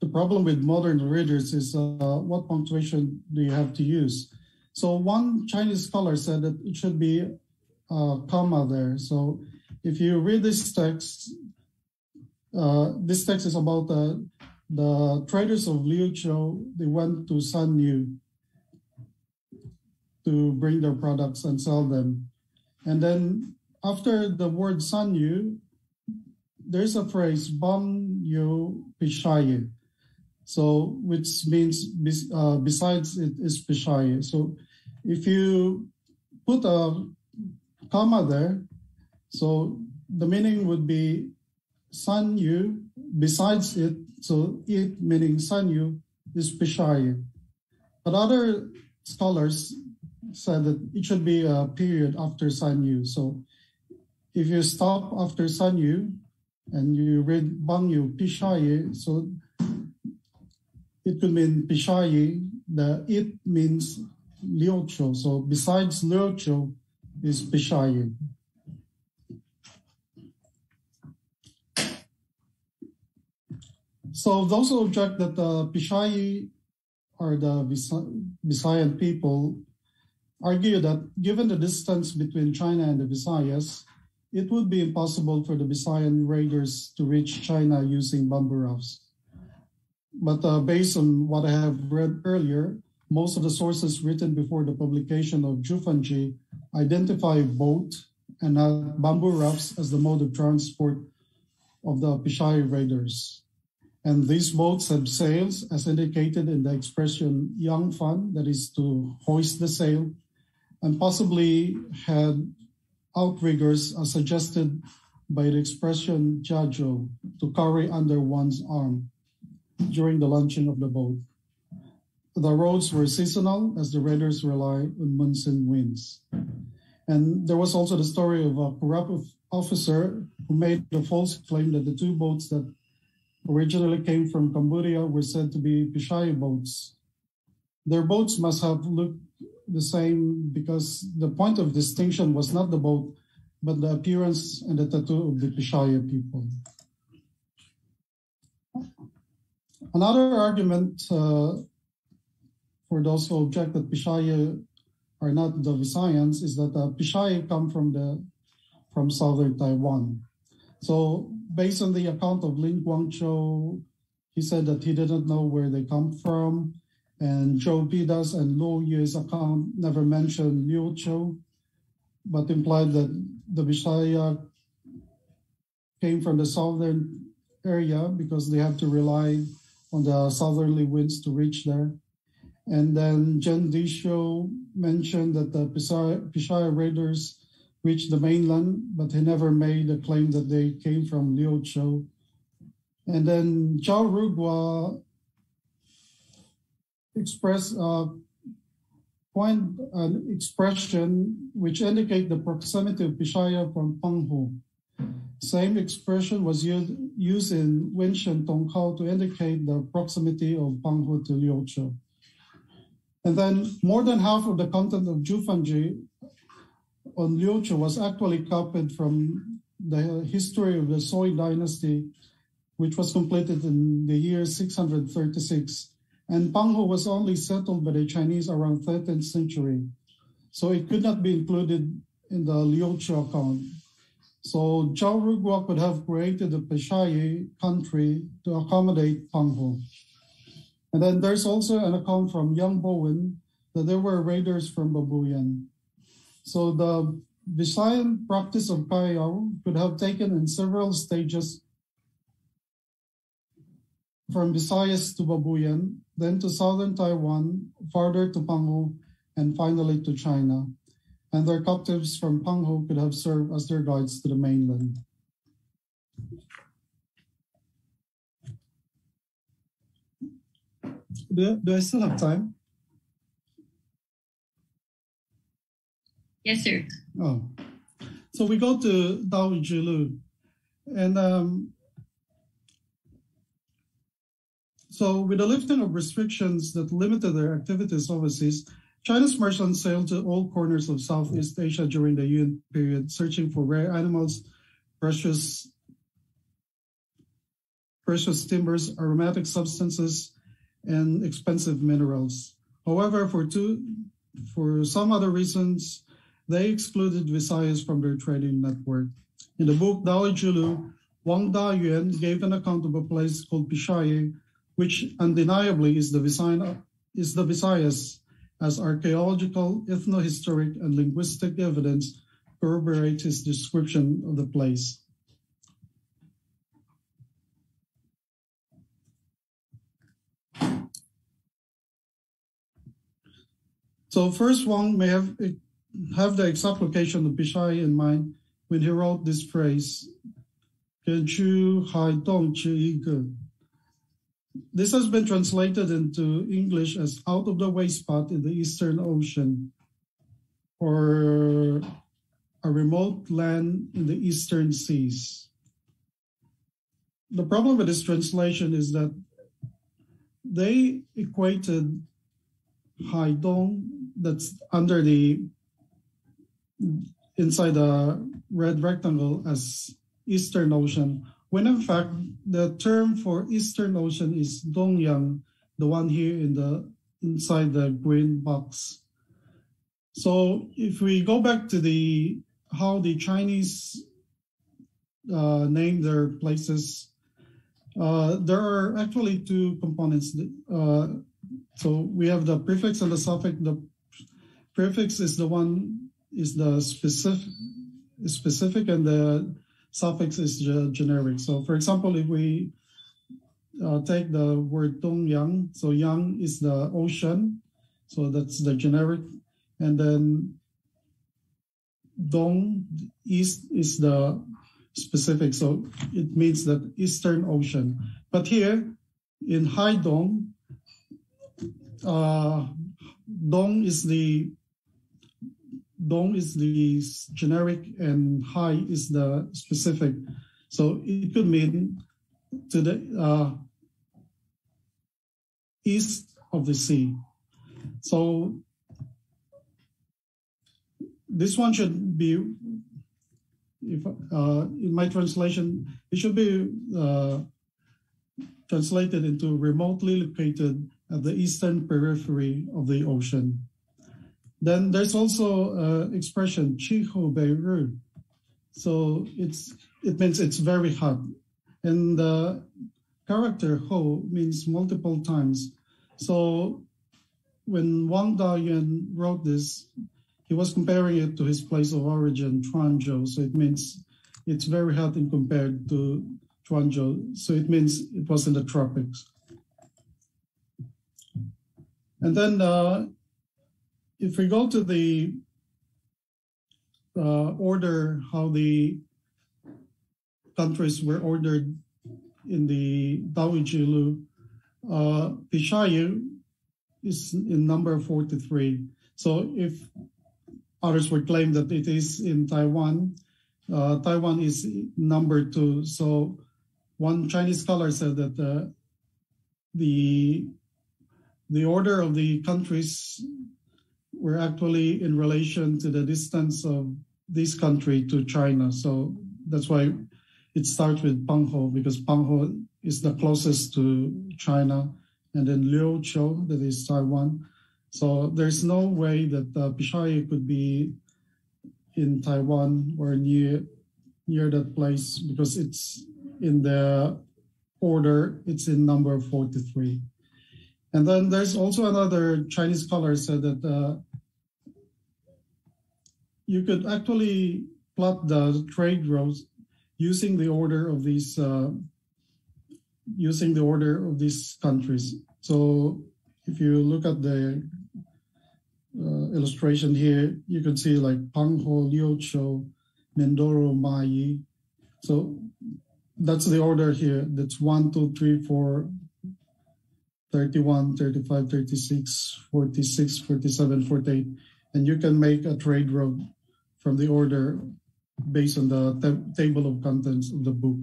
[SPEAKER 4] the problem with modern readers is uh, what punctuation do you have to use? So one Chinese scholar said that it should be uh, comma there. So if you read this text, uh, this text is about uh, the traders of Liu Chou. They went to San Yu to bring their products and sell them. And then after the word San Yu, there's a phrase Bam Yu Pishaye. So which means uh, besides it is Pishaye. So if you put a comma there. So the meaning would be San Yu, besides it, so it meaning San Yu is Pishai. But other scholars said that it should be a period after Sanyu. So if you stop after Sanyu and you read Bangyu Pishaye, so it could mean Pishaye, the it means Liucho. So besides Liucho is Pishaye. So those who object that uh, the Pishayi are the Visayan people argue that given the distance between China and the Visayas, it would be impossible for the Visayan raiders to reach China using bamboo rafts. But uh, based on what I have read earlier, most of the sources written before the publication of Jufanji identify boat and bamboo rafts as the mode of transport of the Pishai raiders. And these boats have sails, as indicated in the expression yang fan, that is to hoist the sail, and possibly had outriggers as suggested by the expression jajo, to carry under one's arm during the launching of the boat. The roads were seasonal as the raiders rely on monsoon winds. And there was also the story of a corrupt officer who made the false claim that the two boats that originally came from Cambodia were said to be Pishai boats. Their boats must have looked the same because the point of distinction was not the boat, but the appearance and the tattoo of the Pishaya people. Another argument uh, for those who object that Pishaya are not the Visayans is that Pishaya come from the from southern Taiwan. So based on the account of Lin Guangzhou, he said that he didn't know where they come from. And Zhou Bida's and Luo Yue's never mentioned Liuqiu, but implied that the Vishaya came from the southern area because they have to rely on the southerly winds to reach there. And then Zhen Dexiu mentioned that the Pishaya raiders reached the mainland, but he never made a claim that they came from Liuqiu. And then Zhao Rugua expressed uh, point an expression which indicate the proximity of Pishaya from Penghu. Same expression was used, used in Wenxian Tongkao to indicate the proximity of Penghu to Liuqiu. And then more than half of the content of Zhufan Zhi on Liuqiu was actually copied from the history of the Sui dynasty, which was completed in the year 636. And Penghu was only settled by the Chinese around 13th century. So it could not be included in the Liuqiu account. So Zhao Rugua could have created the Peshaye country to accommodate Penghu. And then there's also an account from Yang Bowen that there were raiders from Babuyan. So the Visayan practice of Kayao could have taken in several stages from Visayas to Babuyan, then to southern Taiwan, farther to Penghu, and finally to China. And their captives from Penghu could have served as their guides to the mainland. Do, do I still have time?
[SPEAKER 2] Yes, sir.
[SPEAKER 4] Oh, so we go to Daoyi Zhilue, and um, so with the lifting of restrictions that limited their activities overseas, China's merchants sailed to all corners of Southeast Asia during the Yuan period, searching for rare animals, precious precious timbers, aromatic substances, and expensive minerals. However, for two, for some other reasons, they excluded Visayas from their trading network. In the book Daoyi Zhilue, Wang Da Yuan gave an account of a place called Pishaye, which undeniably is the, Visayas, is the Visayas, as archaeological, ethnohistoric, and linguistic evidence corroborate his description of the place. So first, Wang may have have the exact location of Bishai in mind when he wrote this phrase, 跟去海动这一个. this has been translated into English as out of the way spot in the Eastern Ocean or a remote land in the Eastern Seas. The problem with this translation is that they equated Haidong, that's under the inside the red rectangle as Eastern Ocean, when in fact the term for Eastern Ocean is Dongyang, the one here in the inside the green box. So if we go back to the how the Chinese uh, name their places, uh, there are actually two components. Uh, so we have the prefix and the suffix. The prefix is the one is the specific specific and the suffix is generic. So for example, if we uh, take the word Dong Yang, so Yang is the ocean, so that's the generic, and then Dong East is the specific, so it means that Eastern Ocean. But here in Haidong, uh, Dong is the Dong is the generic and high is the specific. So it could mean to the uh, east of the sea. So this one should be, if uh, in my translation, it should be uh, translated into remotely located at the eastern periphery of the ocean. Then there's also uh, expression Chihu Beiru. So it's it means it's very hot. And the character Ho means multiple times. So when Wang Dayuan wrote this, he was comparing it to his place of origin, Quanzhou. So it means it's very hot in compared to Quanzhou. So it means it was in the tropics. And then uh, if we go to the uh, order, how the countries were ordered in the Daoyi Zhilue, uh, Pishayu is in number 43. So if others would claim that it is in Taiwan, uh, Taiwan is number two. So one Chinese scholar said that uh, the the order of the countries were actually in relation to the distance of this country to China. So that's why it starts with Penghu because Penghu is the closest to China, and then Liuqiu, that is Taiwan. So there's no way that uh, Pishaye could be in Taiwan or near near that place because it's in the order, it's in number 43. And then there's also another Chinese scholar said that uh, you could actually plot the trade routes using the order of these uh, using the order of these countries. So if you look at the uh, illustration here, you can see like Penghu, Liuqiu, Mindoro, Mayi. So that's the order here. That's 1, 2, 3, 4, 31, 35, 36, 46, 47, 48. And you can make a trade route from the order based on the table of contents of the book.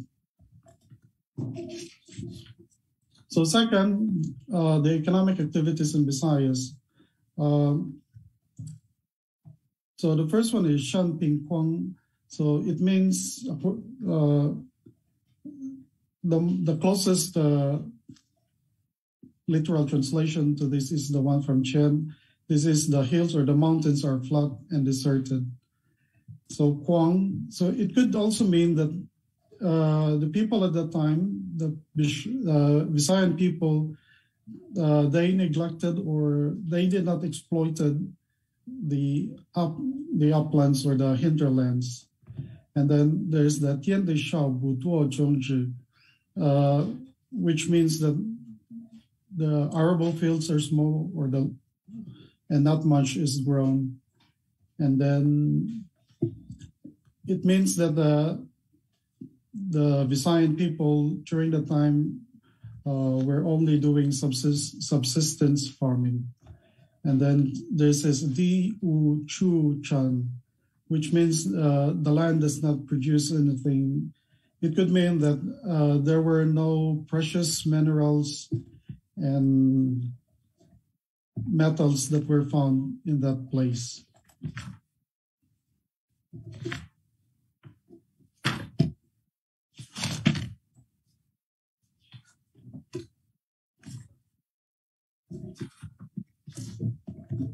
[SPEAKER 4] So second, uh, the economic activities in Visayas. Um, so the first one is Shan Ping Kwang. So it means uh, the, the closest uh, literal translation to this is the one from Chen. This is the hills or the mountains are flat and deserted. So Kwang, so it could also mean that uh, the people at that time, the uh, Visayan people, uh, they neglected or they did not exploited the up the uplands or the hinterlands. And then there's the Tian De Shao Bu Duo Zhongzhi, uh, which means that the arable fields are small or the and not much is grown. And then it means that the the Visayan people during the time uh, were only doing subsist- subsistence farming. And then this Di U Chu Chan, which means uh, the land does not produce anything. It could mean that uh, there were no precious minerals and metals that were found in that place.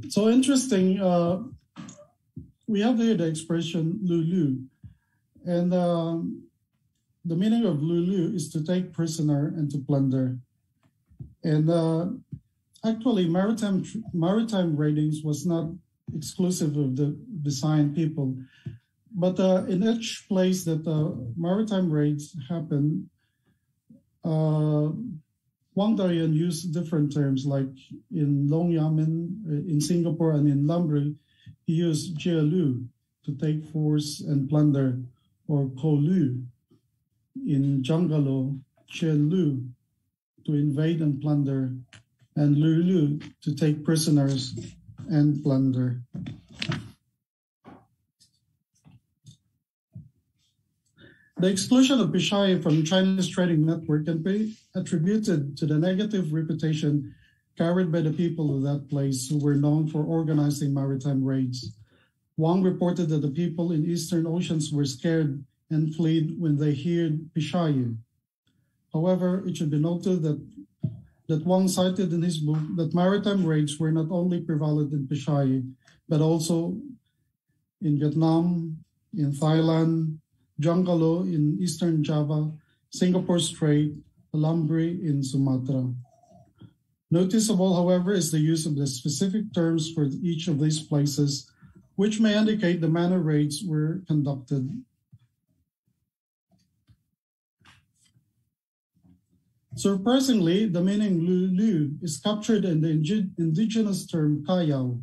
[SPEAKER 4] So interesting. Uh, we have here the expression lulu, and um, the meaning of lulu is to take prisoner and to plunder. And uh, actually, maritime maritime raidings was not exclusive of the Visayan people, but uh, in each place that uh, maritime raids happen, uh, Wang Dayuan used different terms, like in Long Yamen, uh, in Singapore, and in Lambri, he used Jialu to take force and plunder, or Kolu in Jangalo, Lu to invade and plunder, and Lulu to take prisoners and plunder. The exclusion of Pishai from China's trading network can be attributed to the negative reputation carried by the people of that place who were known for organizing maritime raids. Wang reported that the people in eastern oceans were scared and fled when they heard Pishai. However, it should be noted that that Wang cited in his book that maritime raids were not only prevalent in Pishai, but also in Vietnam, in Thailand, Jonggolo in eastern Java, Singapore Strait, Lambri in Sumatra. Noticeable, however, is the use of the specific terms for each of these places, which may indicate the manner raids were conducted. Surprisingly, the meaning Lulu is captured in the indigenous term kayao,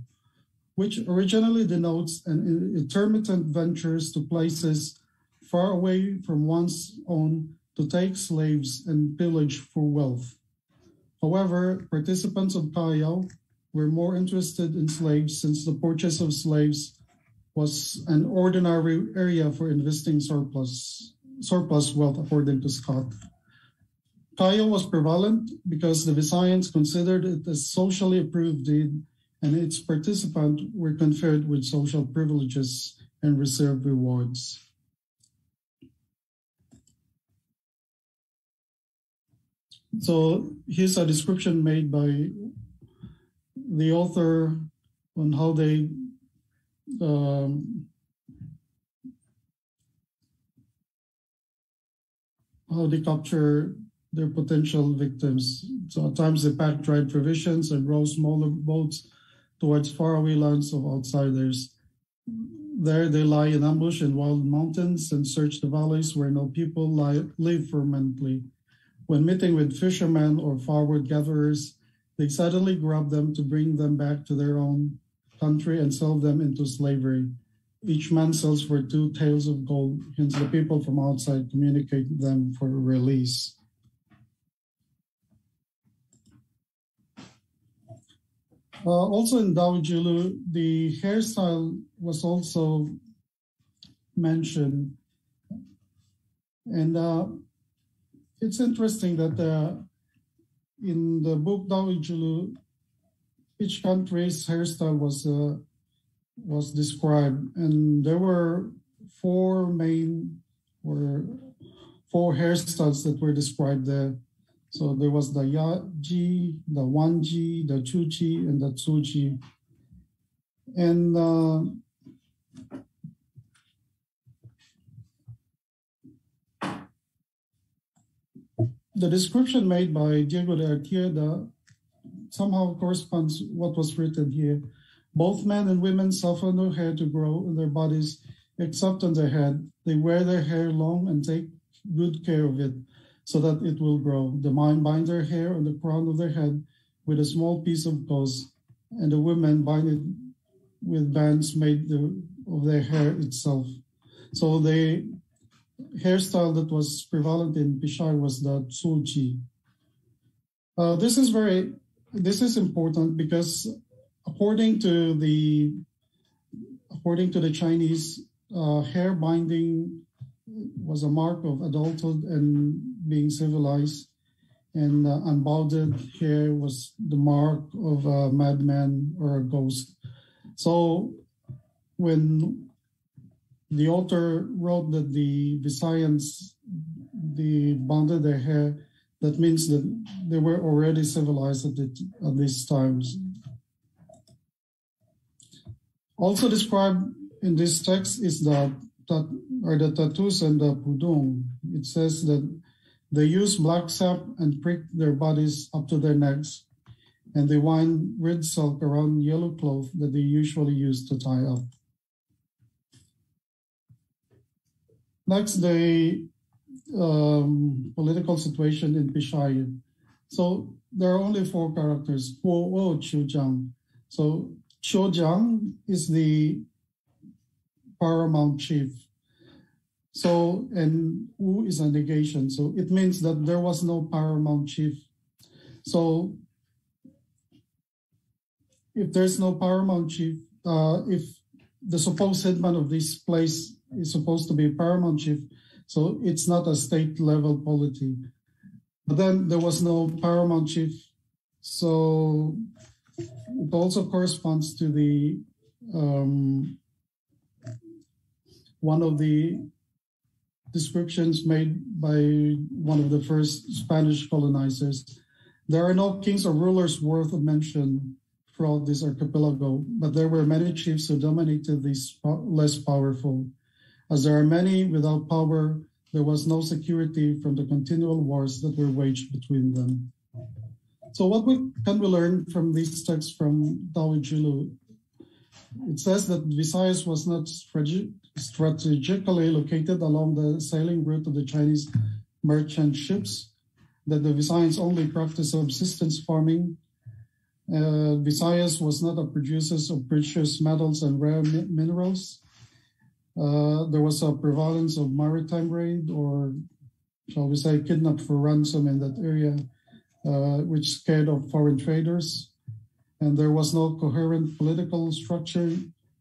[SPEAKER 4] which originally denotes an intermittent ventures to places far away from one's own to take slaves and pillage for wealth. However, participants of Kayao were more interested in slaves since the purchase of slaves was an ordinary area for investing surplus, surplus wealth, according to Scott. Kaya was prevalent because the Visayans considered it a socially approved deed and its participants were conferred with social privileges and reserved rewards. So here's a description made by the author on how they um, how they capture their potential victims. So at times they pack dried provisions and row smaller boats towards faraway lands of outsiders. There they lie in ambush in wild mountains and search the valleys where no people lie, live permanently. When meeting with fishermen or forward gatherers, they suddenly grab them to bring them back to their own country and sell them into slavery. Each man sells for two taels of gold, hence the people from outside communicate them for release. Uh, also in Daoyi Zhilue, the hairstyle was also mentioned. And uh, it's interesting that uh, in the book Daoyi Zhilue, each country's hairstyle was uh, was described, and there were four main or four hairstyles that were described there. So there was the Yaji, the Wanji, the Chuchi, and the Tsuchi. And uh, the description made by Diego de Artieda somehow corresponds what was written here. Both men and women suffer no hair to grow in their bodies except on their head. They wear their hair long and take good care of it so that it will grow. The men bind their hair on the crown of their head with a small piece of gauze, and the women bind it with bands made of their hair itself. So they hairstyle that was prevalent in Pishar was the tsuji. Uh, this is very, this is important because according to the, according to the Chinese, uh, hair binding was a mark of adulthood and being civilized, and uh, unbounded hair was the mark of a madman or a ghost. So when the author wrote that the Visayans the bounded their hair, that means that they were already civilized at, it, at these times. Also described in this text is the are the tattoos and the pudong. It says that they use black sap and prick their bodies up to their necks, and they wind red silk around yellow cloth that they usually use to tie up. Next, the um, political situation in Pishay. So there are only four characters, Huo Wo Chu Jiang. So Chu Jiang is the paramount chief. So, and Wu is a negation. So it means that there was no paramount chief. So if there's no paramount chief, uh, if the supposed headman of this place is supposed to be a paramount chief, so it's not a state level polity. But then there was no paramount chief. So it also corresponds to the um, one of the descriptions made by one of the first Spanish colonizers. There are no kings or rulers worth of mention throughout this archipelago, but there were many chiefs who dominated these less powerful. As there are many without power, there was no security from the continual wars that were waged between them. So what we, can we learn from these texts from Daoyi Zhilue? It says that Visayas was not strategically located along the sailing route of the Chinese merchant ships, that the Visayans only practiced subsistence farming. Uh, Visayas was not a producer of precious metals and rare mi minerals. Uh, there was a prevalence of maritime raid or, shall we say, kidnap for ransom in that area, uh, which scared off foreign traders. And there was no coherent political structure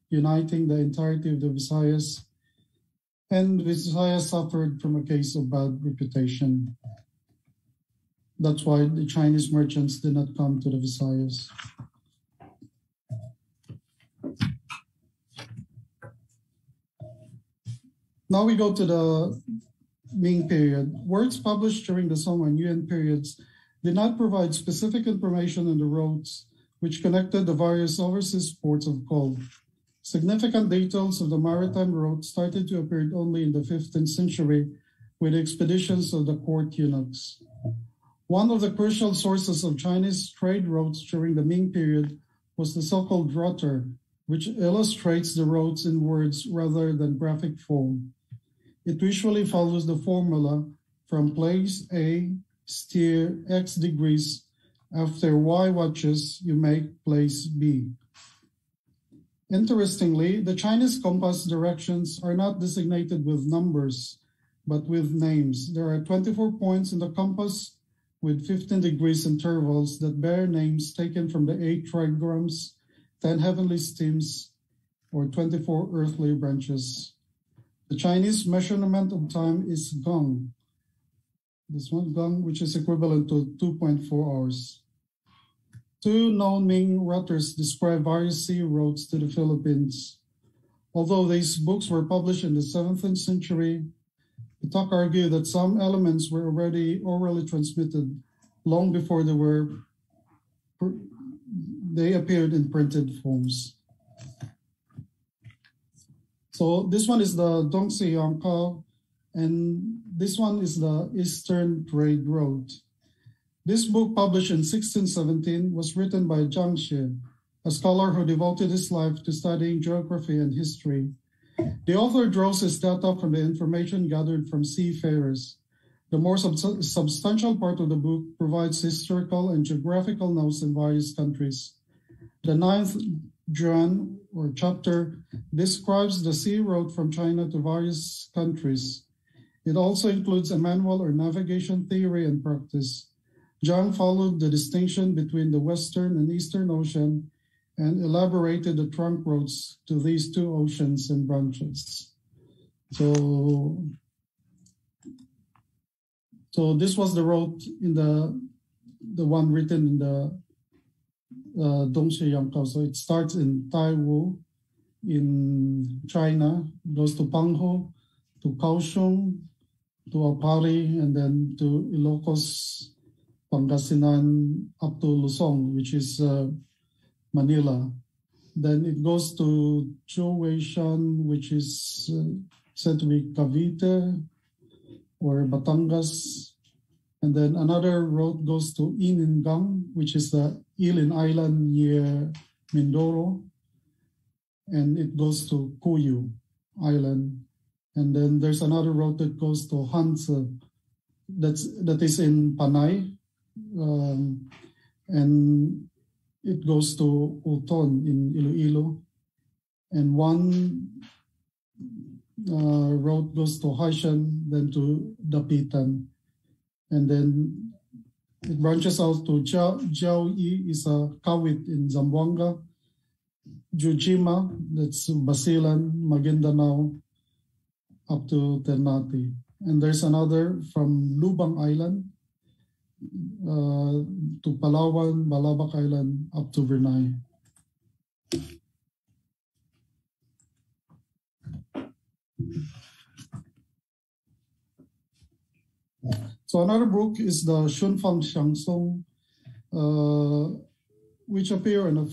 [SPEAKER 4] uniting the entirety of the Visayas. And Visayas suffered from a case of bad reputation. That's why the Chinese merchants did not come to the Visayas. Now we go to the Ming period. Works published during the Song and Yuan periods did not provide specific information on the roads which connected the various overseas ports of call. Significant details of the maritime route started to appear only in the 15th century with expeditions of the court eunuchs. One of the crucial sources of Chinese trade routes during the Ming period was the so-called rutter, which illustrates the roads in words rather than graphic form. It usually follows the formula from place A, steer X degrees. After Y watches, you make place B. Interestingly, the Chinese compass directions are not designated with numbers, but with names. There are 24 points in the compass with 15 degrees intervals that bear names taken from the eight trigrams, 10 heavenly stems, or 24 earthly branches. The Chinese measurement of time is gong. This one, gong, which is equivalent to 2.4 hours. Two known Ming rutters describe various sea roads to the Philippines. Although these books were published in the 17th century, Ptak argued that some elements were already orally transmitted long before they were they appeared in printed forms. So this one is the Dong Xi Yang Kao, and this one is the Eastern Trade Road. This book, published in 1617, was written by Zhang Xie, a scholar who devoted his life to studying geography and history. The author draws his data from the information gathered from seafarers. The more sub substantial part of the book provides historical and geographical notes in various countries. The ninth Juan or chapter describes the sea route from China to various countries. It also includes a manual or navigation theory and practice. Zhang followed the distinction between the Western and Eastern Ocean and elaborated the trunk roads to these two oceans and branches. So, so this was the road in the the one written in the uh, Dongxue. So it starts in Taiwu in China, goes to Penghu, to Kaohsiung, to Aparri, and then to Ilocos, Pangasinan, up to Luzon, which is uh, Manila. Then it goes to Zhou which is uh, said to be Cavite or Batangas. And then another road goes to Iningang, which is the Ilin Island near Mindoro. And it goes to Cuyo Island. And then there's another road that goes to Hanse, that's, that is in Panay. Um, and it goes to Oton in Iloilo, and one uh, road goes to Haishan, then to Dapitan, and then it branches out to Jiaoyi is a Kawit in Zamboanga, Jujima, that's Basilan, Maguindanao, up to Ternate. And there's another from Lubang Island, uh, to Palawan, Balabac Island, up to Vernay. So another book is the Shunfeng Xiangsong, uh, which appear in a,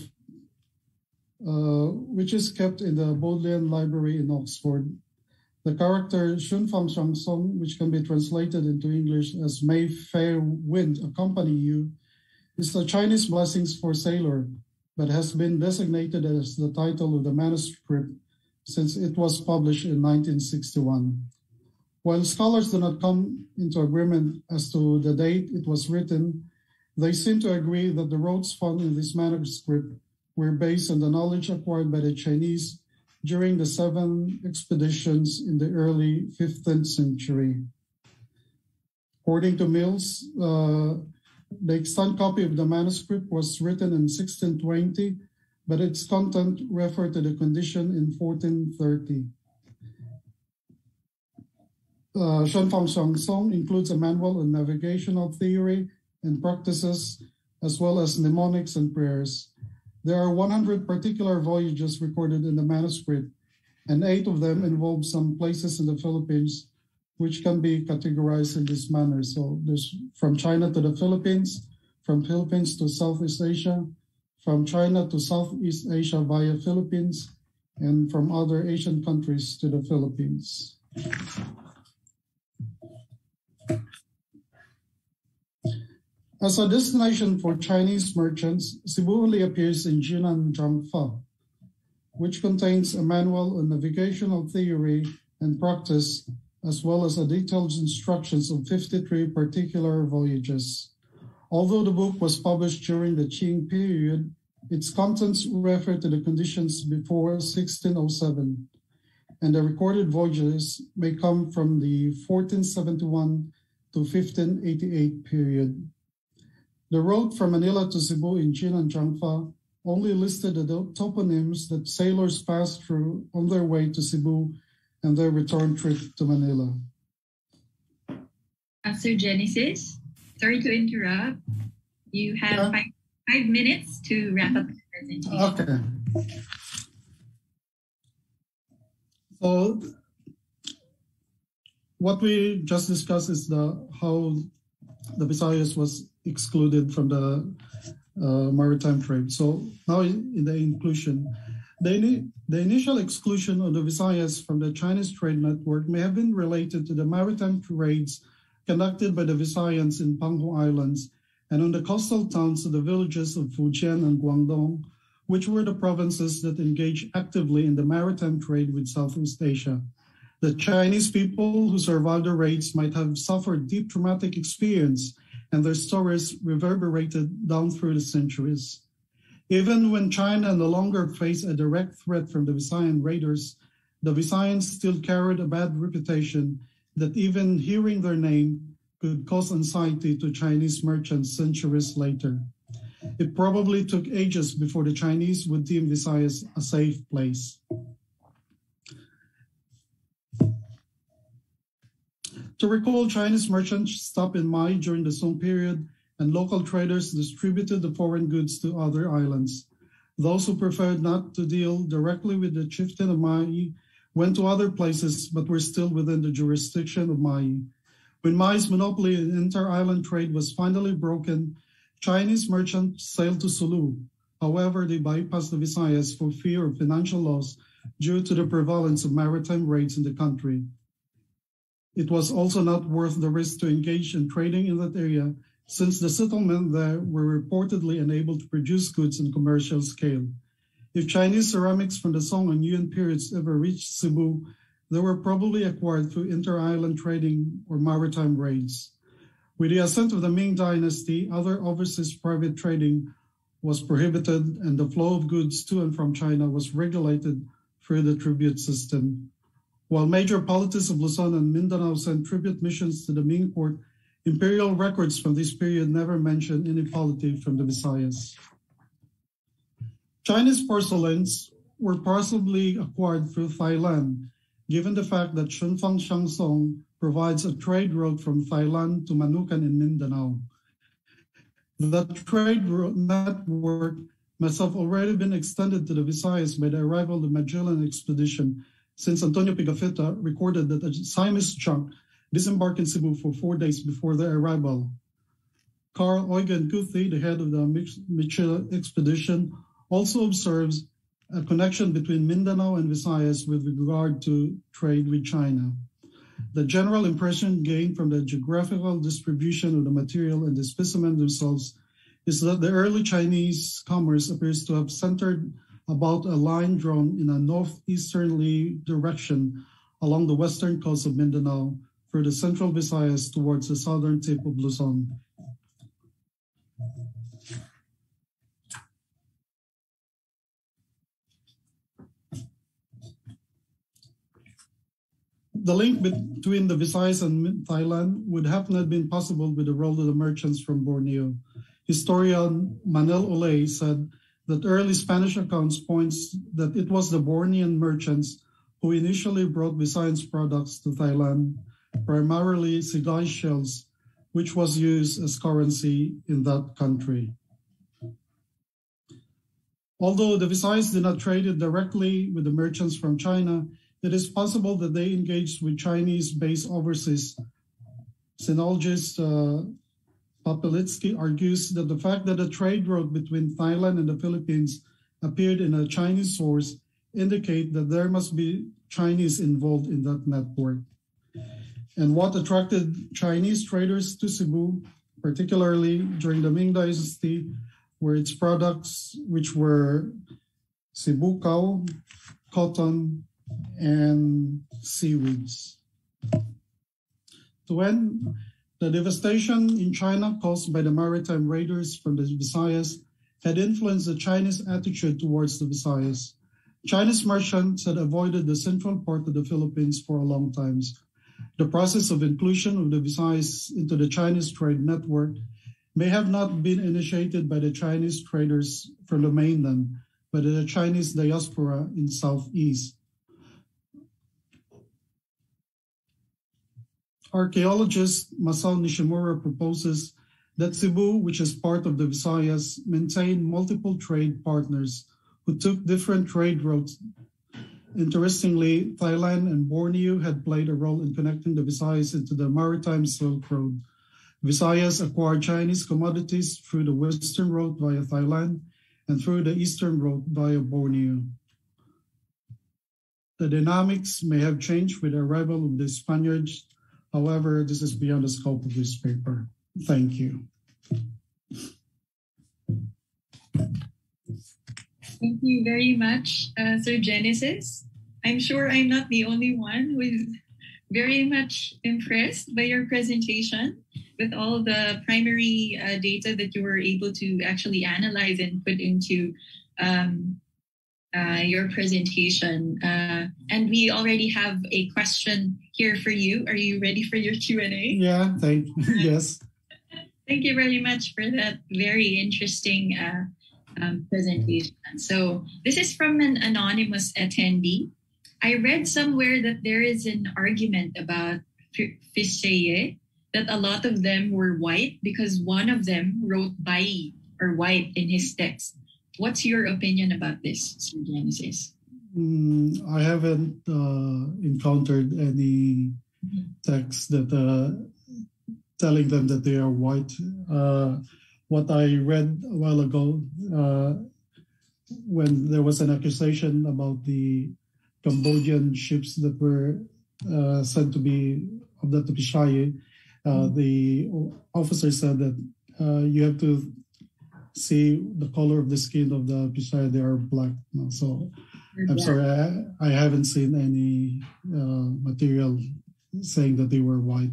[SPEAKER 4] uh, which is kept in the Bodleian Library in Oxford the character Shunfeng Xiangsong, which can be translated into English as May fair wind accompany you, is the Chinese blessings for sailor, but has been designated as the title of the manuscript since it was published in 1961. While scholars do not come into agreement as to the date it was written, they seem to agree that the roads found in this manuscript were based on the knowledge acquired by the Chinese during the seven expeditions in the early 15th century. According to Mills, uh, the extant copy of the manuscript was written in 1620, but its content referred to the condition in 1430. Uh, Shunfang Song includes a manual on navigational theory and practices, as well as mnemonics and prayers. There are 100 particular voyages recorded in the manuscript, and eight of them involve some places in the Philippines, which can be categorized in this manner. So there's from China to the Philippines, from Philippines to Southeast Asia, from China to Southeast Asia via Philippines, and from other Asian countries to the Philippines. As a destination for Chinese merchants, Cebu only appears in Zhinan Zhengfa, which contains a manual on navigational theory and practice, as well as a detailed instructions of 53 particular voyages. Although the book was published during the Qing period, its contents refer to the conditions before 1607, and the recorded voyages may come from the 1471 to 1588 period. The road from Manila to Cebu in Zhinan Zhengfa only listed the toponyms that sailors passed through on their way to Cebu and their return trip to Manila.
[SPEAKER 2] Pastor Genesis, sorry to interrupt. You have yeah. five, five minutes to wrap up the presentation.
[SPEAKER 4] Okay. So what we just discussed is the how the Visayas was excluded from the uh, maritime trade. So now in the inclusion, the, the initial exclusion of the Visayas from the Chinese trade network may have been related to the maritime trades conducted by the Visayans in Penghu Islands and on the coastal towns of the villages of Fujian and Guangdong, which were the provinces that engaged actively in the maritime trade with Southeast Asia. The Chinese people who survived the raids might have suffered deep traumatic experience and their stories reverberated down through the centuries. Even when China no longer faced a direct threat from the Visayan raiders, the Visayans still carried a bad reputation that even hearing their name could cause anxiety to Chinese merchants centuries later. It probably took ages before the Chinese would deem Visayas a safe place. To recall, Chinese merchants stopped in Mai during the Song period, and local traders distributed the foreign goods to other islands. Those who preferred not to deal directly with the chieftain of Mai went to other places but were still within the jurisdiction of Mai. When Mai's monopoly in inter-island trade was finally broken, Chinese merchants sailed to Sulu. However, they bypassed the Visayas for fear of financial loss due to the prevalence of maritime raids in the country. It was also not worth the risk to engage in trading in that area since the settlement there were reportedly unable to produce goods in commercial scale. If Chinese ceramics from the Song and Yuan periods ever reached Cebu, they were probably acquired through inter-island trading or maritime raids. With the ascent of the Ming dynasty, other overseas private trading was prohibited and the flow of goods to and from China was regulated through the tribute system. While major polities of Luzon and Mindanao sent tribute missions to the Ming court, imperial records from this period never mention any polity from the Visayas. Chinese porcelains were possibly acquired through Thailand, given the fact that Shunfeng Xiangsong provides a trade route from Thailand to Manukan in Mindanao. The trade network must have already been extended to the Visayas by the arrival of the Magellan expedition, since Antonio Pigafetta recorded that a Siamese chunk disembarked in Cebu for four days before their arrival. Carl Eugen Guthe, the head of the Mitchell expedition, also observes a connection between Mindanao and Visayas with regard to trade with China. The general impression gained from the geographical distribution of the material and the specimen themselves is that the early Chinese commerce appears to have centered about a line drawn in a northeasterly direction along the western coast of Mindanao through the central Visayas towards the southern tip of Luzon. the link between the Visayas and Thailand would have not been possible with the role of the merchants from Borneo. Historian Manel Ollé said that early Spanish accounts points that it was the Bornean merchants who initially brought Visayan products to Thailand, primarily sigay shells, which was used as currency in that country. Although the Visayas did not trade it directly with the merchants from China, it is possible that they engaged with Chinese based overseas. Sinologist uh, Papelitzky argues that the fact that a trade route between Thailand and the Philippines appeared in a Chinese source indicate that there must be Chinese involved in that network. And what attracted Chinese traders to Cebu, particularly during the Ming Dynasty, were its products, which were Cebu cow, cotton, and seaweeds. To end, the devastation in China caused by the maritime raiders from the Visayas had influenced the Chinese attitude towards the Visayas. Chinese merchants had avoided the central part of the Philippines for a long time. The process of inclusion of the Visayas into the Chinese trade network may have not been initiated by the Chinese traders from the mainland, but the Chinese diaspora in Southeast. Archaeologist Masao Nishimura proposes that Cebu, which is part of the Visayas, maintained multiple trade partners who took different trade routes. Interestingly, Thailand and Borneo had played a role in connecting the Visayas into the maritime Silk Road. Visayas acquired Chinese commodities through the western road via Thailand and through the eastern road via Borneo. The dynamics may have changed with the arrival of the Spaniards However, this is beyond the scope of this paper. Thank you.
[SPEAKER 2] Thank you very much, uh, Sir Genesis. I'm sure I'm not the only one who is very much impressed by your presentation with all the primary uh, data that you were able to actually analyze and put into um, uh, your presentation. Uh, and we already have a question here for you. Are you ready for your Q&A?
[SPEAKER 4] Yeah, thank yes.
[SPEAKER 2] Thank you very much for that very interesting uh, um, presentation. So this is from an anonymous attendee. I read somewhere that there is an argument about Fischeye that a lot of them were white because one of them wrote Bai or white in his text. What's your opinion about this, Sir Genesis?
[SPEAKER 4] Mm, I haven't uh, encountered any texts that uh, telling them that they are white. Uh, what I read a while ago, uh, when there was an accusation about the Cambodian ships that were uh, said to be of the Tupishaye, uh, the officer said that you have to see the color of the skin of the Pisaya, they are black. So I'm sorry, I, I, haven't seen any uh, material saying that they were white.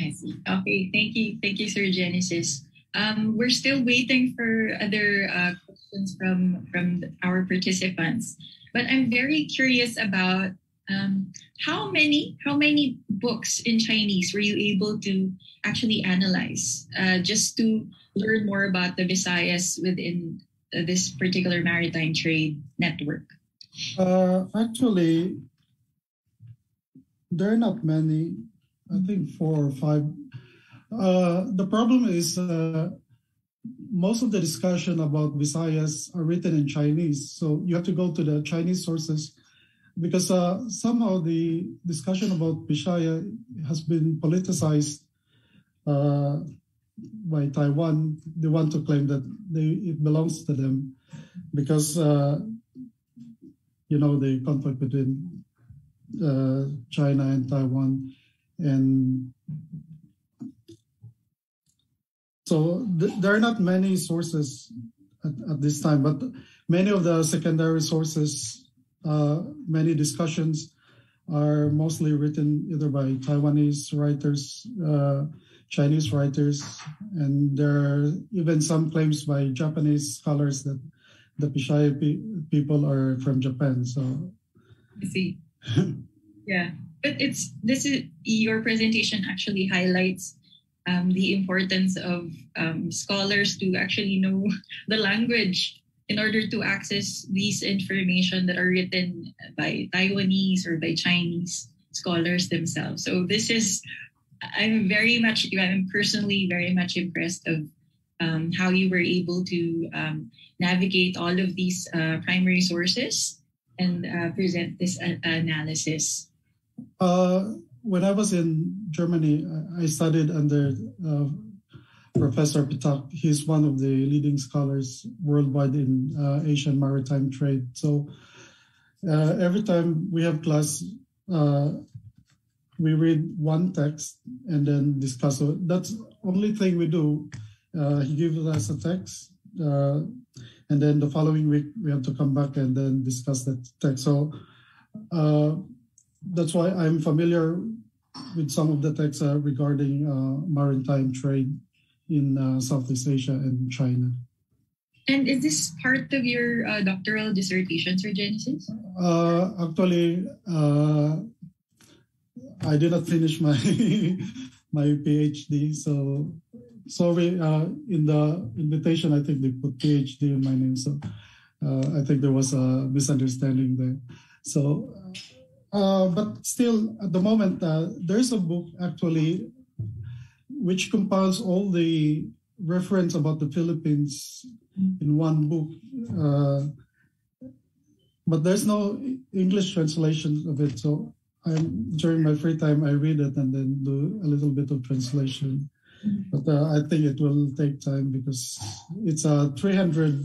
[SPEAKER 2] I see. Okay, thank you, thank you, Sir Genesis. Um, we're still waiting for other uh, questions from from our participants, but I'm very curious about um, how many how many books in Chinese were you able to actually analyze uh, just to learn more about the Visayas within this particular maritime trade network?
[SPEAKER 4] Uh, actually, there are not many. I think four or five. Uh, the problem is uh, most of the discussion about Visayas are written in Chinese, so you have to go to the Chinese sources because uh, somehow the discussion about Visaya has been politicized uh, by Taiwan, they want to claim that they, it belongs to them because, uh, you know, the conflict between uh, China and Taiwan. And so th- there are not many sources at, at, this time, but many of the secondary sources, uh, many discussions are mostly written either by Taiwanese writers, uh, Chinese writers, and there are even some claims by Japanese scholars that the Pishai pe- people are from Japan. So,
[SPEAKER 2] I see. yeah, but it's this is your presentation actually highlights um, the importance of um, scholars to actually know the language in order to access these information that are written by Taiwanese or by Chinese scholars themselves. So this is I'm very much, I'm personally very much impressed of um, how you were able to um, navigate all of these uh, primary sources and uh, present this a- analysis.
[SPEAKER 4] Uh, when I was in Germany, I studied under uh, Professor Ptak. He's one of the leading scholars worldwide in uh, Asian maritime trade. So uh, every time we have class, we read one text and then discuss it. That's only thing we do. Uh, he gives us a text, uh, and then the following week we have to come back and then discuss that text. So uh, that's why I'm familiar with some of the texts uh, regarding uh, maritime trade in uh, Southeast Asia and China.
[SPEAKER 2] And is this part of your doctoral dissertation, Sir Genesis?
[SPEAKER 4] actually, I did not finish my my PhD, so sorry. Uh, in the invitation, I think they put PhD in my name, so uh, I think there was a misunderstanding there. So, uh, but still, at the moment, uh, there is a book actually which compiles all the reference about the Philippines in one book. Uh, but there's no English translation of it, so I'm during my free time I read it and then do a little bit of translation. But uh, I think it will take time because it's a 300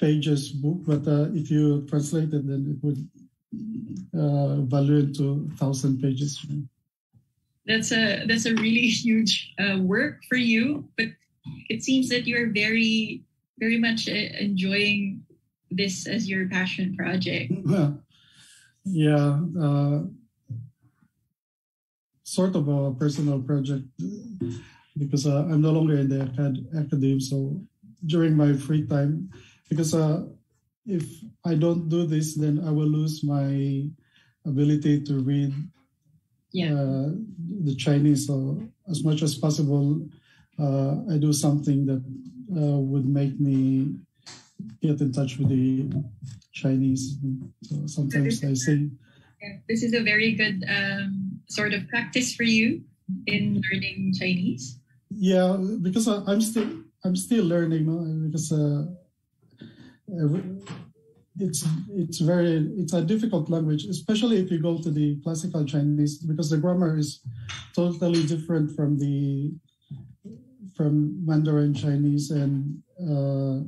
[SPEAKER 4] pages book. But uh, if you translate it, then it would uh, value into thousand pages.
[SPEAKER 2] That's a that's a really huge uh, work for you. But it seems that you're very very much uh, enjoying this as your passion project.
[SPEAKER 4] Yeah, uh, sort of a personal project because uh, I'm no longer in the acad- academy. So during my free time, because uh, if I don't do this, then I will lose my ability to read
[SPEAKER 2] Yeah.
[SPEAKER 4] uh, the Chinese. So as much as possible, uh, I do something that uh, would make me get in touch with the Chinese. So sometimes I say,
[SPEAKER 2] This is a very good um, sort of practice for you in learning Chinese.
[SPEAKER 4] yeah, because I, I'm still I'm still learning, because uh, it's it's very it's a difficult language, especially if you go to the classical Chinese, because the grammar is totally different from the from Mandarin Chinese and uh,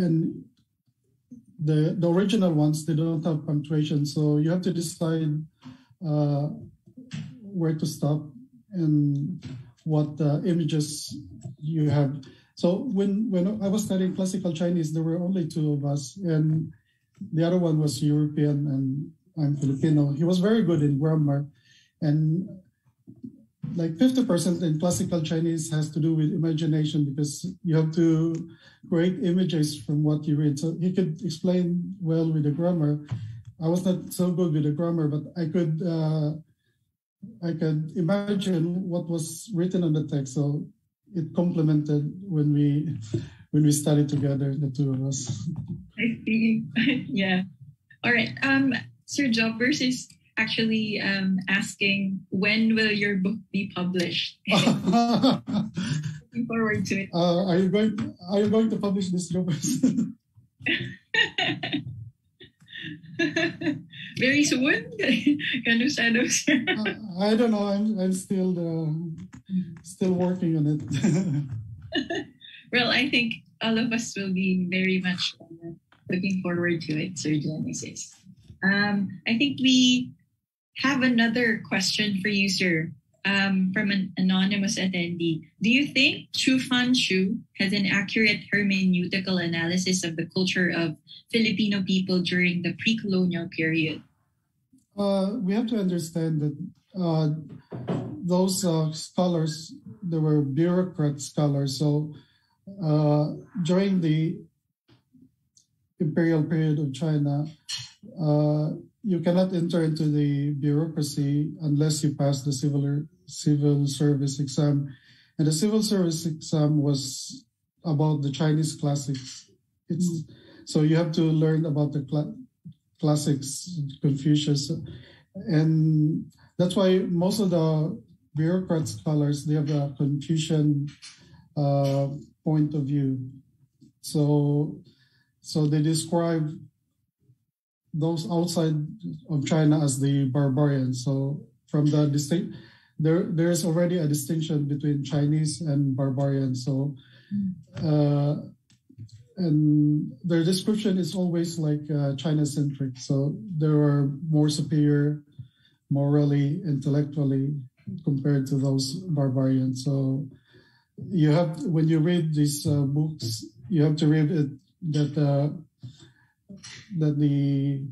[SPEAKER 4] and the the original ones they don't have punctuation, so you have to decide uh, where to stop and what uh, images you have. So when when I was studying classical Chinese, there were only two of us, and the other one was European, and I'm Filipino. He was very good in grammar, and like 50% in classical Chinese has to do with imagination because you have to create images from what you read. So he could explain well with the grammar. I was not so good with the grammar, but I could uh, I could imagine what was written on the text. So it complemented when we when we studied together, the two of us.
[SPEAKER 2] I see. yeah. All right. Um, Sir Jobers is actually um, asking when will your book be published?
[SPEAKER 4] uh,
[SPEAKER 2] Looking forward to it.
[SPEAKER 4] are you going Are you going to publish this, Jobers?
[SPEAKER 2] Very soon? Kanu shadows.
[SPEAKER 4] I don't know. I'm I'm still uh, still working on it.
[SPEAKER 2] well, I think all of us will be very much uh, looking forward to it, Sir Genesis. Um, I think we have another question for you, sir, um, from an anonymous attendee. Do you think Zhufan Zhi has an accurate hermeneutical analysis of the culture of Filipino people during the pre-colonial period?
[SPEAKER 4] Uh, we have to understand that uh, those uh, scholars, they were bureaucrat scholars. So uh, during the imperial period of China, uh, you cannot enter into the bureaucracy unless you pass the civil civil service exam, and the civil service exam was about the Chinese classics. It's so you have to learn about the cla- classics, Confucius, and that's why most of the bureaucrat scholars they have a Confucian uh, point of view. So, so they describe those outside of China as the barbarians. So from the distinct, there there is already a distinction between Chinese and barbarians. So, uh, and their description is always like uh, China centric. So they are more superior, morally, intellectually compared to those barbarians. So you have when you read these uh, books, you have to read it that. That the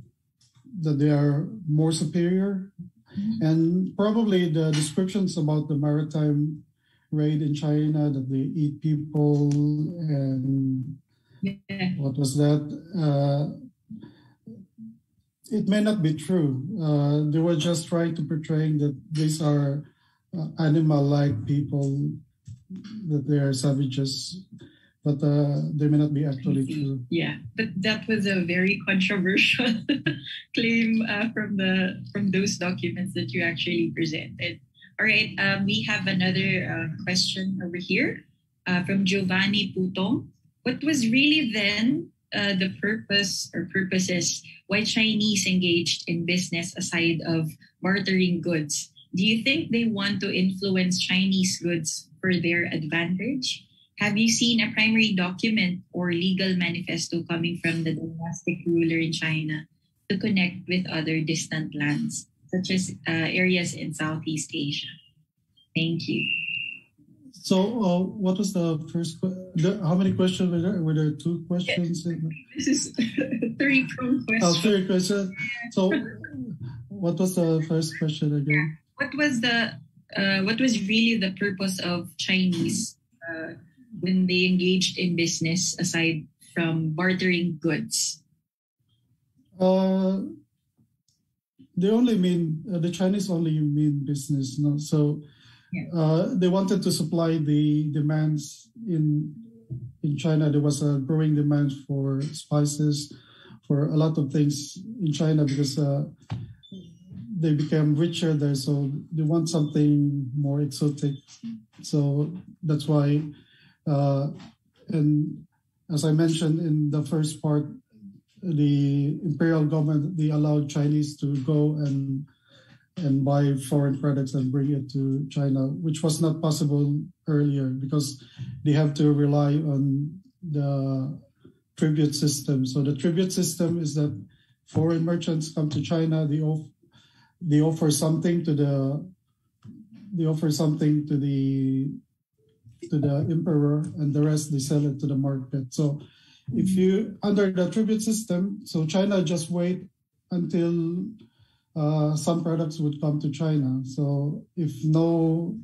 [SPEAKER 4] that they are more superior. And probably the descriptions about the maritime raid in china that they eat people and
[SPEAKER 2] Yeah.
[SPEAKER 4] what was that uh, it may not be true. Uh, they were just trying to portray that these are uh, animal-like people that they are savages but uh, they may not be actually true
[SPEAKER 2] Yeah, but that was a very controversial claim uh, from the from those documents that you actually presented. All right, um, we have another uh, question over here uh, from Giovanni Putong. What was really then uh, the purpose or purposes why Chinese engaged in business aside of bartering goods? Do you think they want to influence Chinese goods for their advantage? Have you seen a primary document or legal manifesto coming from the dynastic ruler in China to connect with other distant lands, such as uh, areas in Southeast Asia? Thank you.
[SPEAKER 4] So, uh, what was the first? que- The, how many questions were there? Were there two questions? in-
[SPEAKER 2] This is three prone
[SPEAKER 4] Oh,
[SPEAKER 2] questions.
[SPEAKER 4] three questions. So, what was the first question again?
[SPEAKER 2] What was the uh, what was really the purpose of Chinese uh, when they engaged in business aside from bartering goods?
[SPEAKER 4] Uh, they only mean uh, the Chinese only mean business, no? So
[SPEAKER 2] Yeah.
[SPEAKER 4] uh, they wanted to supply the demands in in China. There was a growing demand for spices, for a lot of things in China because uh, they became richer there. So they want something more exotic. So that's why, Uh, and as I mentioned in the first part, the imperial government they allowed Chinese to go and and buy foreign products and bring it to China, which was not possible earlier because they have to rely on the tribute system. So the tribute system is that foreign merchants come to China, they off, they offer something to the they offer something to the to the emperor and the rest they sell it to the market. So if you under the tribute system, so China just wait until uh, some products would come to China. So if no,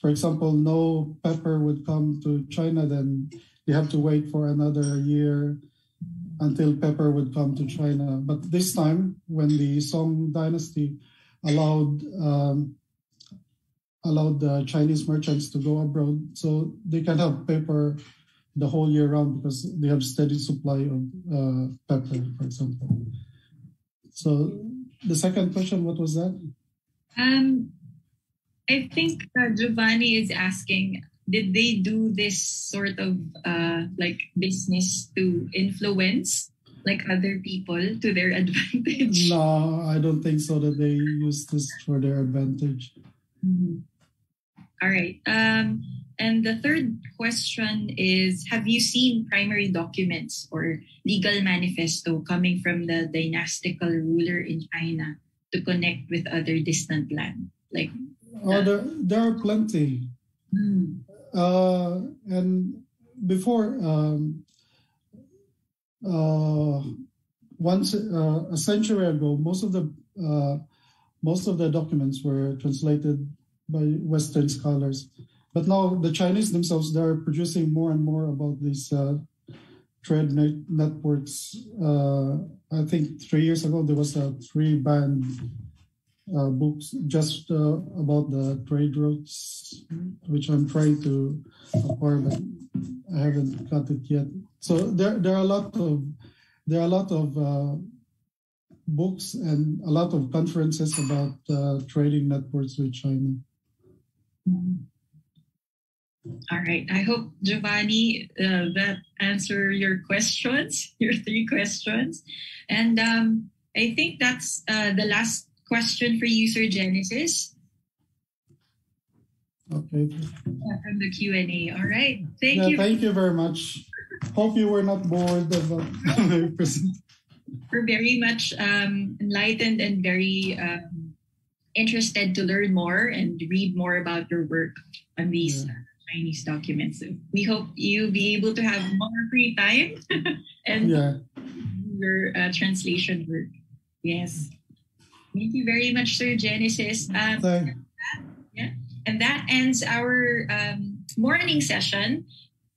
[SPEAKER 4] for example, no pepper would come to China, then they have to wait for another year until pepper would come to China. But this time, when the Song Dynasty allowed um, allowed the Chinese merchants to go abroad, so they can have pepper the whole year round because they have steady supply of uh, pepper, for example. So the second question, what was that?
[SPEAKER 2] Um, I think uh, Giovanni is asking, did they do this sort of uh, like business to influence like other people to their advantage?
[SPEAKER 4] No, I don't think so that they use this for their advantage.
[SPEAKER 2] Mhm. All right. Um, and the third question is Have you seen primary documents or legal manifesto coming from the dynastical ruler in China to connect with other distant land? Like,
[SPEAKER 4] Oh, there, there are plenty.
[SPEAKER 2] hmm,
[SPEAKER 4] Uh, and before, um, uh, once uh, a century ago, most of the uh, most of the documents were translated by Western scholars. But now the Chinese themselves they are producing more and more about these uh, trade net- networks. Uh, I think three years ago there was a three band uh, books just uh, about the trade routes, which I'm trying to acquire, but I haven't got it yet. So there, there are a lot of there are a lot of uh, books and a lot of conferences about uh, trading networks with China.
[SPEAKER 2] All right. I hope, Giovanni, uh, that answer your questions, your three questions. And um, I think that's uh, the last question for you, user Genesis.
[SPEAKER 4] Okay.
[SPEAKER 2] Yeah, from the Q&A. All right. Thank
[SPEAKER 4] yeah,
[SPEAKER 2] you
[SPEAKER 4] thank you very much. Hope you were not bored of uh, my present.
[SPEAKER 2] for very much um, enlightened and very um, interested to learn more and read more about your work on these
[SPEAKER 4] Yeah.
[SPEAKER 2] uh, Chinese documents. So we hope you'll be able to have more free time and
[SPEAKER 4] Yeah.
[SPEAKER 2] your uh, translation work. Yes. Thank you very much, Sir Genesis. Um,
[SPEAKER 4] Thank,
[SPEAKER 2] and that ends our um, morning session,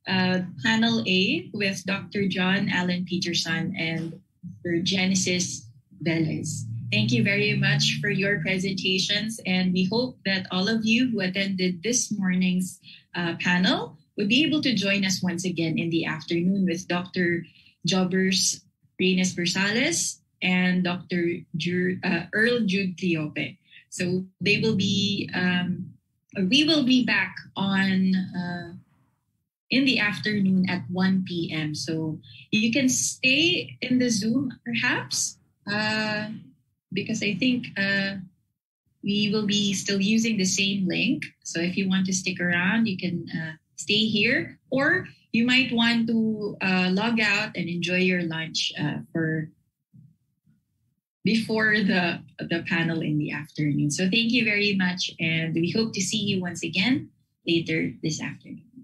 [SPEAKER 2] uh, panel A, with Dr. John Allen Peterson and Sir Genesis Velez. Thank you very much for your presentations, and we hope that all of you who attended this morning's uh, panel would be able to join us once again in the afternoon with Dr. Jobers Reyes Bersales and Dr. Ju- uh, Earl Jude Cleope. So they will be um, we will be back on uh, in the afternoon at 1 p.m. So you can stay in the Zoom perhaps uh, because I think uh, we will be still using the same link. So if you want to stick around, you can uh, stay here or you might want to uh, log out and enjoy your lunch uh, for before the the panel in the afternoon. So thank you very much, and we hope to see you once again later this afternoon.